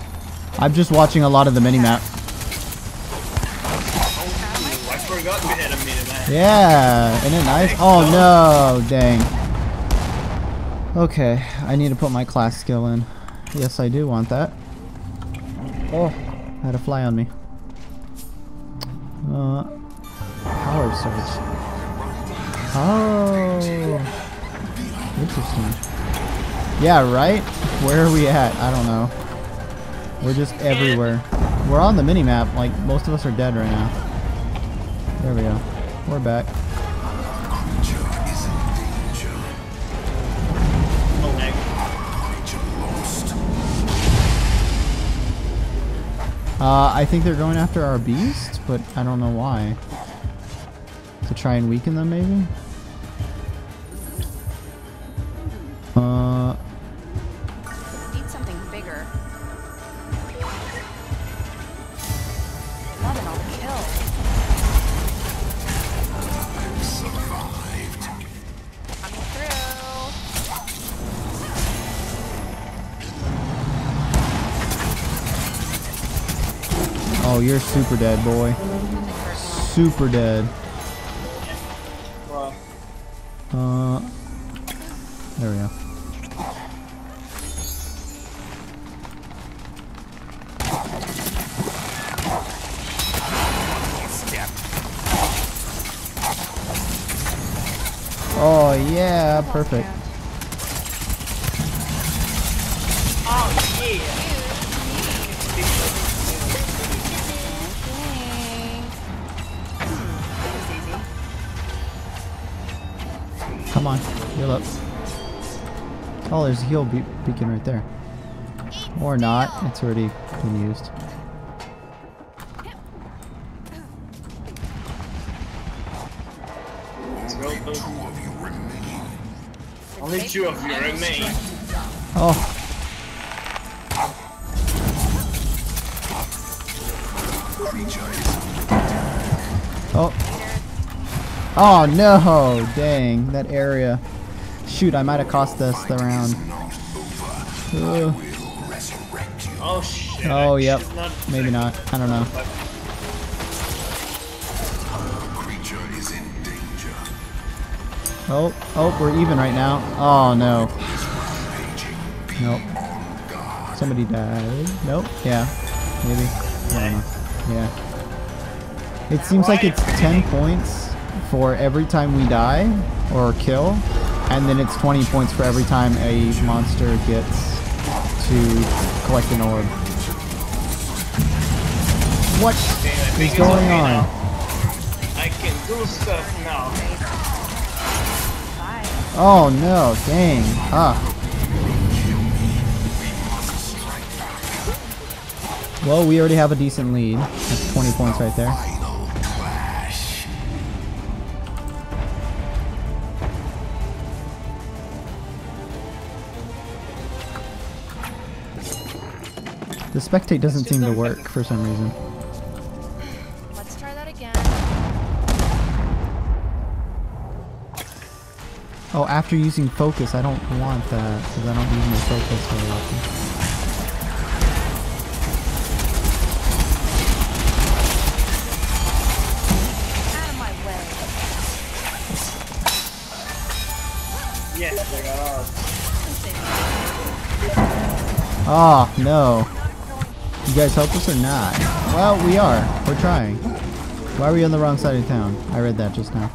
I'm just watching a lot of the minimap. I forgot we had a minimap. Yeah, isn't it nice? Oh no, dang. Okay, I need to put my class skill in. Yes, I do want that. Oh, had a fly on me. Uh, power surge. Oh, interesting. Yeah, right? Where are we at? I don't know. We're just everywhere. We're on the minimap. Like, most of us are dead right now. There we go. We're back. Uh, I think they're going after our beast, but I don't know why. To try and weaken them, maybe? Uh, super dead, boy. Super dead. Uh, heal be beacon right there. Or not, it's already been used. Let's. Two of you remain. Only two of you remain. Oh, oh. Oh no, dang, that area. Shoot, I might have cost us the round. Ugh. will resurrect you. Oh shit. Oh, yep. Not Maybe not. I don't know. Creature is in danger. Oh, oh, we're even right now. Oh no. Nope. Somebody died. Nope. Yeah. Maybe. I. Yeah. It seems like it's 10 points for every time we die or kill, and then it's 20 points for every time a monster gets to collect an orb. What think is going okay on? now. I can do stuff now. Oh no, dang. Ah. Well, we already have a decent lead. That's 20 points right there. The spectate doesn't seem to work for some reason. Let's try that again. Oh, after using focus, I don't want that because I don't use my focus very often. Out of my way. Yes, they got ours. Oh, no. You guys help us or not? Well, we are. We're trying. Why are we on the wrong side of town? I read that just now.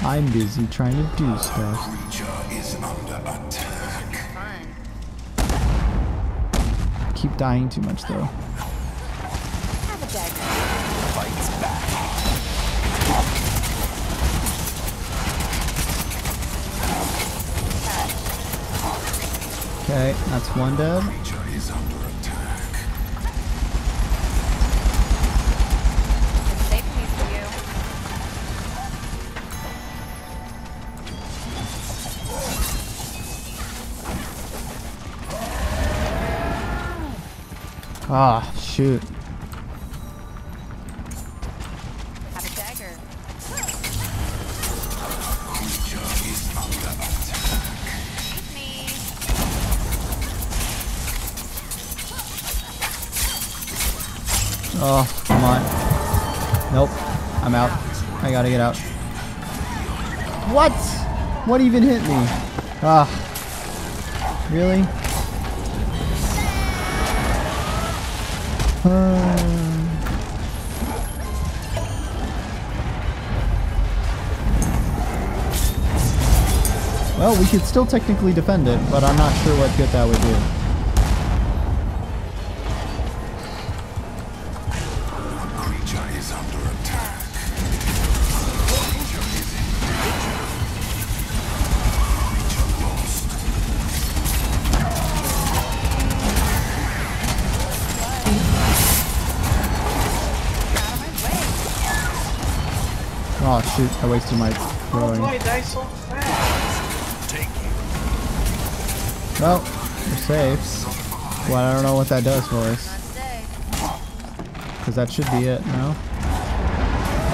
I'm busy trying to do stuff. Is under attack. Keep dying too much though. Okay, that's one dead. Creature is gotta get out. What? What even hit me? Ah. Really? Uh, well, we could still technically defend it, but I'm not sure what good that would do. Shoot, I wasted my How throwing. do I die so fast? Take you. Well, we're safe. Well, I don't know what that does for us. Because that should be it, no?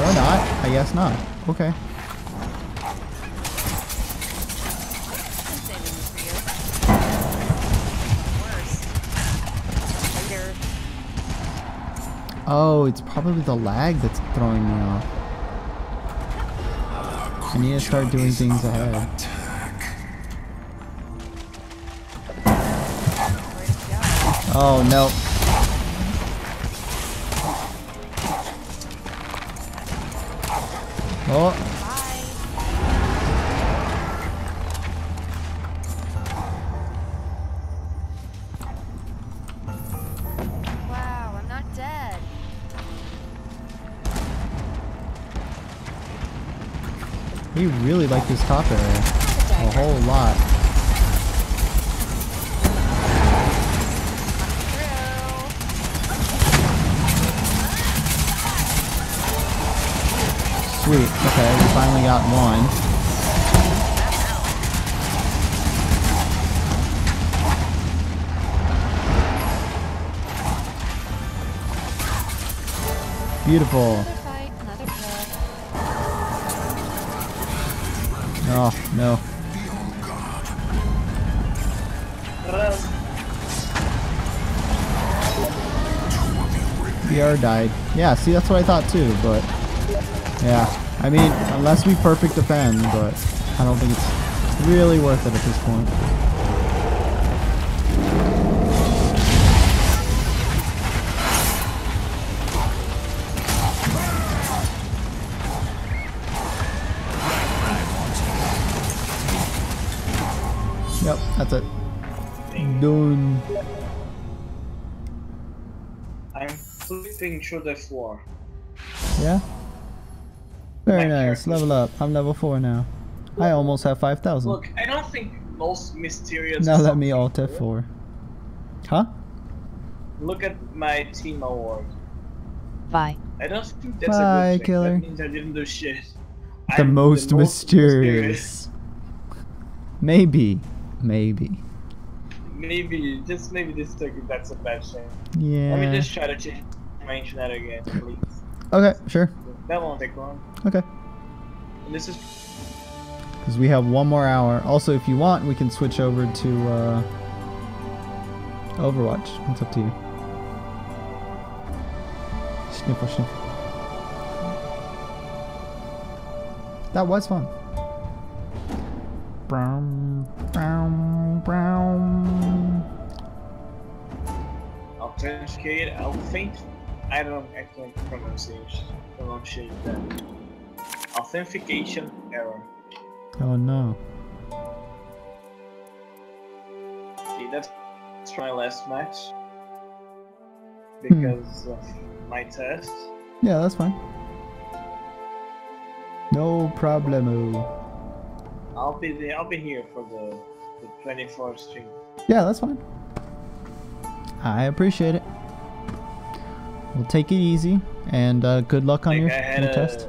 Or not. I guess not. Okay. I'm saving this for you. Worse. Later. Oh, it's probably the lag that's throwing me off. I need to start doing things ahead. Oh, no. Top area. A whole lot. Sweet. Okay, we finally got one. Beautiful. Died. Yeah, see, that's what I thought too, but... Yeah, I mean, unless we perfect defend, but I don't think it's really worth it at this point. Yep, that's it. Flipping through the floor. Yeah? Very My nice. Level up. I'm level 4 now. I almost have 5,000. Look, I don't think most mysterious. Now let me something alt to. F4. Huh? Look at my team award. Bye. I don't think that's Bye, a good thing. killer. That means I didn't do shit. The I'm most mysterious. Maybe. Maybe. Maybe, just maybe this took that's a bad thing. Yeah. Let Yeah. me just try to change my internet again, please. Okay, sure. That won't take long. Okay. And this is Because we have one more hour. Also, if you want, we can switch over to uh, Overwatch. It's up to you. Sniffle, sniffle. That was fun. Brown, brown, brown. I'll authenticate. I'll think. I don't actually pronunciation. Pronunciate that. Uh, authentication error. Oh no. See, that's, my last match hmm. because of my test. Yeah, that's fine. No problemo. I'll be the, I'll be here for the the 24th stream. Yeah, that's fine. I appreciate it. We'll take it easy, and uh, good luck on Like your, your a, test.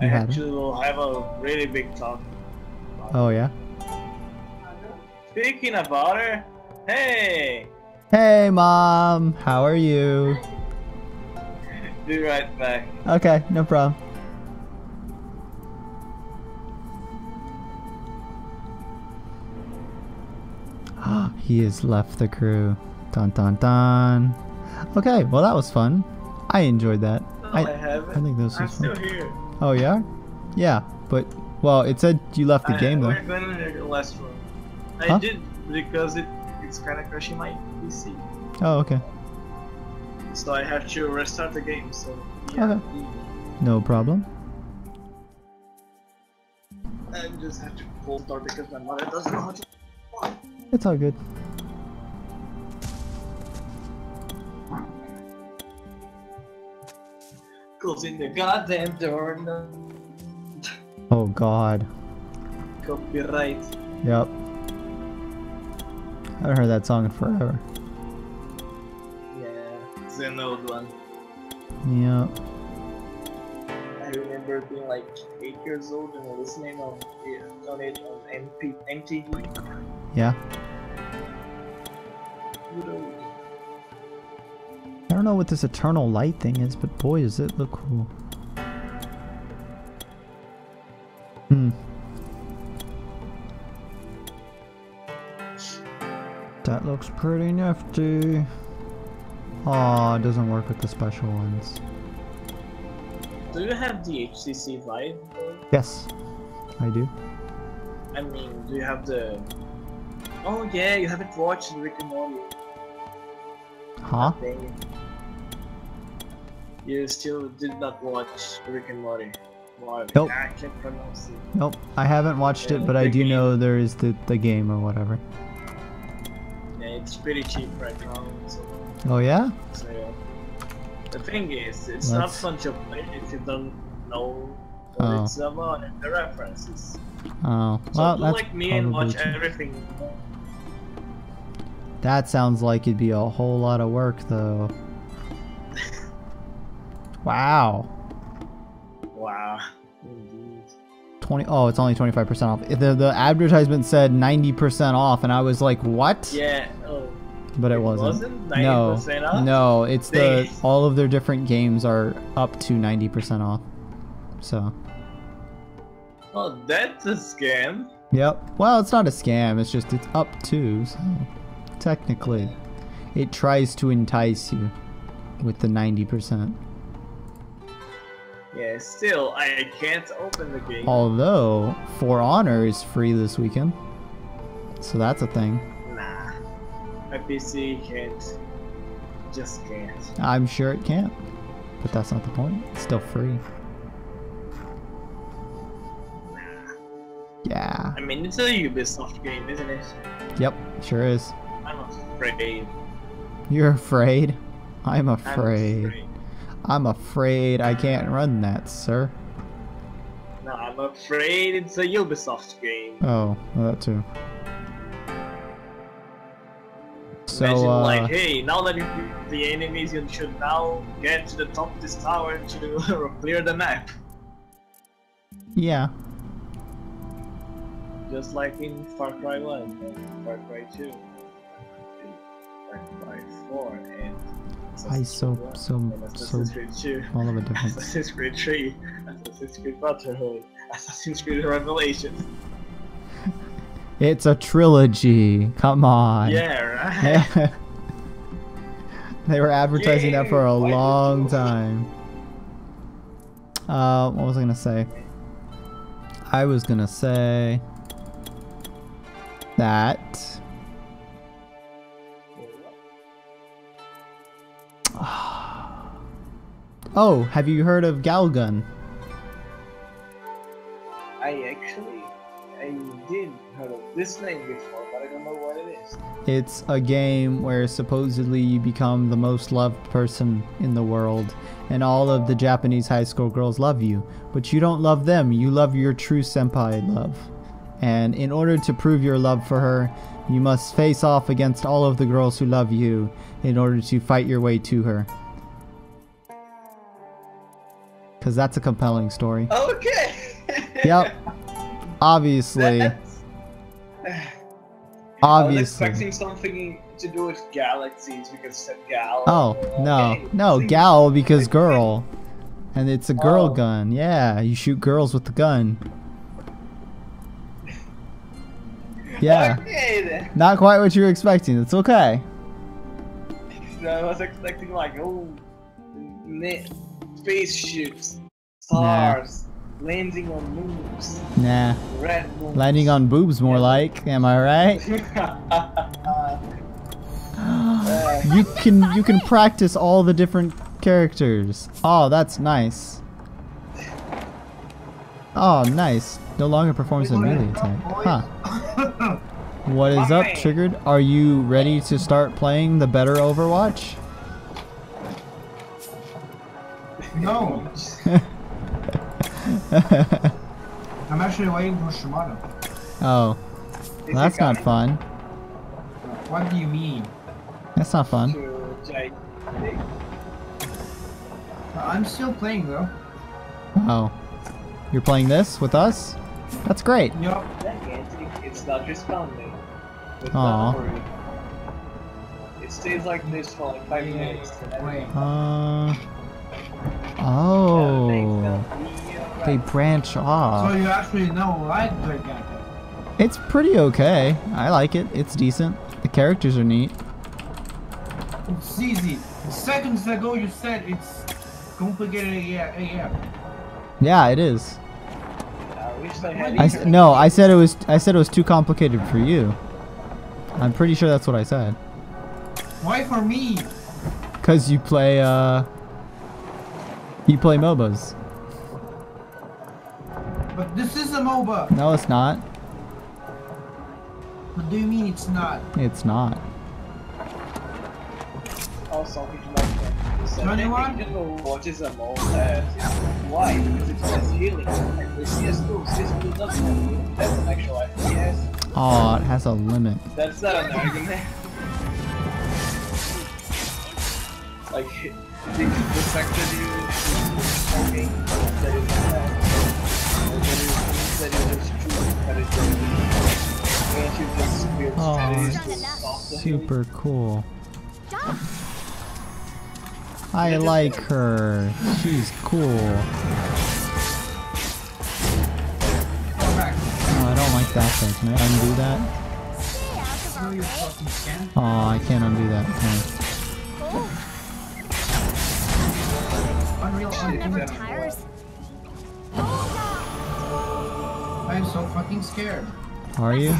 I You had had to have a really big talk. Oh yeah. Speaking about her, hey, Hey, mom. How are you? be right back. Okay, no problem. he has left the crew. Dun dun dun. Okay, well that was fun. I enjoyed that. No, I, I, haven't. I think this I'm was fun. here. Oh yeah, yeah. But well, it said you left the I, game though. We're going to the last room. I Huh? did because it it's kind of crashing my PC, Oh okay. so I have to restart the game. So yeah, Okay. No problem. I just have to full start because my mother doesn't know how to. It's all good. Closing the goddamn door. No Oh god. copyright. Yep. I haven't heard that song in forever. Yeah, it's an old one. Yep. I remember being like eight years old and listening on on it on MP, MTV. Yeah. Good old. I don't know what this eternal light thing is, but boy, does it look cool. Hmm. That looks pretty nifty. Aw, it doesn't work with the special ones. Do you have the HTC Vive? Yes, I do. I mean, do you have the? Oh yeah, you haven't watched Rick and Morty. Huh? You still did not watch Rick and Morty. Nope. I can't pronounce it. Nope, I haven't watched it, but I do game. know there is the, the game or whatever. Yeah, it's pretty cheap right now. So, Oh yeah? so yeah. The thing is, it's Let's- not fun to play if you don't know what Oh. it's about and the references. Oh, So well, do that's like me and watch everything. That sounds like it'd be a whole lot of work, though. Wow. Wow. Indeed. 20 oh it's only 25% off the, the advertisement said 90% off and i was like what Yeah. Oh. but it, it wasn't, wasn't no 90% off? no it's the all of their different games are up to 90% off so Oh, that's a scam. yep well it's not a scam it's just it's up to so technically it tries to entice you with the 90% Yeah, still, I can't open the game. although for honor is free this weekend so that's a thing Nah. My PC can't. Just can't. I'm sure it can't, but that's not the point. It's still free. Nah. Yeah. I mean, it's a Ubisoft game, isn't it? Yep, sure is. I'm afraid. You're afraid? I'm I'm afraid. I'm afraid I can't run that, sir. No, I'm afraid it's a Ubisoft game. Oh, well, that too. So, Imagine uh, like, hey, now that you the enemies, you should now get to the top of this tower to clear the map. yeah. Just like in Far Cry 1 and Far Cry 2. Far Cry 4 and I Assassin's so, Creed 1 so, and so, Assassin's Creed 2. all of a different Assassin's Creed 3, Assassin's Creed Brotherhood, Assassin's Creed Revelations. It's a trilogy. Come on. Yeah, right? They were advertising that for a Yay, why did long you- time. Uh, what was I gonna say? I was gonna say that. Oh, have you heard of Galgun? I actually, I did heard of this name before, but I don't know what it is. It's a game where supposedly you become the most loved person in the world, and all of the Japanese high school girls love you. But you don't love them, you love your true senpai love. And in order to prove your love for her, you must face off against all of the girls who love you in order to fight your way to her. Because that's a compelling story. Okay! Yep. Obviously. That's- I was Obviously. expecting something to do with galaxies because said gal. Oh, no. Okay, No, gal because girl. And it's a girl Oh. gun. Yeah, you shoot girls with the gun. Yeah. Okay. Not quite what you were expecting. It's okay. So I was expecting like, oh, spaceships, stars, landing on moons, Nah. red moons. Landing on boobs more like, am I right? Uh, you can you can practice all the different characters. Oh, that's nice. Oh, nice. No longer performs a melee attack. Huh. What is up, Triggered? Are you ready to start playing the better Overwatch? No, I'm actually waiting for Shimano. Oh, well, that's not fun. What do you mean? That's not fun. I'm still playing though. Oh, you're playing this with us? That's great. Yup. It's not responding. It's Aw. not worried. It stays like this for like five minutes. Wait. Uh. Oh. They branch off. So you actually know I play Gambit. It's pretty okay. I like it. It's decent. The characters are neat. It's easy. Seconds ago you said it's complicated yeah, yeah. Yeah, it is. I wish I s- no, I said it was. I said it was too complicated for you. I'm pretty sure that's what I said. Why for me? Cause you play. uh... You play MOBAs. But this is a MOBA. No, it's not. What do you mean it's not? It's not. 21? You know what is a mole? Uh, why? Because it has healing. Like the CS2, CS2 doesn't have healing. That's an actual FPS. Oh, it has a limit. That's not an argument. like, the, the fact that you smoking, that it is bad. Or that it, that it is true, that it is Can't you just feel that it is Oh, too soft to heal? super cool. I like her. She's cool. Oh, I don't like that thing. Can I undo that? No, you fucking can. Oh, I can't undo that. Okay. Unreal Engine. I'm so fucking scared. Are you?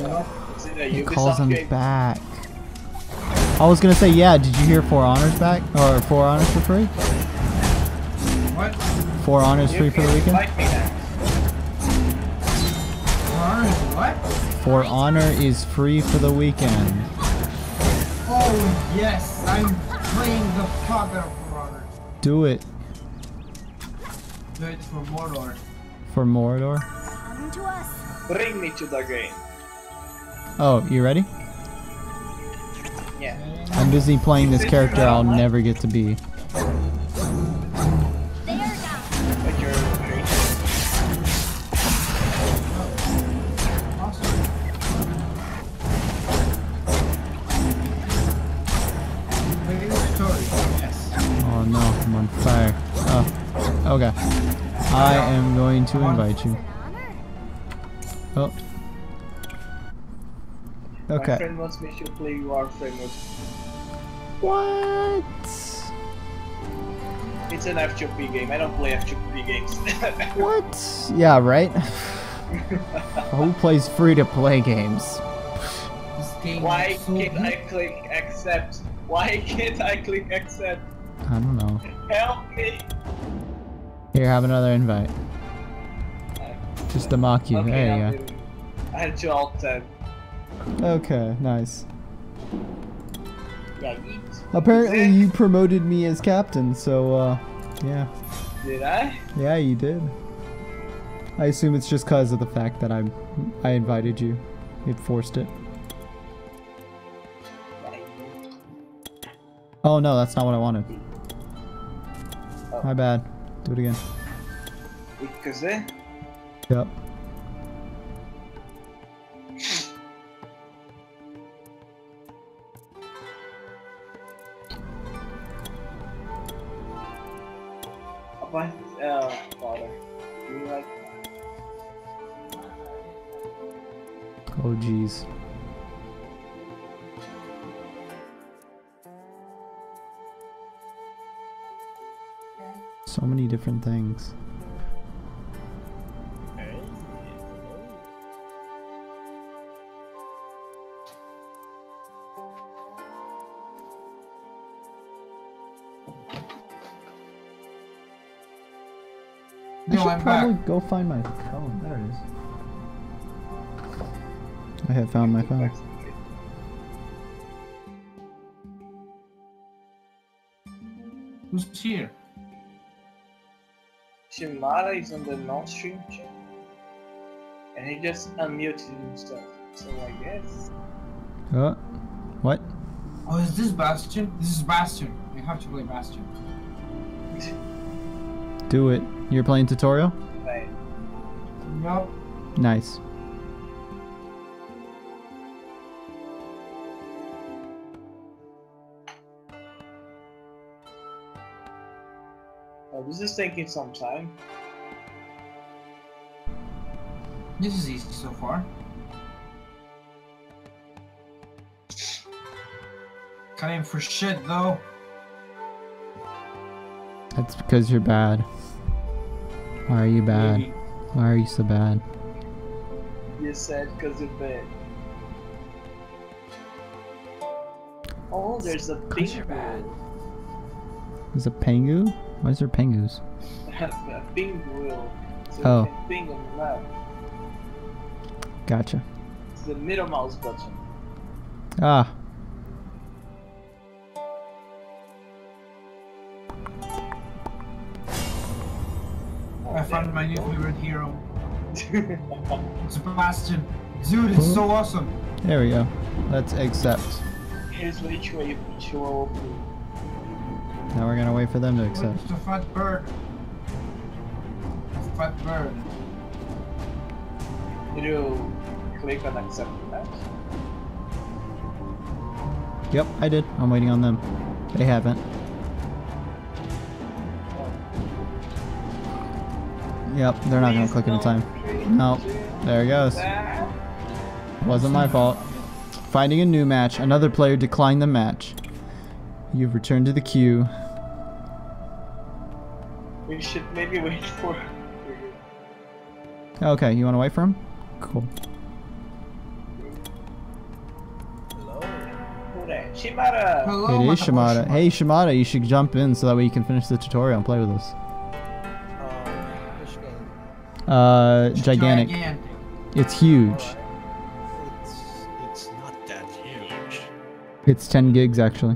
Yup. Is it a He calls him back. I was gonna say, yeah. Did you hear For Honor's back or For Honor's for free? What? For Honor's free for the weekend. Fight me then. Honor what? For Honor is free for the weekend. Oh yes, I'm playing the fuck out of For Honor. Do it Do it for Mordor. for Mordor. Come to us. Bring me to the game. Oh, you ready? Yeah. I'm busy playing this character I'll never get to be. Oh no, I'm on fire. Oh, okay. I am going to invite you. Oh. My Okay. friend wants me to play Warframe with What? It's an F2P game. I don't play F2P games. What? Yeah, right? Who plays free to play games? This game Why is so can't good. I click accept? Why can't I click accept? I don't know. Help me! Here, have another invite. Uh, Just to mock you. Okay, there I'll you do. I had to alt tab. Okay, nice. Yeah. Apparently you promoted me as captain, so uh, yeah. Did I? Yeah, you did. I assume it's just cause of the fact that I'm, I invited you. It forced it. Oh no, that's not what I wanted. My bad. Do it again. Because eh? Yep. Oh, father. You like Oh jeez. So many different things. I No, should I'm probably back. go find my phone. There it is. I have found my phone. Who's here? Shimada is on the non-stream chat. And he just unmuted himself. So I guess. Oh, what? Oh, is this Bastion? This is Bastion. We have to play Bastion. Do it. You're playing tutorial? Right. Yup. Nice. Oh, this is taking some time. This is easy so far. Cut in for shit though. That's because you're bad. Why are you bad? Maybe. Why are you so bad? You said because of the. Oh, there's a you're bad. Is it Pengu? Why is there Pengus? a pink. So Oh. ping on the map. Gotcha. It's the middle mouse button. Ah. I found my new favorite hero. It's Bastion. Dude, it's so awesome. There we go. Let's accept. Here's which way you Now we're gonna wait for them to accept. It's a fat bird. A fat bird. Did you click on accept that? Yep, I did. I'm waiting on them. They haven't. Yep, they're not gonna click in time. No, there he goes. Wasn't my fault. Finding a new match. Another player declined the match. You've returned to the queue. We should maybe wait for. Okay, you wanna wait for him? Cool. Hello. Who that? Shimada! Hello, It is Shimada. Hey Shimada, you should jump in so that way you can finish the tutorial and play with us. Which game? Uh, gigantic. Gigantic. It's huge. It's it's not that huge. It's 10 gigs actually.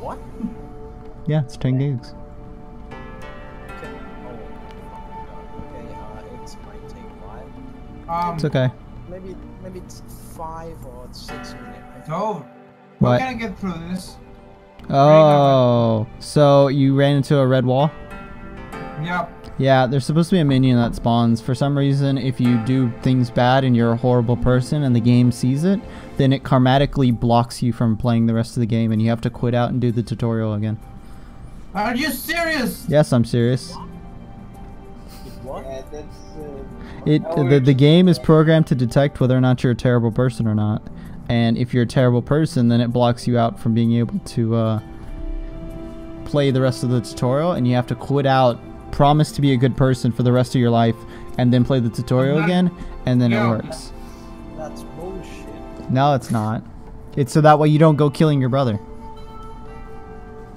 What? Yeah, it's 10 gigs. Okay. Okay. It might take a while. Um, It's okay. Maybe maybe it's five or six minutes. It's over. We're gonna get through this. Oh, so you ran into a red wall? Yep. Yeah, there's supposed to be a minion that spawns. For some reason, if you do things bad and you're a horrible person and the game sees it, then it karmatically blocks you from playing the rest of the game and you have to quit out and do the tutorial again. Are you serious? Yes, I'm serious. What? Yeah, that's. Uh, It the, the game is programmed to detect whether or not you're a terrible person or not. And if you're a terrible person, then it blocks you out from being able to uh, play the rest of the tutorial, and you have to quit out, promise to be a good person for the rest of your life, and then play the tutorial not- again, and then it works. That's bullshit. No, it's not. It's so that way you don't go killing your brother.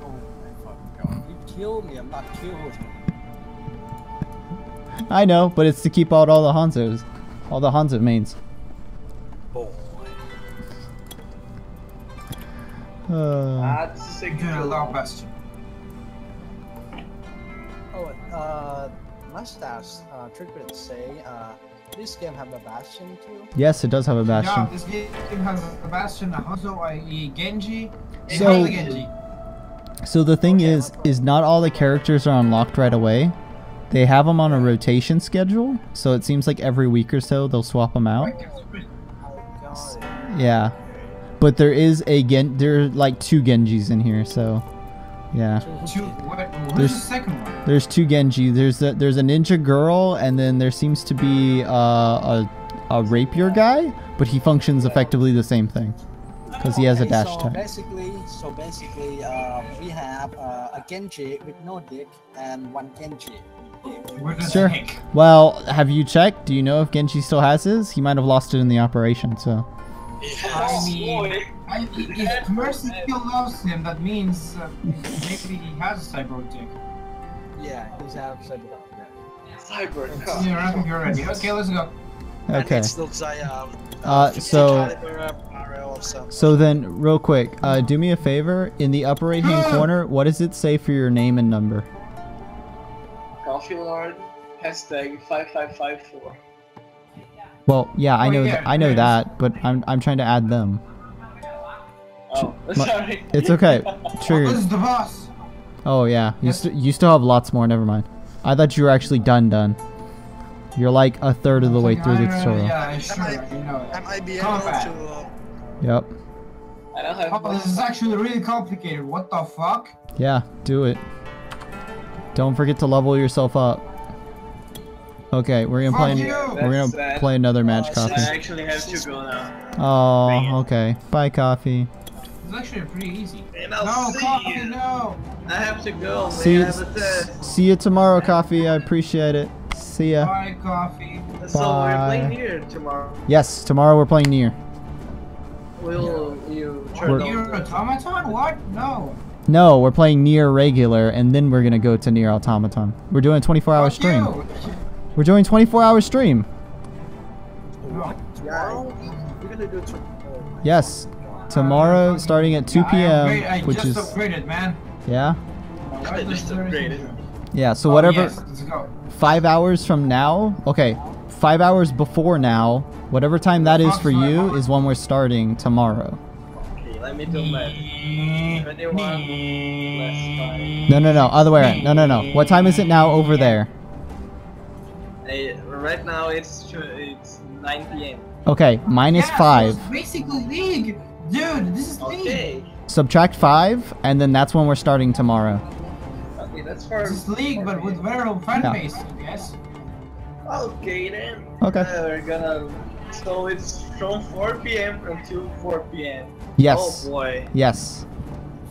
Oh my fucking god. You killed me. I'm not killed. I know, but it's to keep out all the Hanzos, all the Hanzo mains. Boy. Uh, Ah, this is You're taking gonna too allow long. Bastion. Uh, mustache. Uh, Trick did say, uh, this game have a bastion too. yes, it does have a Yeah, bastion. this game has a Bastion, a Hanzo, a Genji, a So- Genji. So the thing is, is not all the characters are unlocked right away. They have them on a rotation schedule, so it seems like every week or so they'll swap them out. Oh. Yeah, but there is a gen. There are like two Genjis in here, so yeah. Two, what, who's There's- the second one? There's two Genji. There's a there's a ninja girl, and then there seems to be uh, a a rapier guy, but he functions effectively the same thing because he has a Okay, dash so attack. Basically, so basically, uh, we have uh, a Genji with no dick and one Genji. We're Sure. Nick. Well, have you checked? Do you know if Genji still has his? He might have lost it in the operation. So I mean, I, if Mercy still loves him, that means uh, maybe he has a cyber dick. Yeah, he's have cyber. Cyber. You're, you're ready. Okay, let's go. okay. And it looks like um, Uh, so- caliber, uh, barrel or something. So then, real quick, uh, do me a favor. In the upper right hand corner, what does it say for your name and number? Coffee Lord. Hashtag 5554. Well, yeah, I Oh, know, yeah, th- I know there it is. that, but I'm I'm trying to add them. Oh, sorry. It's okay. This is the boss. Oh yeah, you st- you still have lots more. Never mind. I thought you were actually done done. You're like a third of the way through the I- tutorial. Yeah, sure, you know Am. I be able Combat. Uh, Yep. I don't have Oh, this is actually really complicated. What the fuck? Yeah, do it. Don't forget to level yourself up. Okay, we're gonna play. We're gonna sad. play another match, Uh, coffee. I actually have to go now. Oh, okay. Bye, coffee. It's actually pretty easy. And I'll No, see coffee, you. no. I have to go. man. See I you. have a test. See you tomorrow, coffee. I appreciate it. See ya. Bye, coffee. So we're playing here tomorrow. Yes, tomorrow we're playing NieR. Will you turn We're- on automaton? What? No. No, we're playing NieR regular, and then we're gonna go to NieR automaton. We're doing a 24-hour stream. you. We're doing 24-hour stream. No. tomorrow? We're gonna do it. Yes, tomorrow starting at 2 I upgrade- p.m., which just is upgraded, man. yeah, I just upgraded. yeah. So Oh, whatever, yes, let's go. five hours from now. Okay, five hours before now. Whatever time that is for you is when we're starting tomorrow. Okay, let me do math. 21 less 5. No, no, no, other way around. No, no, no. What time is it now over there? Hey, right now it's it's 9 p.m. Okay, minus Yeah, so five. it's basically league. Dude, this is league. Okay. Subtract five, and then that's when we're starting tomorrow. Okay, that's for. This is league, but with very fan Yeah. base, I guess. Okay then. Okay. Uh, we're gonna. So it's from 4 p.m. until 4 p.m. Yes. Oh boy, Yes.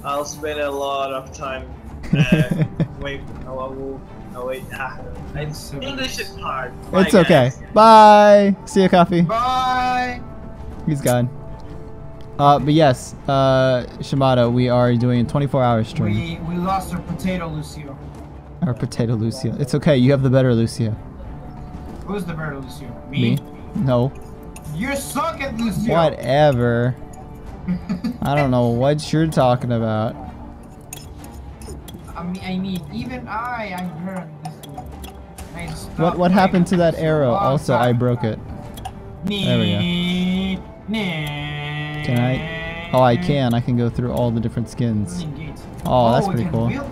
I'll spend a lot of time. Uh, wait, I will. No wait. Ah, it's, English is hard. Bye, It's okay. guys. Bye. See you, coffee. Bye. He's gone. Uh, but yes, uh, Shimada, we are doing a 24-hour stream. We we lost our potato, Lucio. Our potato Lucio. It's okay. You have the better Lucio. Who's the better Lucio? Me? No. You suck at Lucio. Whatever. I don't know what you're talking about. I mean, I mean, even I, I'm I What what happened to that arrow? Also, I broke it. There we go. Can I? Oh, I can. I can go through all the different skins. Oh, oh, that's pretty cool. Heal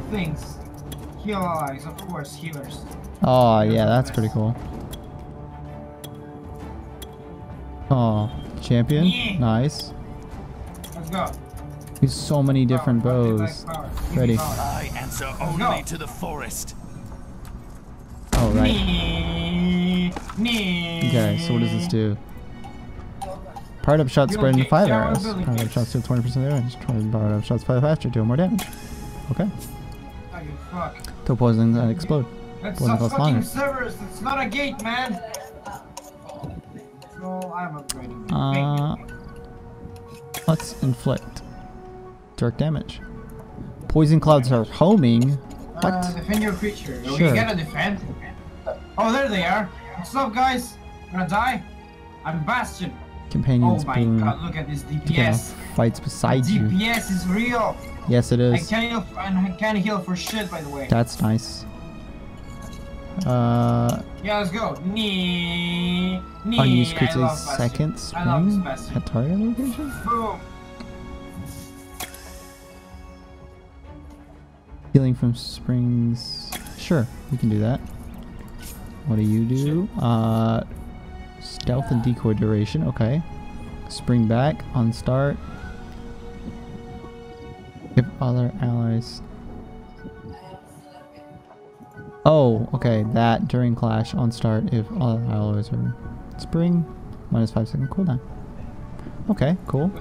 of course, healers. Oh, yeah, that's pretty cool. Oh, champion. Nice. Let's go. There's so many different bows. like power. Give me Ready. power. I answer only go. to the forest. Oh, right. Nee, nee. Okay, so what does this do? Powered up shots You'll spread into 5 shower arrows. ability Powered up shots do 20% damage. 20 powered up shots fly faster, do more damage. Okay. Okay, fuck. Till poison and explode. That's Poison costs fucking longer. servers. It's not a gate, man. So I'm upgrading. Uh, let's inflict. Direct damage. Poison clouds are homing. What? Uh, defend your creature. Sure. We gotta defend. Oh, there they are. What's up, guys? I'm Gonna die? I'm Bastion. Companions oh my boon. god, look at this DPS. fights beside you. DPS is real. Yes, it I is. can't heal, and I can't heal for shit, by the way. That's nice. Uh, Yeah, let's go. Nee, nee. unused I crits a second I spring Bastion. location. Boom. Healing from springs. Sure, we can do that. What do you do? Uh, stealth and decoy duration. Okay. Spring back on start. If other allies. Oh, okay. That during clash on start if other allies are spring. Minus five second cooldown. Okay, cool.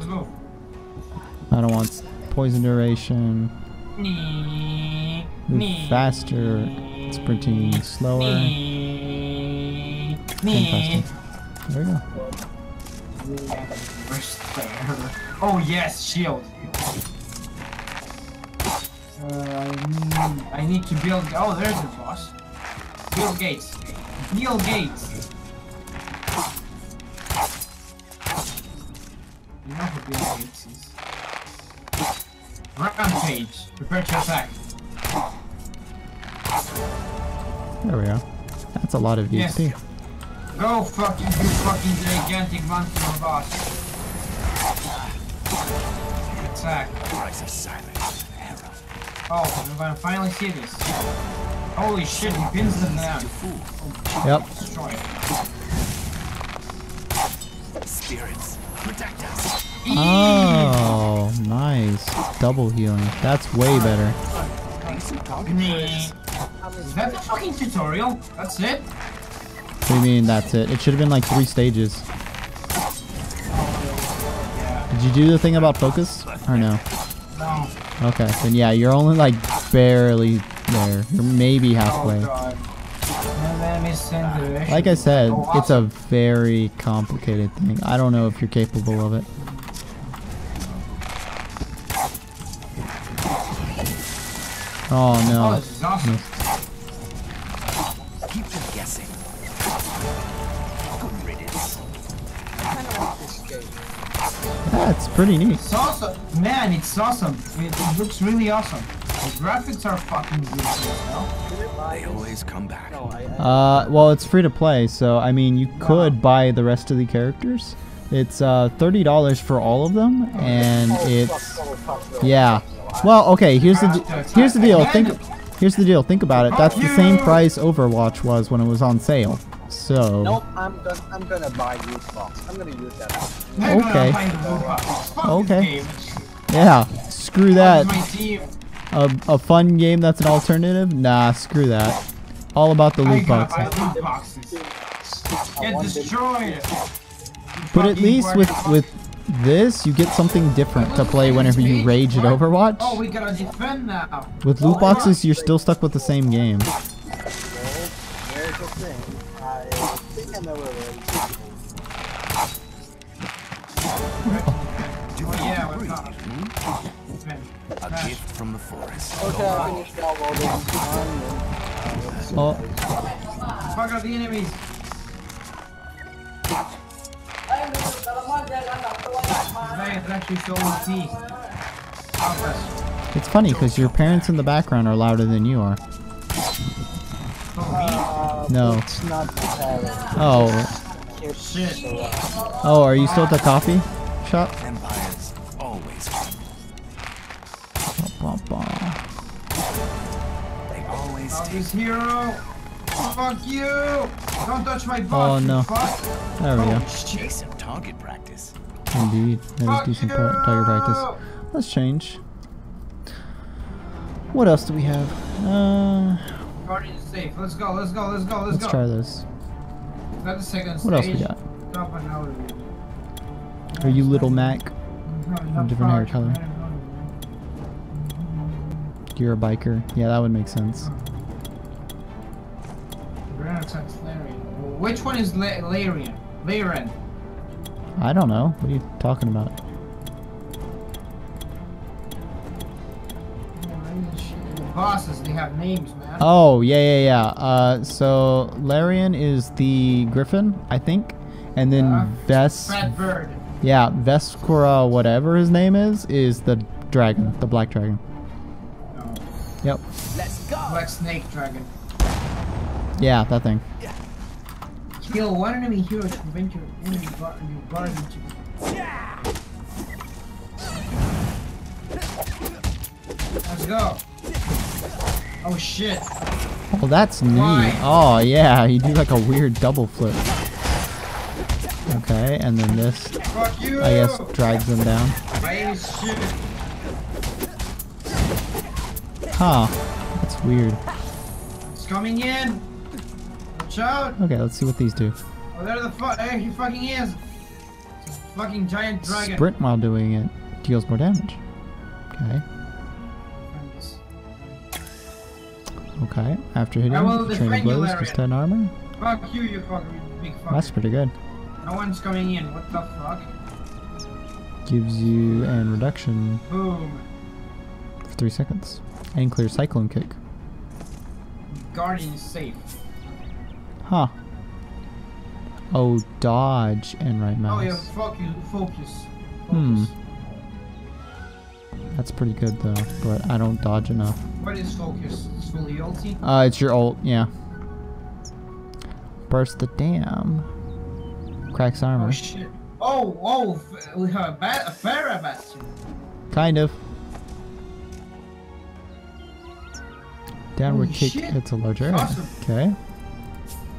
I don't want poison duration. Move faster. Sprinting slower. And faster. There we go. Oh yes, shield. Uh, I need, I need to build. Oh, there's the boss. Bill Gates. Bill Gates. You know who Bill Gates is. Rampage. Prepare to attack. There we go. That's a lot of Yes. XP. Go fucking you fucking gigantic monster boss. Attack. Price of silence. Oh, I'm gonna finally see this. Holy shit, he pins them down. Yep. Destroy it. Spirits. Protect us. Oh, nice. Double healing. That's way better. Is that the fucking tutorial? That's it? What do you mean that's it? It should have been like three stages. Did you do the thing about focus? Or no? No. Okay, then yeah, you're only like barely there. You're maybe halfway. God. And then we send the rest. Like I said, Oh, it's a very complicated thing. I don't know if you're capable of it. Oh Oh, no. this is awesome. Keep them guessing. Good riddance. That's pretty neat. It's awesome. Man, it's awesome. It, it looks really awesome. The graphics are fucking good as well. They always come back. No, I, I Uh, well, it's free to play, so I mean, you could buy the rest of the characters. It's uh, thirty dollars for all of them, and oh, it's fuck, oh, fuck, oh, yeah. Fuck, Well, okay. Here's the here's the deal. Think here's the deal. Think about it. That's the same price Overwatch was when it was on sale. So Nope, I'm gonna I'm gonna buy loot box. I'm gonna use that. I'm gonna Okay. loot box. Okay. yeah, screw that. A, a fun game that's an alternative? Nah, screw that. All about the loot gotta boxes. loot boxes. Get destroyed. But at least with with this, you get something different to play whenever you rage at Overwatch. Oh, we gotta defend now. With loot boxes, you're still stuck with the same game. Well, here's the thing. I think I know where yeah, we're not. Defend. A gift from the forest. Okay, I finished downloading. Let's see. Oh, Fuck out the enemies. Right, it's actually so OP. Alphas. it's funny because your parents in the background are louder than you are. No. It's not. Oh, Shit. So, oh, are you still at the coffee shop? Empires always crumble. Bum, bum. They always me. take This hero. Fuck you. Don't touch my butt. Oh, no. Fuck. There we go. Oh, shit. decent target practice. Indeed, that Fuck is decent you. target practice. Let's change. What else do we have? Uh, Guardian is safe. Let's go. Let's go. Let's go. Let's, let's go. try this. Is that the second What else we got? Top and out. Are you little Mac? No, different hair color. You're a biker. Yeah, that would make sense. Renaissance Larian. Which one is La- Larian? Larian. I don't know. What are you talking about? The bosses, they have names, man. Oh, yeah, yeah, yeah. Uh, so Larian is the Griffin, I think, and then Yeah. Ves, Fat bird. yeah, Veskora, whatever his name is, is the dragon, the black dragon. No. Yep. Black snake dragon. Yeah, that thing. Kill one enemy hero to prevent your enemy guard your guardian to Let's go. Oh shit. Oh, that's neat. Why? Oh, yeah, you do like a weird double flip. Okay, and then this! I guess, drags them down. My aim is shit. Huh. That's weird. It's coming in. Watch out. Okay, let's see what these do. Oh, there the fuck. There he fucking is. Fucking giant dragon. Sprint while doing it deals more damage. Okay. Okay. After hitting, training blows plus 10 armor. Fuck you, you fucking big fucker. That's pretty good. No one's coming in. What the fuck? Gives you an reduction Boom. for 3 seconds. And clear cyclone kick. Guardian is safe. Huh. Oh, dodge and right mouse. Oh yeah, you. Focus. Hmm. That's pretty good though, but I don't dodge enough. What is focus? It's fully ulti? Uh, it's your ult, yeah. Burst the dam. Cracks armor. Oh shit. Oh, oh, we have a, ba- a Pharah Bastion. Kind of. Downward Holy kick shit. hits a large area. Awesome. Okay.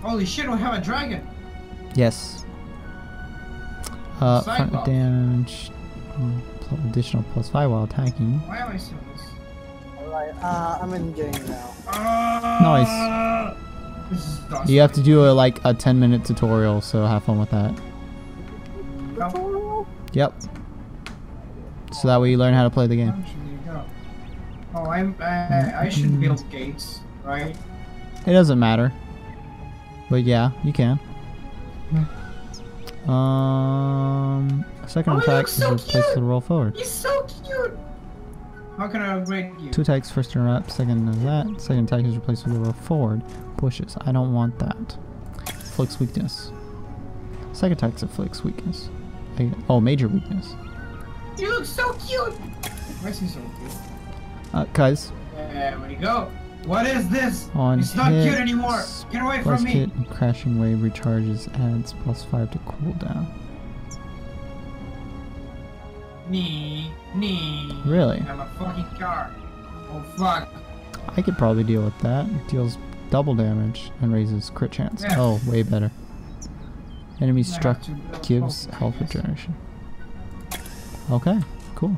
Holy shit, we have a dragon. Yes. Uh, front Cyclops. damage. mm, Additional plus five while attacking. Why am I seeing this? Alright, uh, I'm in game now. This is. You have to do a like a 10 minute tutorial, so have fun with that. Tutorial? Yep. So that way you learn how to play the game. There you go. Oh, I'm. Uh, I should build gates, right? It doesn't matter. But yeah, you can. Um, second Oh, attack is so replaced cute. with a roll forward. He's so cute. How can I upgrade you? Two attacks, first interrupt, second is that. Second attack is replaced with a roll forward. Pushes. I don't want that. Flicks weakness. Second attack's a flicks weakness. Oh, major weakness. You look so cute. Why is he so cute? Uh, we go. What is this? on it's not cute anymore. Get away from me. and crashing wave recharges adds plus five to cooldown. Knee, knee. Really? I'm a fucking car. Oh fuck. I could probably deal with that. It deals double damage and raises crit chance. Yeah. Oh, way better. Enemy struck have to build gives health regeneration. Okay, cool.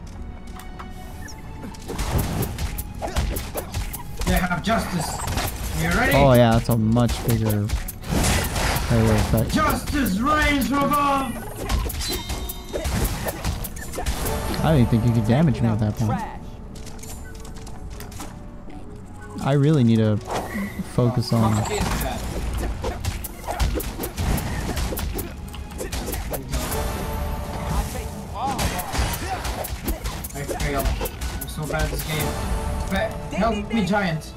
Have justice. You ready? Oh yeah, that's a much bigger area effect. Justice reigns from above. I don't think you could damage me at that point. I really need to focus on. Fuck is that? I failed. I'm so bad at this game. Help me, giant.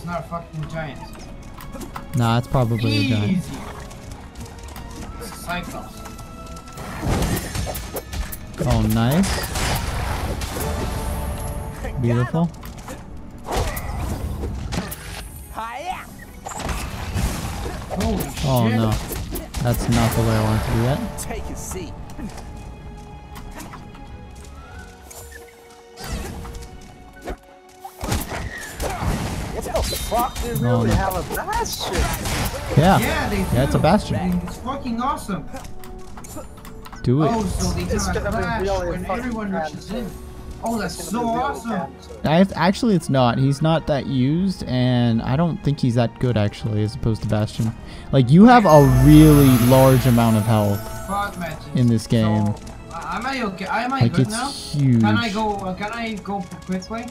It's not a fucking giant. Nah, it's probably a giant. It's a Cyclops. Oh, nice. Beautiful. Holy Oh shit. no, that's not the way I want to do that. Take a seat. Fuck? They Oh, really no. have a bastion. Yeah, Yeah, they do. yeah, it's a bastion. It's fucking awesome. Do it. Oh, so they It's gonna be flash really when everyone rushes in. Oh, that's so gonna be really awesome. I actually, it's not. He's not that used, and I don't think he's that good actually, as opposed to Bastion. Like you have a really large amount of health in this game. So, uh, am I okay? Am I Like good it's now? huge. Can I go? Uh, can I go quickly?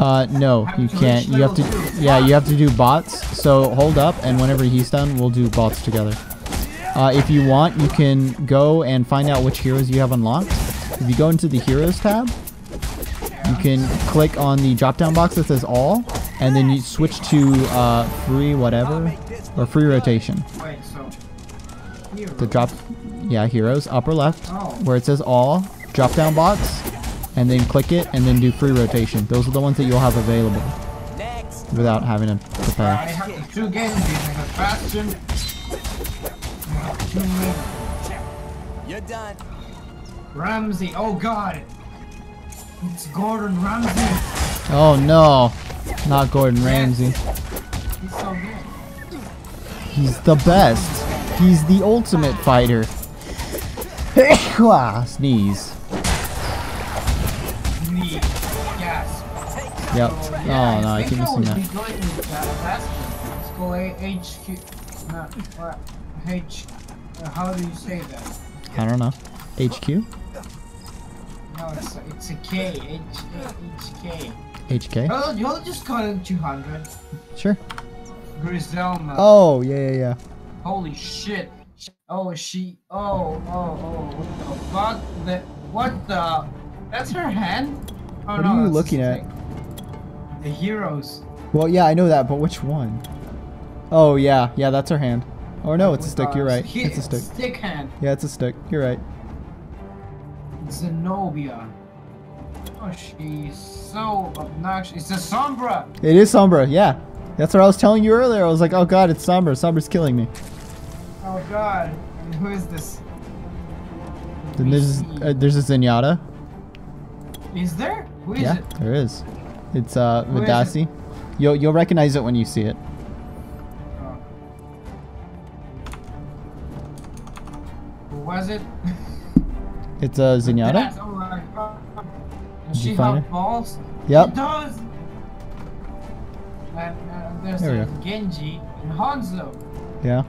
Uh, no, you can't. You have to. Yeah, you have to do bots. So hold up, and whenever he's done, we'll do bots together. Uh, if you want, you can go and find out which heroes you have unlocked. If you go into the heroes tab, you can click on the drop-down box that says all, and then you switch to uh, free whatever or free rotation. The drop, yeah, heroes upper left, where it says all drop-down box, and then click it, and then do free rotation. Those are the ones that you'll have available without having to, to I pay. have two games. I have Bastion. I have two main- You're done. Ramsey. Oh God. It's Gordon Ramsay. Oh no, not Gordon Ramsay. He's so good. He's the best. He's the ultimate fighter. Sneeze. Yep. Oh yeah, no, I keep missing that. be going with, Bastion. Let's go HQ. No, what? H. How do you say that? I don't know. HQ? No, it's a, it's a K. H H K. HK? Oh, you'll just call it 200. Sure. Griselma. Oh, yeah, yeah, yeah. Holy shit. Oh, she. Oh, oh, oh. What the fuck? The, what the? That's her hand? Oh, What no, are you looking at? The heroes. Well, yeah, I know that, but which one? Oh, yeah, yeah, that's her hand. Or no, it's a stick. You're right. It's a stick. Stick hand. Yeah, it's a stick. You're right. Xenobia. Oh, she's so obnoxious. It's a Sombra. It is Sombra. Yeah, that's what I was telling you earlier. I was like, oh god, it's Sombra. Sombra's killing me. Oh god. And who is this? Then there's uh, there's a Zenyatta. Is there? Who is yeah, it? there is. It's uh Vadasi. You'll you'll recognize it when you see it. Oh. Who was it? It's a uh, Zenyatta. Oh my god. Did she find have it? balls? Yep. She does! And uh, there's There. Genji and Hanzo. Yeah.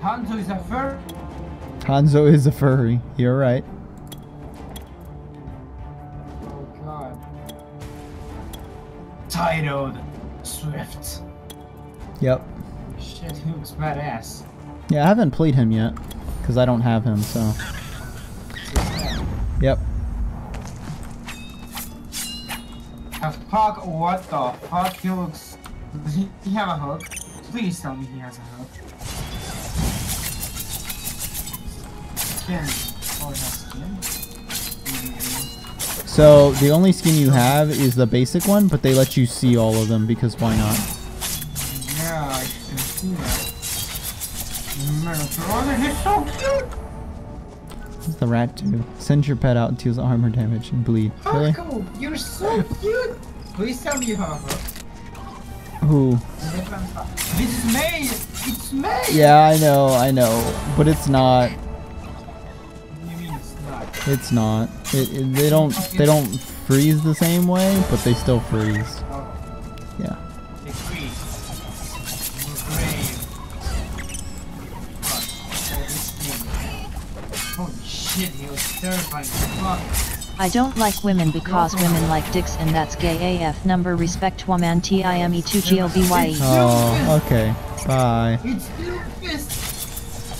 Hanzo is a fur. Hanzo is a furry. You're right. Tyto the Swift. Yep. Shit, he looks badass. Yeah, I haven't played him yet because I don't have him. So. Yep. Fuck, what the fuck? He looks. Does he, he have a hook? Please tell me he has a hook. Skin. Oh, skin? So the only skin you have is the basic one, but they let you see all of them because why not? Yeah, I can see that. Mm, Miracle. Oh, he's so cute! What's the rat do? Send your pet out and deals armor damage and bleed. Really? Pakko, you're so cute! Please tell me you have a. Who? This is Mei! It's Mei! Yeah, I know, I know, but it's not. It's not? It, it, they don't. They don't freeze the same way, but they still freeze. Yeah. they freeze. You're brave. Fuck. This thing. Holy shit, he was terrifying. I don't like women because women like dicks and that's gay AF number respect woman time 2 govye Oh, okay. Bye.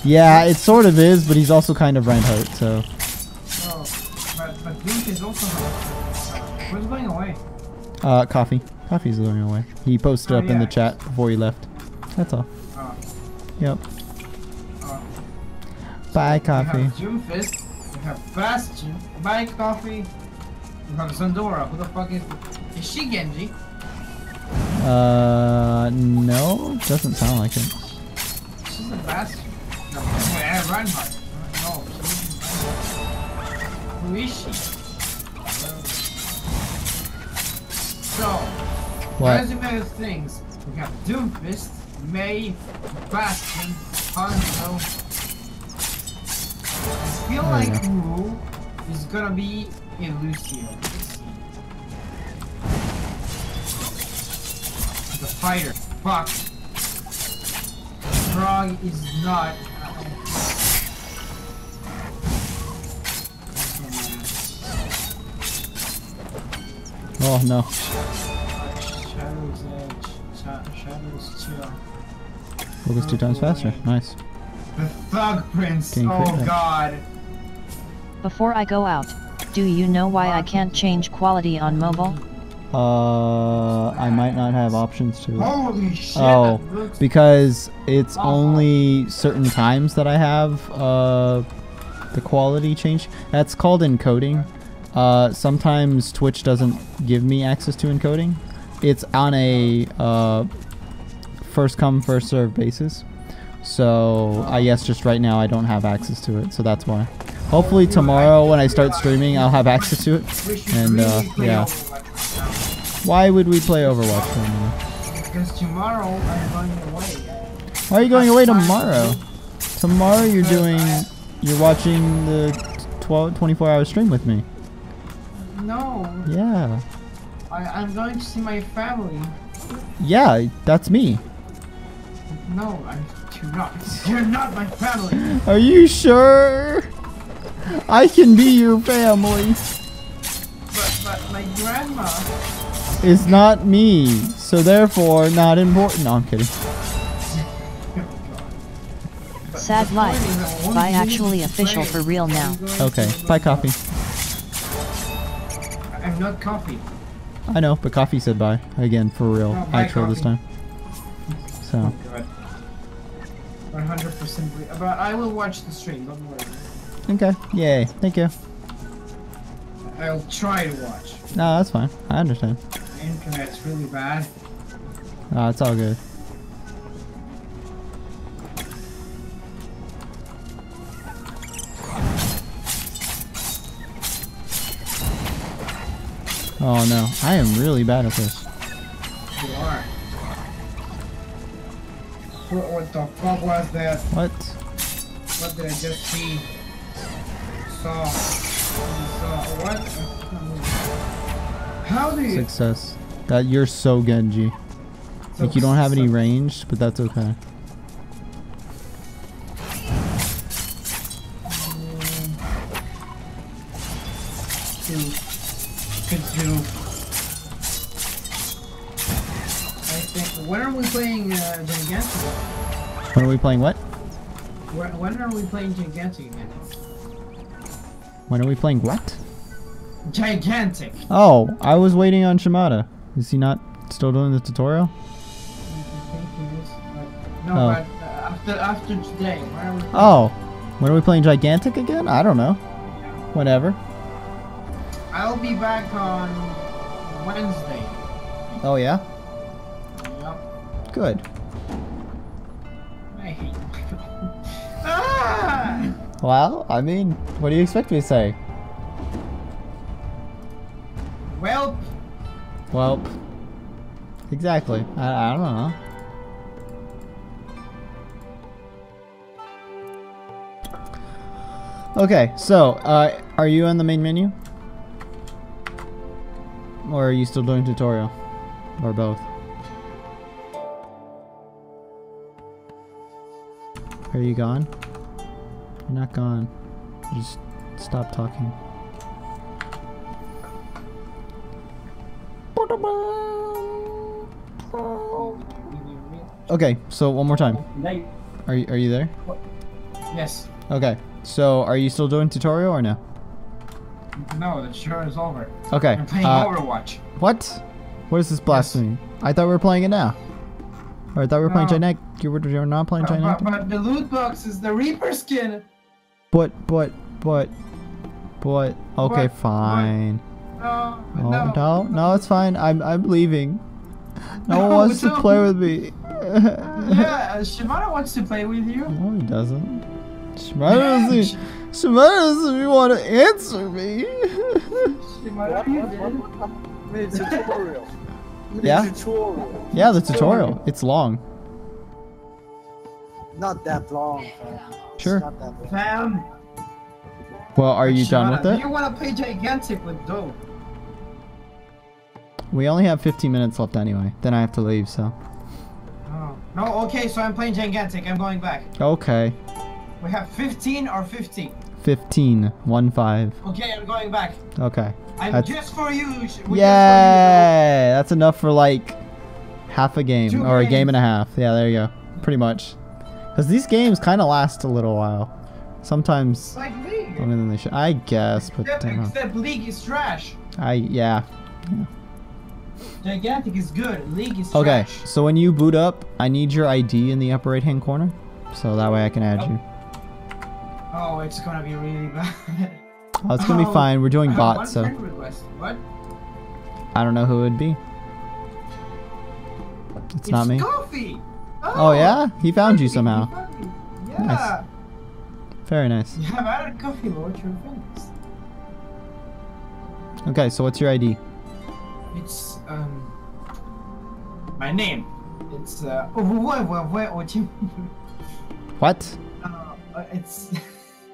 Yeah, it sort of is, but he's also kind of Reinhardt, so. Is also. Where's going away? Uh, coffee. Coffee's going away. He posted Oh, up in the chat before he left. That's all. Oh, Yep. oh. Bye, coffee. You have Doomfist, you have Bastion, Bye Coffee, you have Zandora. Who the fuck is Is she Genji? Uh, no, doesn't sound like it. She's a Bastion. No, wait, I have Reinhardt. No, she's Who is she? So, What? resume of things. We have Doomfist, Mei, Bastion, Hanzo. I feel we like. Wu is gonna be a Lucio. The fighter. Fuck. Frog is not. Oh no. Shadow's Edge. Shadow's Chill. Focus two times faster. Nice. The Thug Prince. Can oh crit that? god. Before I go out, do you know why I can't change quality on mobile? Uh, I might not have options to. Holy shit. Oh, because it's only certain times that I have uh, the quality change. That's called encoding. Uh, sometimes Twitch doesn't give me access to encoding. It's on a uh, first come first serve basis. So I guess just right now I don't have access to it. So that's why. Hopefully tomorrow when I start streaming I'll have access to it. And uh, yeah. Why would we play Overwatch anymore? Because tomorrow I'm going away. Why are you going away tomorrow? Tomorrow you're doing, you're watching the 12, 24 hour stream with me. No. Yeah. I, I'm going to see my family. Yeah, that's me. No, I'm You're not. You're not my family. Are you sure? I can be your family. But but my grandma. It's not me, so therefore not important. No, I'm kidding. Sad life. By actually official for real now. Okay, bye coffee. Not coffee. I know, but coffee said bye again for real. No, buy Actual this time. So Good. 100% But I will watch the stream. Don't worry. okay, yay, thank you. I'll try to watch. No, that's fine. I understand. The internet's really bad. No, it's all good. Oh no, I am really bad at this. You are. What, what the fuck was that? What? What did I just see? Saw. Saw. What? How do you? Success. That you're so Genji. Like you don't have any range, but that's okay. Playing uh, Gigantic? When are we playing what? When, when are we playing Gigantic again? When are we playing what? Gigantic. Oh, I was waiting on Shimada. Is he not still doing the tutorial? I think it is. But, no, Oh. but uh, after after today, when are we? Oh, when are we playing Gigantic again? I don't know. Whatever. I'll be back on Wednesday. Oh yeah? Good. I hate. ah! Well, I mean, what do you expect me to say? Well, Well, exactly. I, I don't know. Okay, so, uh, are you on the main menu? Or are you still doing tutorial? Or both? Are you gone? You're not gone. Just stop talking. Okay, so one more time. Are you, are you there? yes. Okay, so are you still doing tutorial or no? No, the show is over. Okay. I'm playing uh, Overwatch. What? What is this blasphemy? I thought we were playing it now. Or I thought we were playing No. Gigantic. You were you're not playing But, Gigantic? but, but the loot box is the Reaper skin. But, but, but, but, okay, What? fine. No, Oh, no. no, no, it's fine. I'm, I'm leaving. No, one wants to play with me. yeah, uh, Shimano wants to play with you. No, he doesn't. Shimada doesn't, Shimada doesn't even want to answer me. Shimano, you did. We need tutorial. We need Yeah? tutorial. yeah, the tutorial. It's long. Not that long. fam. Sure. Not that long. Fam. Well, are you done Shimano, with Do you want to play Gigantic with Doe? We only have 15 minutes left anyway. Then I have to leave, so. Oh. No, okay, so I'm playing Gigantic. I'm going back. Okay. We have 15 or 15? 15. 1 5. Okay, I'm going back. Okay. I'm That's- just for you. Sh- we just for Yay! That's enough for like half a game Two or a game and a half. Yeah, there you go. Pretty much. Because these games kind of last a little while. Sometimes. Like League. longer than they should. I guess, but Except, I except League is trash. I yeah. Gigantic is good. League is Okay, trash. so when you boot up, I need your ID in the upper right hand corner, so that way I can add oh. you. Oh, it's gonna be really bad. Oh, it's gonna be Oh, fine. We're doing I have one bots, so. What? I don't know who it would be. It's, not me. Coffee. Oh yeah, he found you Coffee, somehow. coffee. Yeah. Very nice. You have added coffee, Lord. Your friends. Okay, so what's your ID? It's um my name. It's uh oh, what what what what you What? uh, uh, it's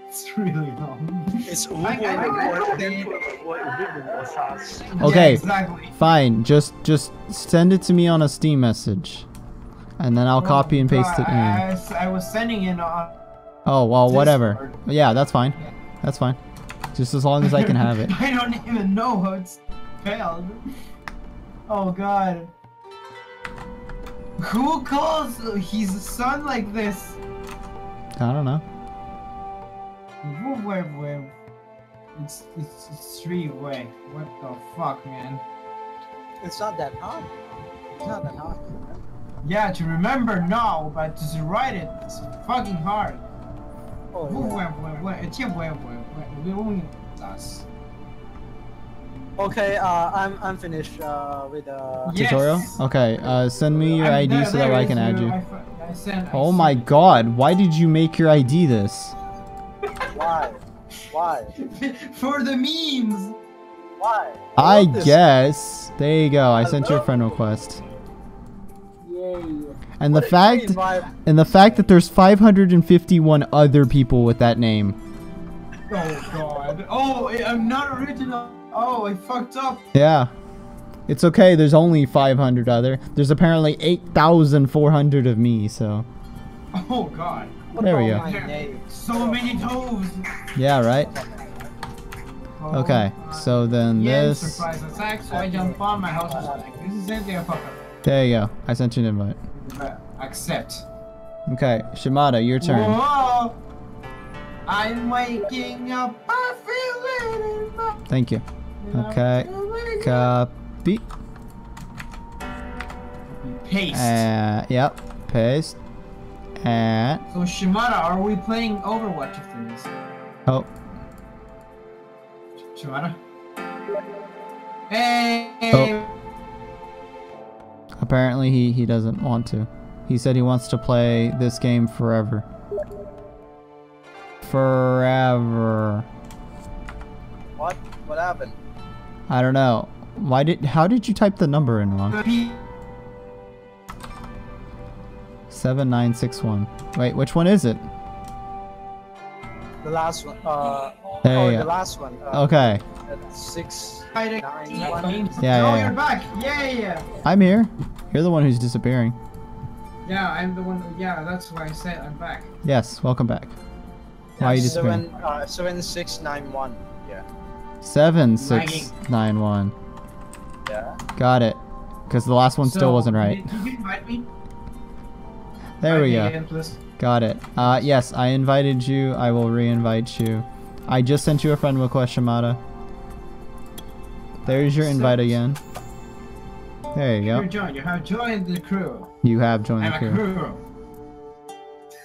it's really long. It's I- I don't know. Okay. Yeah, exactly. Fine. Just just send it to me on a Steam message, and then I'll oh copy and paste it I, in. I was- I was sending it on. Oh well, whatever. Discord. Yeah, that's fine. That's fine. Just as long as I can have it. I don't even know how it's spelled. Oh god. Who calls his son like this? I don't know. Woo- wait, wait. It's, it's, it's three way. What the fuck, man? It's not that hard. It's not that hard. Yeah, to remember now, but to write it, it's fucking hard. Okay, uh, I'm I'm finished uh, with the uh... yes. tutorial. Okay, uh, send me your I'm ID there, so that I can add you. I, I send, oh my. God! Why did you make your ID this? Why? Why? For the memes. Why? I, I guess. This. There you go. I sent you a friend request. And the What a fact and the fact that there's 551 other people with that name. Oh god. Oh, I- I'm not original. Oh, I fucked up. Yeah. It's okay. There's only 500 other. There's apparently 8,400 of me, so Oh god. What There we go. Oh, name? So many toes. yeah, right? Oh, Okay. So then Yeah, this surprise attack, so I jump on my house like, this is There you go. I sent you an invite. up. Accept. Okay, Shimada, your turn. Whoa! I'm waking up, I feel it in my... Thank you. Okay. Copy. Paste. Uh, yep. Paste. And So Shimada, are we playing Overwatch after this? oh, Shimada? Hey! Oh. Apparently he he doesn't want to. He said he wants to play this game forever. Forever. What? What happened? I don't know. Why did how did you type the number in wrong? 7961. Wait, which one is it? The last one. Uh. There oh, the last one. Uh, Okay. at Six. Nine, Nine, one. one. Yeah, oh, yeah, you're back! Yeah, yeah! I'm here. You're the one who's disappearing. Yeah, I'm the one. Yeah, that's why I said I'm back. Yes, welcome back. Why are you disappearing? Seven. Uh, seven six nine one. Yeah. Seven six nine one. Yeah. Got it. Because the last one still wasn't right. Did, did you invite me? There we Invite me go. Again, please. Got it. Uh, yes, I invited you. I will re-invite you. I just sent you a friend request, Shimada. There's your invite again. There you You're go. joined. You have joined the crew. You have joined I'm the a crew. crew.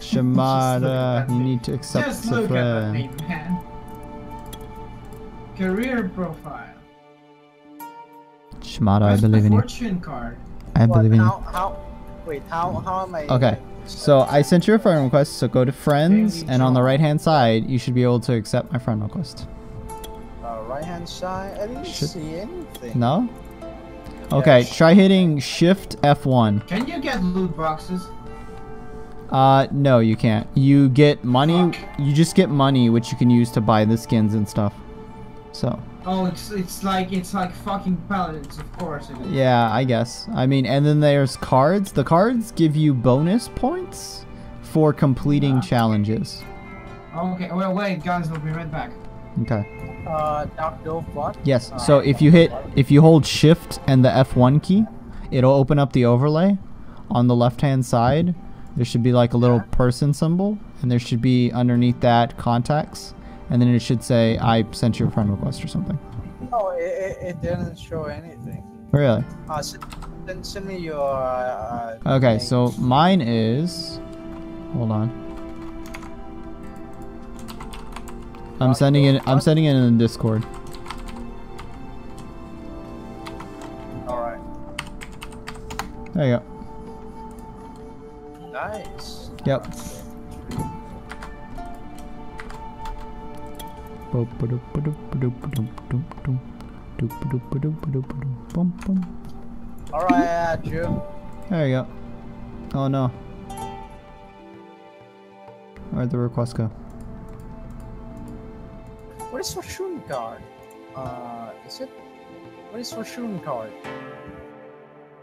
Shimada, you need to accept Just the look at that friend. name, man. Career profile. Shimada, I believe in you. fortune card? I What, believe in you. how, how, wait, how, how am I? Okay, so I sent you a friend request, so go to friends, and on the right hand side, you should be able to accept my friend request. Uh, right hand side. I didn't Should- see anything. No? Okay, try hitting Shift F1. Can you get loot boxes? Uh, no, you can't. You get money, you just get money, which you can use to buy the skins and stuff. So, Oh, it's it's like it's like fucking paladins, of course it is. yeah, I guess. I mean, and then there's cards. The cards give you bonus points for completing challenges. Okay, well wait, guys, we'll be right back. Okay. Uh, Dark Dove what? Yes. So if you hit, if you hold Shift and the F1 key, it'll open up the overlay. On the left-hand side, there should be like a little person symbol, and there should be underneath that contacts, and then it should say I sent you a friend request or something. Oh, it, it, didn't show anything. Really? Uh, send, send, send me your. Uh, uh, Okay. name. So mine is. Hold on. I'm sending it. I'm sending it in the Discord. All right. There you go. Nice. Yep. All right, I add you. There you go. Oh no. Where'd the request go? What is Fortune card? Uh, is it? What is Fortune card?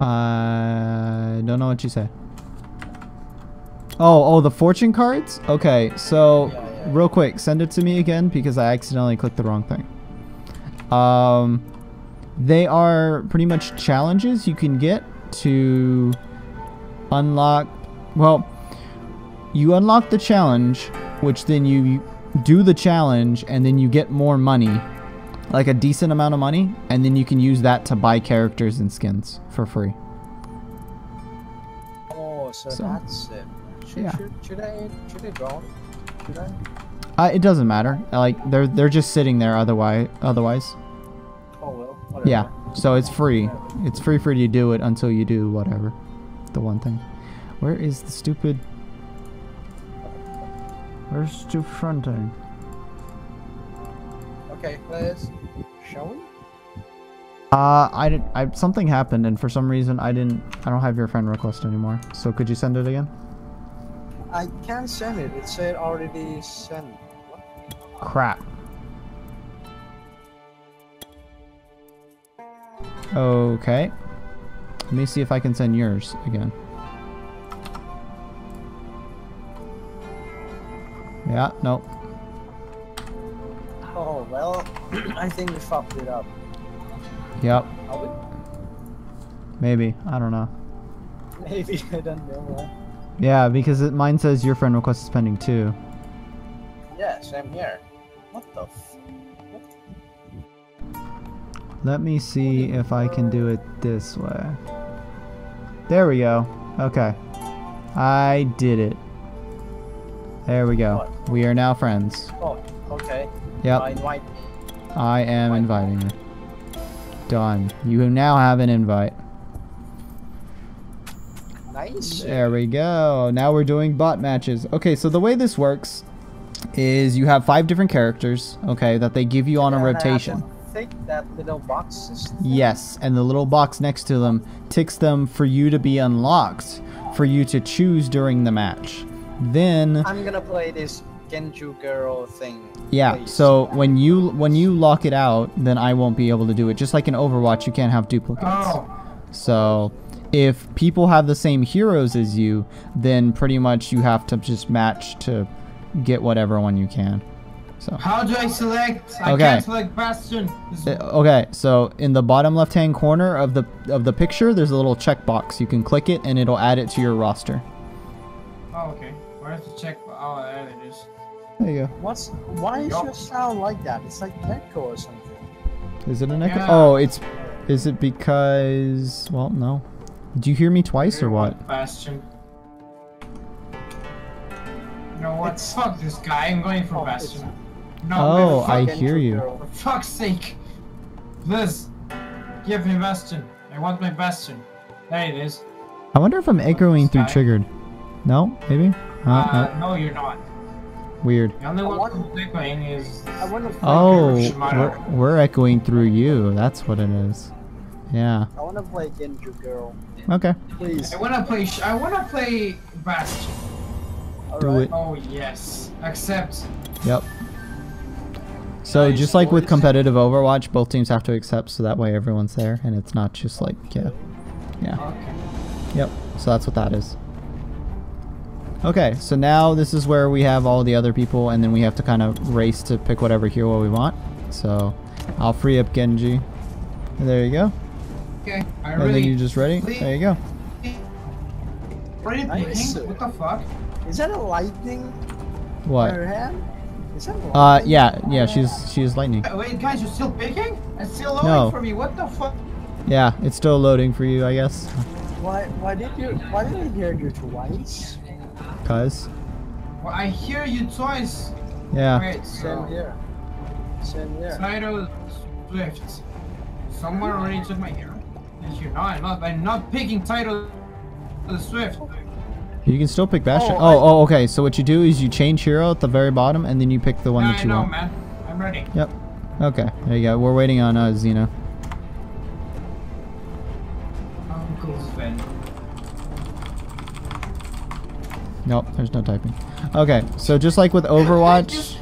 I don't know what you said. Oh, oh, the fortune cards? Okay, so yeah. Real quick, send it to me again because I accidentally clicked the wrong thing. Um, they are pretty much challenges you can get to unlock. Well, you unlock the challenge, which then you do the challenge, and then you get more money, like a decent amount of money, and then you can use that to buy characters and skins for free. Oh, so, So, that's it. Should, yeah. should, should I should I draw? Uh, it doesn't matter. Like they're they're just sitting there otherwise. Otherwise. Oh well. Whatever. Yeah, so it's free. It's free for you to do it until you do whatever. The one thing. Where is the stupid... Where's the stupid fronting? Okay, let's. Shall we? Uh, I didn't... I, something happened and for some reason I didn't... I don't have your friend request anymore. So could you send it again? I can't send it. It said already sent. What? Crap. Okay. Let me see if I can send yours again. Yeah, nope. Oh well, I think we fucked it up. Yep. Maybe. I don't know. Maybe I don't know. Yeah, because it, mine says your friend request is pending too. Yeah, same here. What the? F- Let me see if I can do it this way. There we go. Okay. I did it. There we go. We are now friends. oh, okay. Yep. Uh, invite me. I am inviting you. Done. You now have an invite. Nice. There we go. Now we're doing bot matches. Okay, so the way this works is you have five different characters, okay, that they give you on a And I rotation. to Take that little boxes. Yes, and the little box next to them ticks them for you to be unlocked, for you to choose during the match. Then I'm gonna play this Genji girl thing. yeah, please. so when you when you lock it out, then I won't be able to do it. Just like in Overwatch, you can't have duplicates. Oh, So if people have the same heroes as you, then pretty much you have to just match to get whatever one you can. So how do I select? I Okay. can't select Bastion. Uh, okay, so in the bottom left-hand corner of the of the picture, there's a little checkbox. You can click it and it'll add it to your roster. Oh, okay. Where's the check? Oh, there it is. There you go. What's why is Yup. your sound like that? It's like echo or something. Is it an echo? Yeah. Oh, it's. Is it because? Well, no. Do you hear me twice or what? Bastion. You know what? Fuck this guy. I'm going for Oh, Bastion. No, Oh, I hear you. For fuck's sake. Please. Give me Bastion. I want my Bastion. There it is. I wonder if I'm echoing through triggered. No, maybe. Uh, Uh, no, you're not. Weird. The only one who's echoing is. I wanna Oh, we're, we're echoing through you. That's what it is. Yeah. I wanna play Genji girl. Okay. Please. I wanna play. I wanna play Bastion. Do Alright. it. Oh yes. Accept. Yep. So Nice, just like with competitive Overwatch, both teams have to accept, so that way everyone's there, and it's not just like yeah, yeah. Okay. Yep. So that's what that is. Okay, so now this is where we have all the other people, and then we have to kind of race to pick whatever hero we want. So I'll free up Genji. And there you go. Okay. I And really. then you just ready? Please. There you go. Ready Nice. What the fuck? Is that a lightning? What? Her hand? Is that a Uh, lightning? yeah, yeah. She's she's lightning. Uh, Wait, guys, you're still picking? It's still loading No. for me. What the fuck? Yeah, it's still loading for you, I guess. Why? Why did you? Why did I hear you twice? Cause Well, I hear you twice. yeah. Wait, Same here. Same here. Tyto Swift. Someone already took my hero. Did you know? I'm not. I'm not picking Tyto Swift. You can still pick Bastion. Oh, Oh, I- oh, okay. So what you do is you change hero at the very bottom, and then you pick the one Yeah, that I you know, want. man. I'm ready. Yep. Okay. There you go. We're waiting on uh, Xena. Uncle Sven. Nope. There's no typing. Okay. So just like with Overwatch,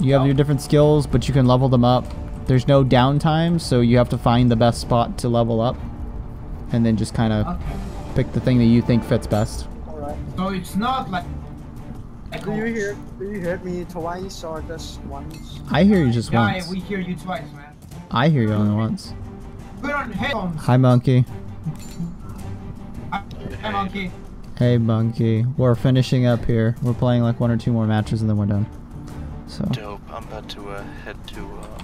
you have your different skills, but you can level them up. There's no downtime, so you have to find the best spot to level up, and then just kind of Okay. pick the thing that you think fits best. Alright. So it's not like. Do you hear? Do you hear me twice or just once? I hear you just yeah, once. we hear you twice, man. I hear you only once. Put on headphones. Hi, monkey. Hi, monkey. Hey, monkey. We're finishing up here. We're playing like one or two more matches and then we're done. So, Dope. I'm about to uh, head to uh,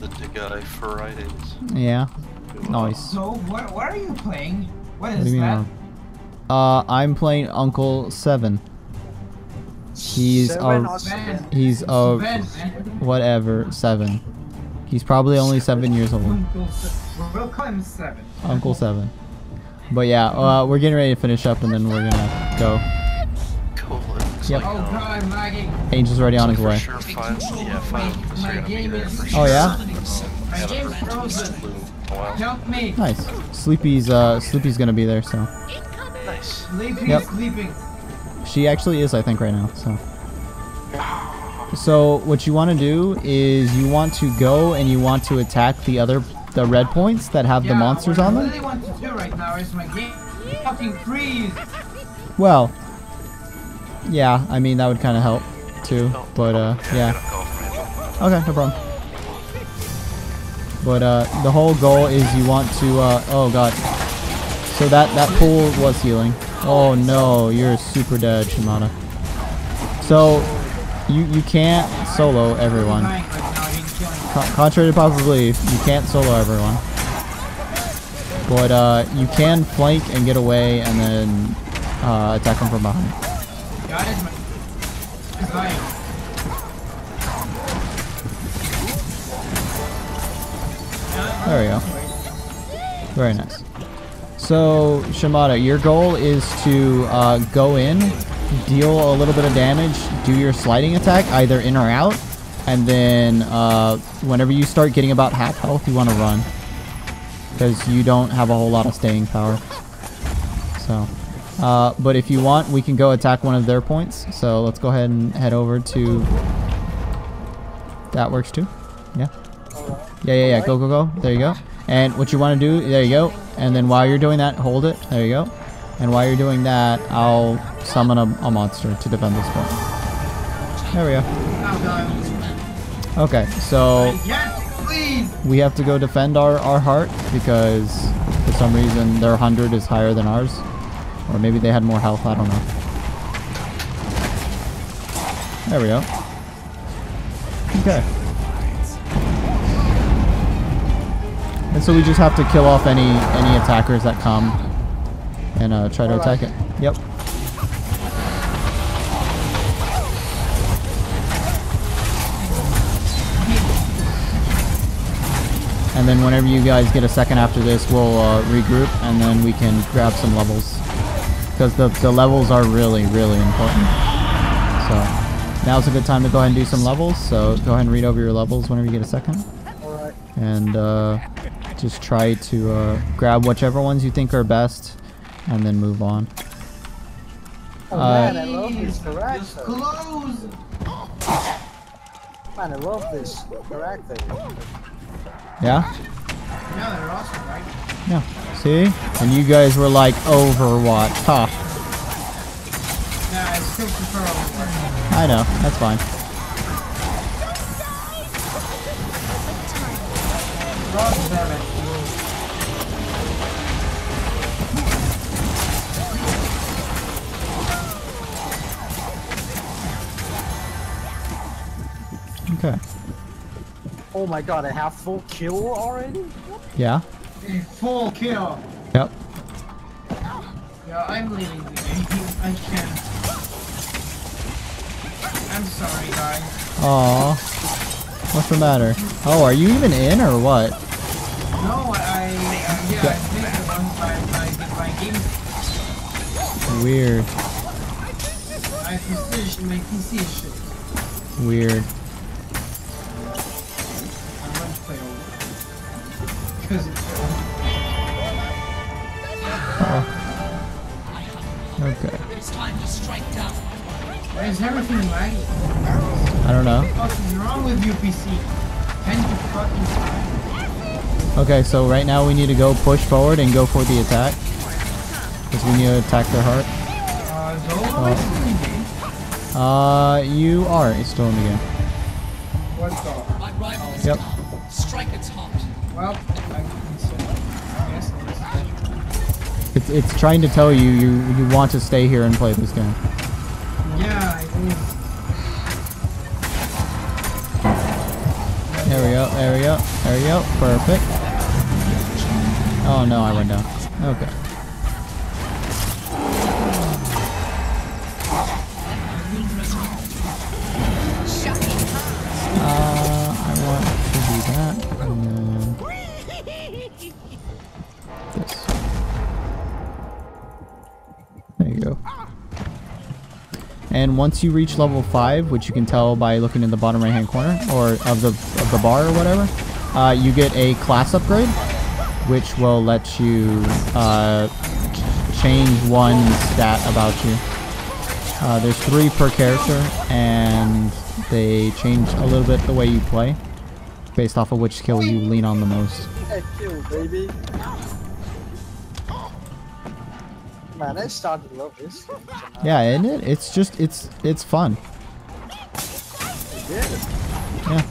the Guy Fridays. yeah. Nice. So what? What are you playing? What What is do you mean? that? Uh, I'm playing Uncle Seven. He's Seven a seven? he's a Seven, whatever seven. He's probably only seven years old. Uncle We'll call him seven. Uncle Seven. But yeah, uh, we're getting ready to finish up and then we're gonna go. Cool. It's Yep. like, Oh god, I'm lagging. Angel's already on his for way. sure five, yeah, five of us are My game there is- for Oh, yeah? My game's frozen. Blue in a while. Help me. Nice. Sleepy's uh Sleepy's gonna be there, so Nice. Sleepy Yep. sleeping. she actually is, I think, right now. So. So what you want to do is you want to go and you want to attack the other the red points that have the monsters what on I them. really want to do right now is my game fucking freeze. Well, yeah, I mean that would kind of help too, but uh, yeah. Okay, no problem. But uh, the whole goal is you want to uh, oh god. So that that pool was healing. Oh no, you're super dead, Shimada. So you you can't solo everyone. Con- contrary to popular belief, you can't solo everyone. But uh, you can flank and get away and then uh, attack them from behind. There we go. Very nice. So, Shimada, your goal is to uh, go in, deal a little bit of damage, do your sliding attack, either in or out, and then uh, whenever you start getting about half health, you want to run. Because you don't have a whole lot of staying power. So, uh, but if you want, we can go attack one of their points. So let's go ahead and head over to... That works too? Yeah? Yeah, yeah, yeah. Go, go, go. There you go. And what you want to do, there you go. And then while you're doing that, hold it. There you go. And while you're doing that, I'll summon a, a monster to defend this point. There we go. Okay, so we have to go defend our, our heart because for some reason their 100 is higher than ours. Or maybe they had more health, I don't know. There we go. Okay. And so we just have to kill off any any attackers that come and uh, try to attack it. Yep. And then whenever you guys get a second after this, we'll uh, regroup and then we can grab some levels. Because the, the levels are really, really important. So now's a good time to go ahead and do some levels. So go ahead and read over your levels whenever you get a second. And uh, just try to uh, grab whichever ones you think are best and then move on. Oh Uh, man, I love this Just character. close. Man, I love this character. Yeah? Yeah, they're awesome, right? Yeah. See? And you guys were like Overwatch. Huh. Yeah, I still prefer Overwatch. I know. That's fine. God damn it. Okay. Oh my god, I have full kill already? Yeah? A full kill. Yep. Yeah, I'm leaving the game. I can't. I'm sorry, guys. Aw. What's the matter? Oh, are you even in or what? No, I, uh, yeah, I think the one time I did my game, Weird. I PC, my PC shit. Weird. Oh. Okay. It's time to strike down. Why is everything lagging? I don't know. What is wrong with you, PC? Can you fucking stop? Okay, so right now we need to go push forward and go for the attack. Because we need to attack their heart. Uh, am I still in the game? Uh, you are still in the game. What the? Yep. Strike its heart. Well, I can say. I guess this is It's it's trying to tell you you you want to stay here and play this game. Yeah. There we go. There we go. There we go. Perfect. Oh no, I went down. Okay. And once you reach level five, which you can tell by looking in the bottom right hand corner or of the of the bar or whatever, uh, you get a class upgrade, which will let you uh, change one stat about you. Uh, there's three per character, and they change a little bit the way you play, based off of which skill you lean on the most. Hey, kill, baby. Man, I started love this. game. Yeah, isn't it? It's just it's it's fun. Yeah.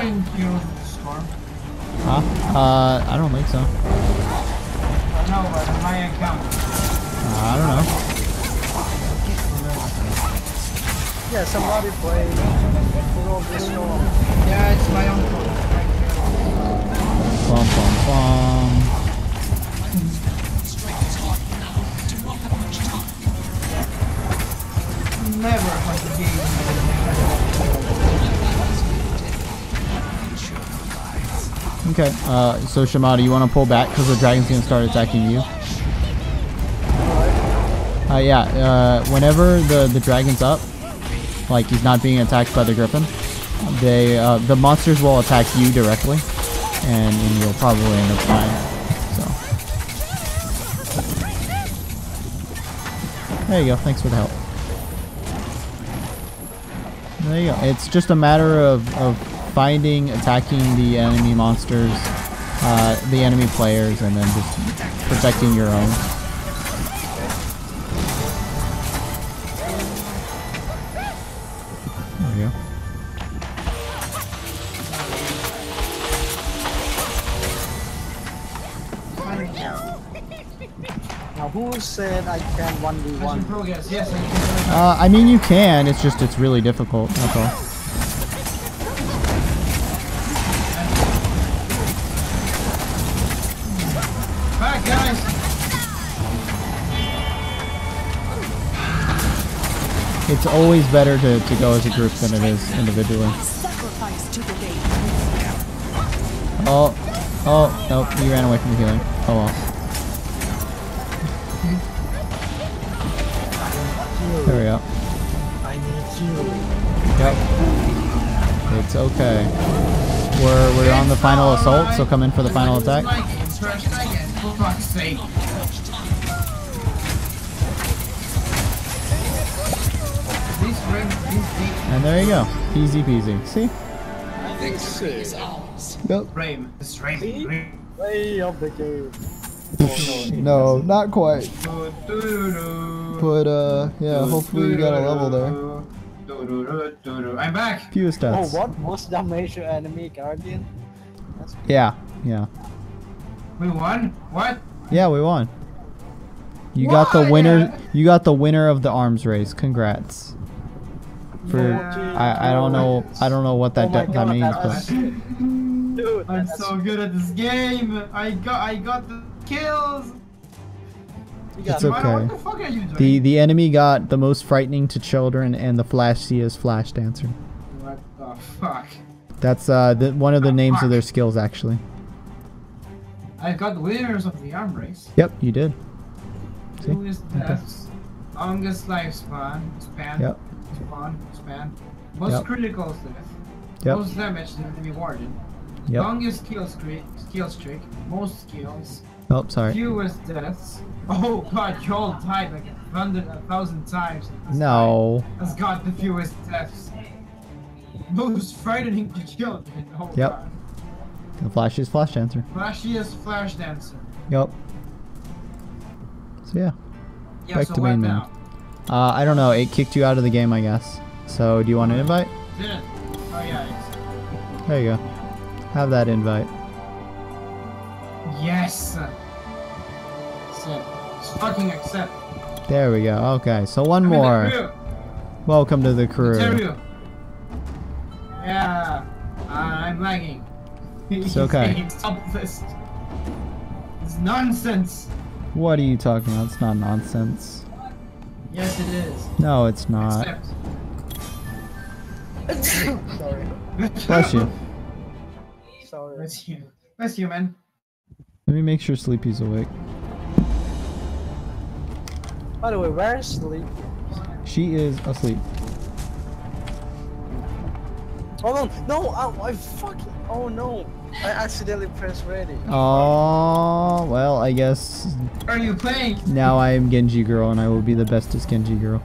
Can kill the storm, Huh? Uh, I don't think so. no, but on my account. Uh, I don't know. Yeah, somebody played Full this storm. Yeah, it's my own fault. Bum bum bum. Never want to be. Okay. Uh, so Shimada, you want to pull back because the dragon's gonna start attacking you. Uh, yeah. Uh, whenever the the dragon's up, like he's not being attacked by the griffin, they uh, the monsters will attack you directly, and, and you'll probably end up dying. So. There you go. Thanks for the help. There you go. It's just a matter of, of finding, attacking the enemy monsters, uh, the enemy players, and then just protecting your own. There go. Now, who said I can 1v1? Progress, yes, I can. Uh, I mean, you can. It's just it's really difficult. That's all. It's always better to, to go as a group than it is individually. Oh, oh, nope, you ran away from the healing. Oh well. There we go. Yep. It's okay. We're we're on the final assault, so come in for the final attack. And there you go. Easy peasy. See? Victory is ours. Yep. frame. This frame. Play of the game. No, not quite. But But uh, yeah, hopefully you got a level there. I'm back. Few Oh, stats. what? Most damage to enemy guardian? That's Yeah, yeah, We won. What? yeah. We won. You got the winner. You got the winner of the arms race. Congrats. For Yeah. I, I don't know I don't know what that Oh my that means, that but Dude, I'm so good at this game. I got I got the kills. It's okay. What the fuck are you doing? the the enemy got the most frightening to children and the flashiest flash dancer. What the fuck? That's uh the, one of the names of their skills actually. I got the winners of the arm race. Yep, you did. See? Who is that? Longest lifespan. Span. Yep. Spawn. Span. Most Yep. critical death. Yep. Most damage to enemy warden. Yep. Longest kill streak. Kill streak. Most skills. Oh, sorry. Fewest deaths. Oh god, you all died like a hundred, a thousand times. This No. Has got the fewest deaths. Most frightening to children. Oh Yep. god. The flashiest flash dancer. Flashiest flash dancer. Yep. So yeah. Yeah, Back so to main now? Uh, I don't know. It kicked you out of the game, I guess. So do you want an invite? Didn't. Oh yeah, There you go. Have that invite. Yes! So, just fucking accept. There we go. Okay. So one I'm more. Welcome to the crew. Yeah, uh, I'm lagging. It's okay. It's nonsense. What are you talking about? It's not nonsense. Yes, it is. No, it's not. Sorry. Bless you. Sorry. Bless you. Bless you, man. Let me make sure Sleepy's awake. By the way, where is Sleep? She is asleep. Hold on. no, I, I fucking, oh no, I accidentally pressed ready. Oh, well, I guess Are you playing? now I am Genji girl and I will be the bestest Genji girl.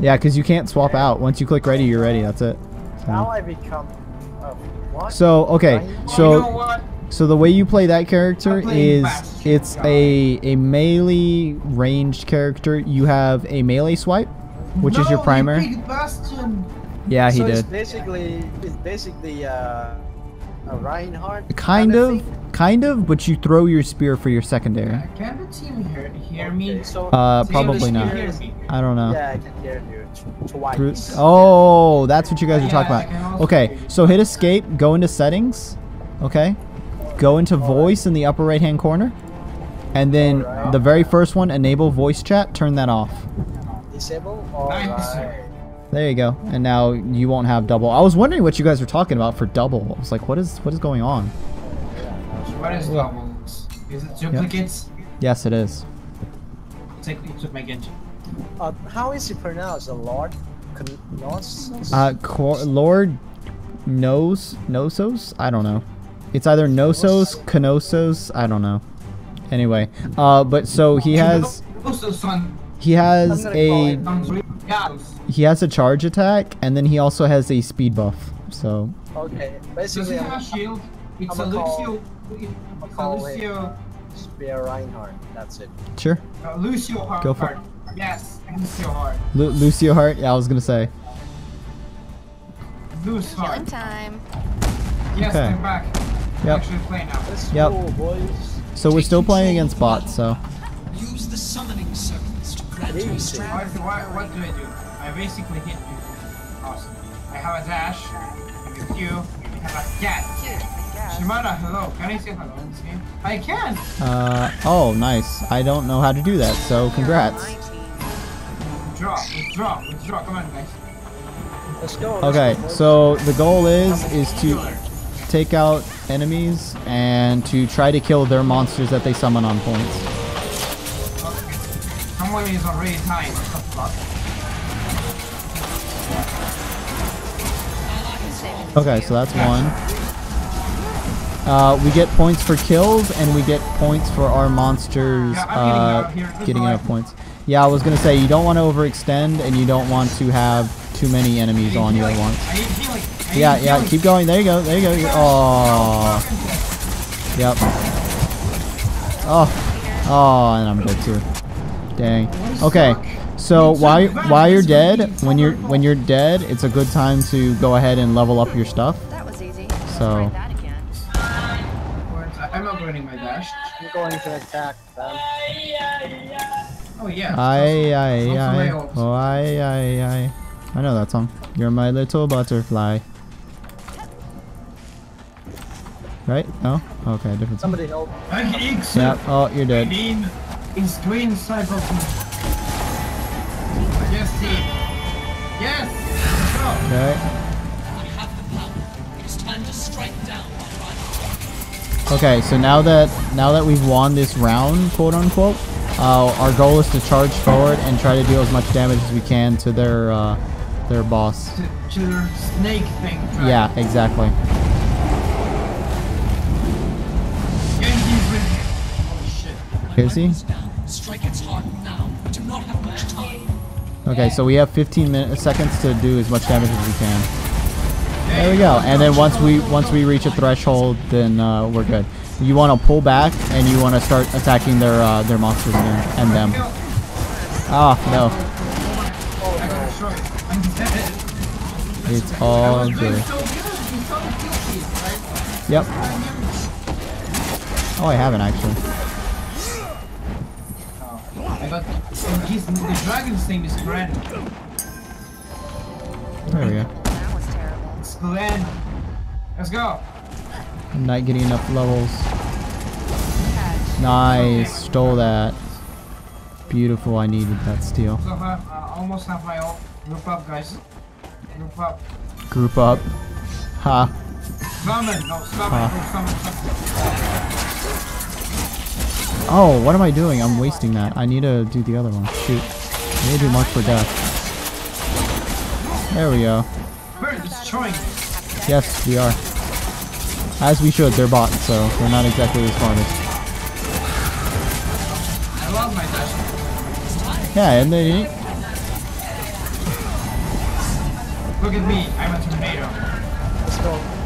Yeah, because you can't swap out. Once you click ready, you're ready. That's it. So- Now I become, uh, what? So okay, Right? Oh, you so know what? so the way you play that character is Bastion, it's a a melee ranged character. You have a melee swipe, which is your No, primary. You picked Bastion. Yeah, he so It's did. basically, it's basically, uh, a Reinhardt. Kind of, thing? kind of, but you throw your spear for your secondary. Can the team hear, hear me? So Uh, Team, probably not. I don't know. Yeah, I can hear you twice. Through- Oh, that's what you guys are Yeah, talking about. Okay, so hit escape, go into settings, okay? Go into voice in the upper right hand corner. And then Alright. the very first one, enable voice chat, turn that off. Disable? Nice. Alright. There you go. And now you won't have double. I was wondering what you guys were talking about for double. I was like, what is what is going on? What is doubles? Is it duplicates? Yes, it is. Take, you took my Genji. Uh, how is it pronounced? A Lord? Knossos? Uh, Cor- Lord Nos Nosos? I don't know. It's either Nosos, Kenosos. I don't know. Anyway, uh, but so he has Also, son. He has I'm gonna call a him. Sounds real. Yeah. he has a charge attack, and then he also has a speed buff. So Okay, Does he basically have a I'm shield? It's a I'ma call- Lucio. It's a call it. Lucio. Spear Reinhardt. That's it. sure, Uh, Lucio Hart. Go for it. Yes, Lucio Hart. Lu- Lucio Hart. Yeah, I was gonna say. Luce Killing Hart. time. Yes, Okay. I'm back. Yep. Actually play now. Let's Yep. go, boys. So we're still playing against bots. So Use the summoning What, what, what do I do? I basically hit you. Awesome. I have a dash. I have a Q. I have a cat. I. Shimada, hello. Can I say hello in this game? I can. uh oh, nice. I don't know how to do that. So congrats. You're on. Withdraw, withdraw, withdraw. Come on, guys. Let's go. let's Okay, go, so the goal is is to take out enemies and to try to kill their monsters that they summon on points. Okay. Is already timed. What the fuck? Okay, so that's one. Uh, we get points for kills and we get points for our monsters uh, getting out here. getting enough points. Yeah, I was gonna say you don't want to overextend and you don't want to have too many enemies on you at once. Yeah, yeah, keep going. There you go. There you go. Oh, yep. Oh, oh, and I'm dead too. Dang. Okay. So while while you're dead, when you're when you're dead, it's a good time to go ahead and level up your stuff. That was easy. So- Try. I'm upgrading my dash. I'm going to attack them. Oh yeah. Aye, aye, aye. Oh, aye, aye, aye. I know that song. You're my little butterfly. Right? No? Okay, different song. Somebody help. I need Yep. Oh, you're I dead. Is green cyber. Yes. Yes. Okay. I have the power. It is time to strike down. Okay, so now that now that we've won this round, quote unquote, uh, our goal is to charge forward and try to deal as much damage as we can to their uh, their boss. To, to their snake thing. right? Yeah, exactly. Genji's with. Holy shit. Is he? Okay, so we have 15 minutes seconds to do as much damage as we can. There we go. And then once we once we reach a threshold, then uh, we're good. You want to pull back and you want to start attacking their uh, their monsters again and them. Ah, no. I'm dead. It's all good. Yep. Oh, I haven't actually. I got. And he's, the dragon's name is Gren. There we go. That was terrible. It's Glenn. Let's go. I'm not getting enough levels. Nice. Stole that. Beautiful. I needed that steel. So uh, uh, almost have my ult. Group up, guys. Group up. Group up. Ha. Summon. No, summon. Huh. Go summon. summon. Oh, what am I doing? I'm wasting that. I need to do the other one. Shoot. I need to do Mark for Death. There we go. We're destroying. Yes, we are. As we should. They're bots, so we're not exactly the smartest. I love my dash. Yeah, and they... Look at me. I'm a tornado. Let's go.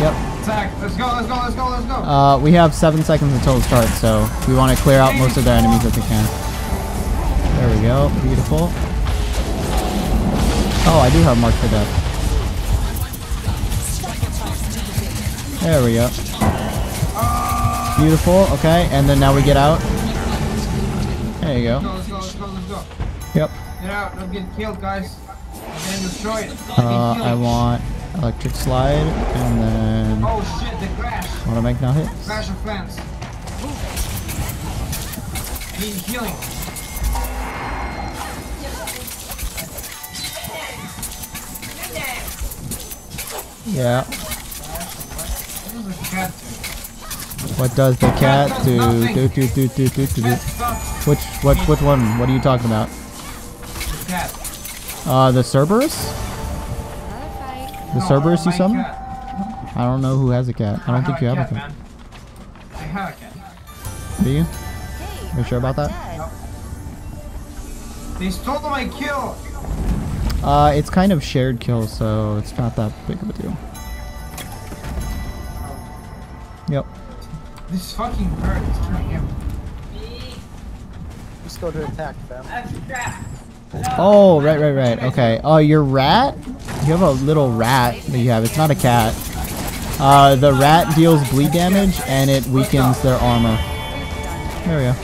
Yep. Attack. Let's go. Let's go. Let's go. Let's go. Uh, we have seven seconds until it starts, so we want to clear out most of their enemies if we can. There we go. Beautiful. Oh, I do have Mark for Death. There we go. Beautiful. Okay, and then now we get out. There you Let's go. Let's go. Let's go. Let's go. Yep. Get out. Don't get killed, guys. I'm getting destroyed. Uh, I want electric slide, and then Oh shit, the crash. want to make no hits. Crash of plants. Need healing. Yeah. What does the cat do? What does the cat do? Do do do do do do. do. Which what which one? What are you talking about? The cat. Uh, the Cerberus? Another fight. The No, Cerberus you my summon? cat. I don't know who has a cat. I don't think you have a cat. man. I have a cat. Do you? Hey, Are you sure about that? dead. They stole my kill. Uh, it's kind of shared kill, so it's not that big of a deal. Yep. This fucking bird is turning him. Let's go to attack, fam. Oh, right, right, right. Okay. Oh, your rat? You have a little rat that you have. It's not a cat. Uh, the rat deals bleed damage and it weakens their armor. There we go.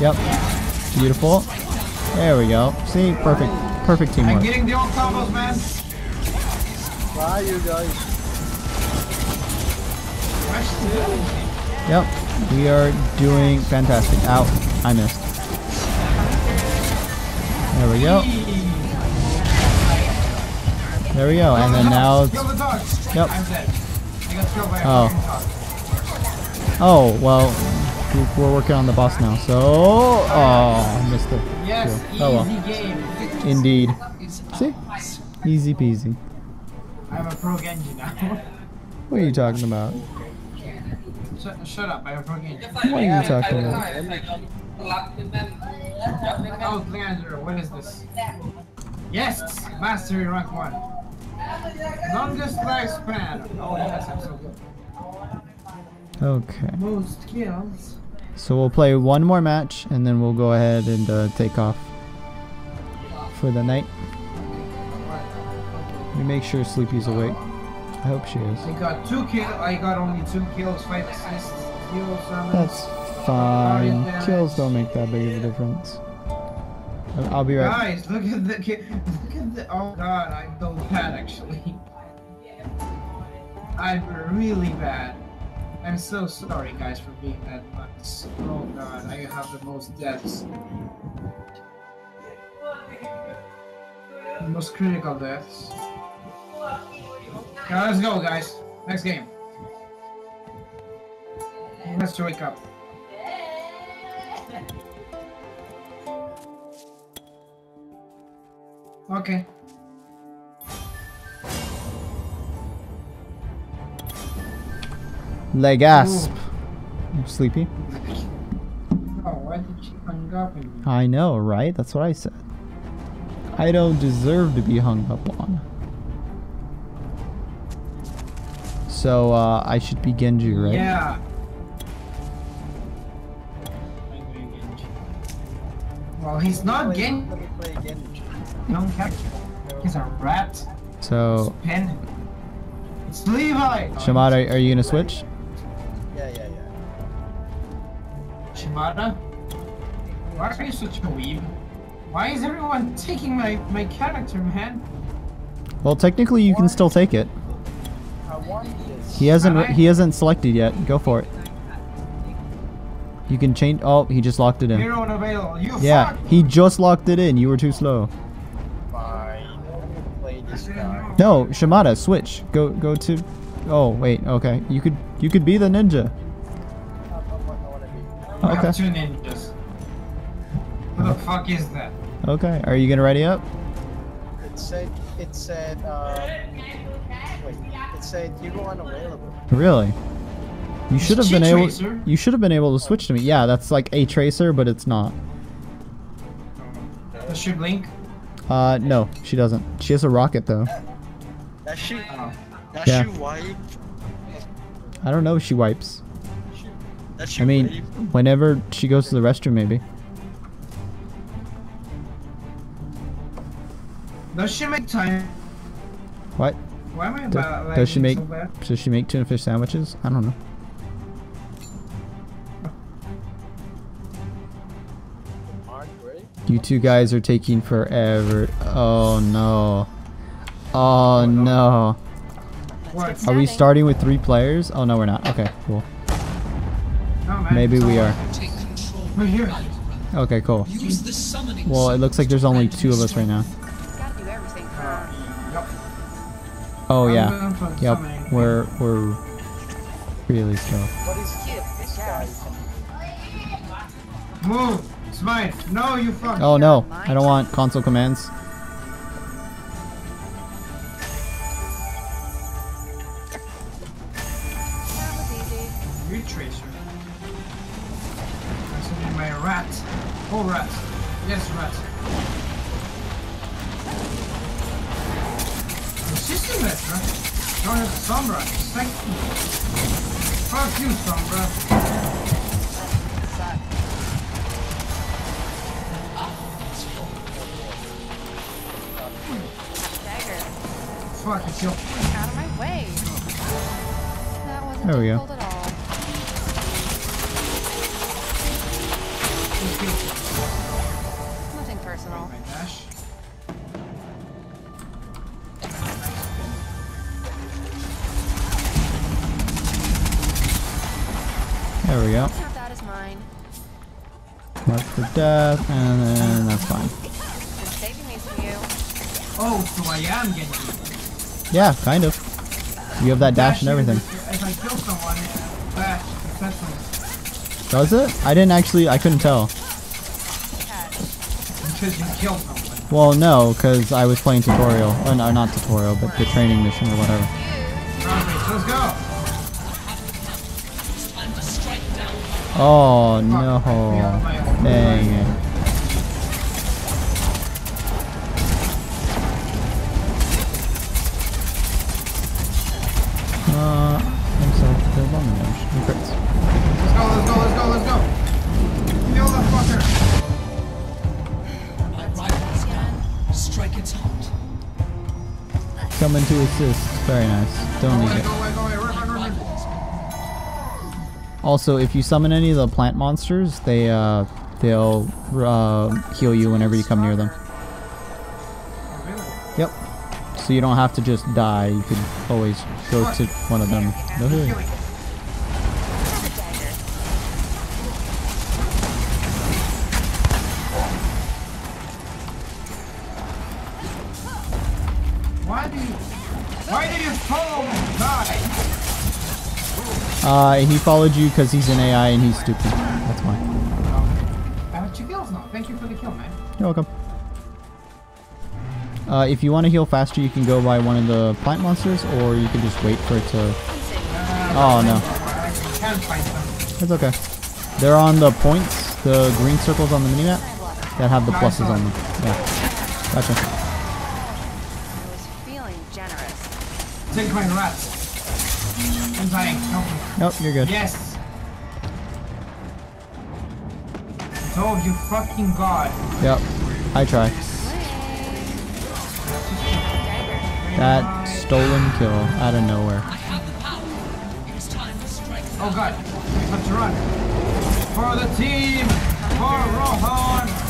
Yep. Beautiful. There we go. See, perfect, perfect teamwork. I'm getting the old combos, man. Bye, you guys. Yep. We are doing fantastic. Ow. I missed. There we go. There we go. And then now it's... Kill the. Yep. I'm dead. I got by Oh. Oh, well, we- we're working on the boss now, so... Oh, I missed it. Yes. Oh, well. game. Indeed. See? Easy peasy. I'm a pro Genji now. What are you talking about? shut, shut up, I'm a pro Genji. What are you talking about? Oh, Leander, what is this? Yes! Mastery rank 1. Longest lifespan. Oh, yes, I'm so good. Okay. Most kills. So we'll play one more match, and then we'll go ahead and uh, take off for the night. Let me make sure Sleepy's awake. I hope she is. I got two kills. I got only two kills, five assists, zero summons. That's fine. Kills don't make that big of a difference. I'll- be right. Guys, look at the look at the. Oh god, I'm so bad actually. I'm really bad. I'm so sorry, guys, for being that much. Oh god, I have the most deaths. The most critical deaths. Now let's go, guys. Next game. Let's wake up. Okay. Legasp. You sleepy? Oh, why did she hang up on? I know, right? That's what I said. I don't deserve to be hung up on. So, uh, I should be Genji, right? Yeah. Well, he's not Genji. Let me play Genji. No. He's a rat. So, Pen. It's Levi. Shimada, are you gonna switch? Yeah, yeah, yeah. Shimada? Why are you such a weeb? Why is everyone taking my, my character, man? Well, technically, you can still take it. I want this. He hasn't. He hasn't selected yet. Go for it. You can change. Oh, he just locked it in. Hero unavailable. You Yeah, fuck! he just locked it in. You were too slow. Fine. Let me play this guy. No, Shimada, switch. Go, go to. Oh wait. Okay. You could. You could be the ninja. We have Okay. two ninjas. Who the fuck is that? Okay. Are you gonna ready up? It said. It said. Uh, wait. It said hero unavailable. Really? You should have been able. Tracer. You should have been able to switch to me. Yeah, that's like a tracer, but it's not. Does she blink? Uh, no, she doesn't. She has a rocket though. Does she? Does Yeah. she wipe? I don't know if she wipes. Does she I mean, wipe? whenever she goes to the restroom, maybe. Does she make time? What? Why am I Do- ba- does she make? so bad? Does she make tuna fish sandwiches? I don't know. You two guys are taking forever. Oh no. Oh no. What? Are we starting with three players? Oh no, we're not. Okay, cool. No. Maybe we are. We're here. Okay, cool. Use the summoning Well, it looks like there's only two of us right now. Gotta do everything for Yup. Oh yeah. Yep. We're we're really slow. What is this! Smite! No, you fuck! Oh no, I don't want console commands. That was easy. You tracer. My rat. Oh, rat. Yes, rat. Assistant Metra? Join us, Sombra. Thank you. Fuck you, Sombra. Fuck, it's your... Out of my way. That wasn't There we go. difficult at all. Nothing personal. My dash. There we go. Count mine. Mark for death, and then that's fine. Been saving these for you. Oh, so I am getting you. Yeah, kind of. You have that dash and everything. If I kill someone, dash successfully. Does it? I didn't actually. I couldn't tell. Because you killed someone. Well, no, because I was playing tutorial. Oh no, not tutorial, but the training mission or whatever. Let's go. Time to strike down. Oh no! Dang it. Coming to assist. Very nice. Don't need it. Also, if you summon any of the plant monsters, they uh they'll uh, heal you whenever you come near them. Yep. So you don't have to just die. You could always go to one of them. They'll Uh, he followed you because he's an AI and he's stupid. That's why. I have two kills now. Thank you for the kill, man. You're welcome. Uh, if you want to heal faster, you can go by one of the plant monsters, or you can just wait for it to. Oh no, I can't find them. it's okay. They're on the points, the green circles on the minimap that have the pluses on them. Yeah, gotcha. I was feeling generous. Take my rats. I'm. Help me. Nope, you're good. Yes. I told you, fucking god. Yep, I try. That stolen kill out of nowhere. Oh god, we have to run. For the team! For Rohan!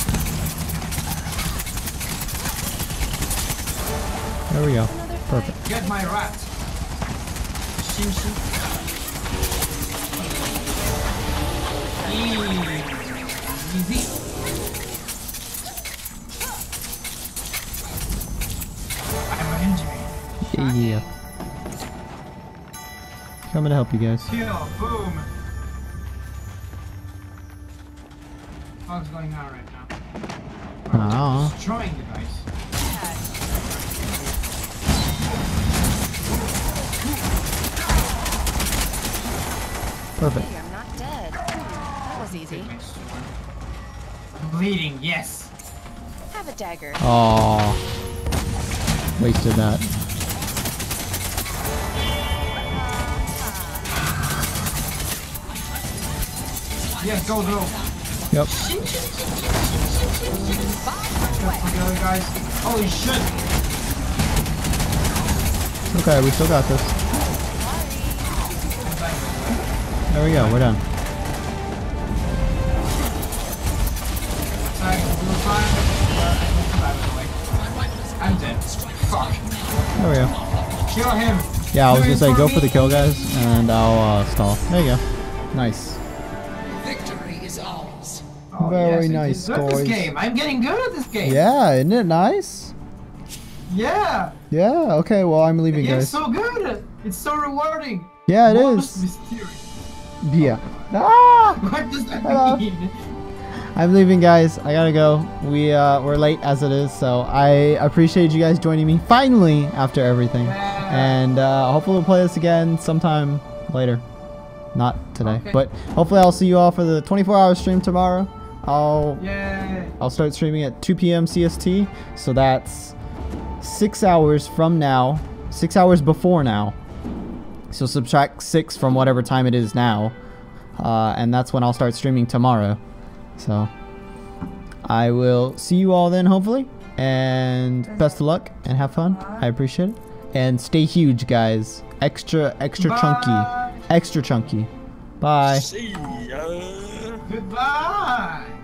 There we go. Perfect. Get my rat. Easy. Yeah. Coming to help you guys. Kill. Boom. Oh. Wasted that. Yes, go, go. Yep. Guys. Holy shit. Okay, we still got this. There we go, we're done. Yeah, I was Do gonna say go for the kill, guys, and I'll uh, stall. There you go. Nice. Victory is ours. Oh, Very yes, nice, it's good, This game. I'm getting good at this game. Yeah, isn't it nice? Yeah. Yeah, okay, well, I'm leaving, guys. It's so good. It's so rewarding. Yeah, it Most is. mysterious. Yeah. Ah! What does that Hello. mean? I'm leaving, guys. I gotta go. We uh, we're late as it is, so I appreciate you guys joining me finally after everything, and uh, hopefully we'll play this again sometime later. Not today, Okay. but hopefully I'll see you all for the 24-hour stream tomorrow. I'll Yay. I'll start streaming at 2 p.m. CST, so that's six hours from now, six hours before now. So subtract six from whatever time it is now, uh, and that's when I'll start streaming tomorrow. So I will see you all then, hopefully, and best of luck and have fun. I appreciate it, and stay huge, guys. Extra, extra Bye. chunky, extra chunky. Bye. See ya. Goodbye.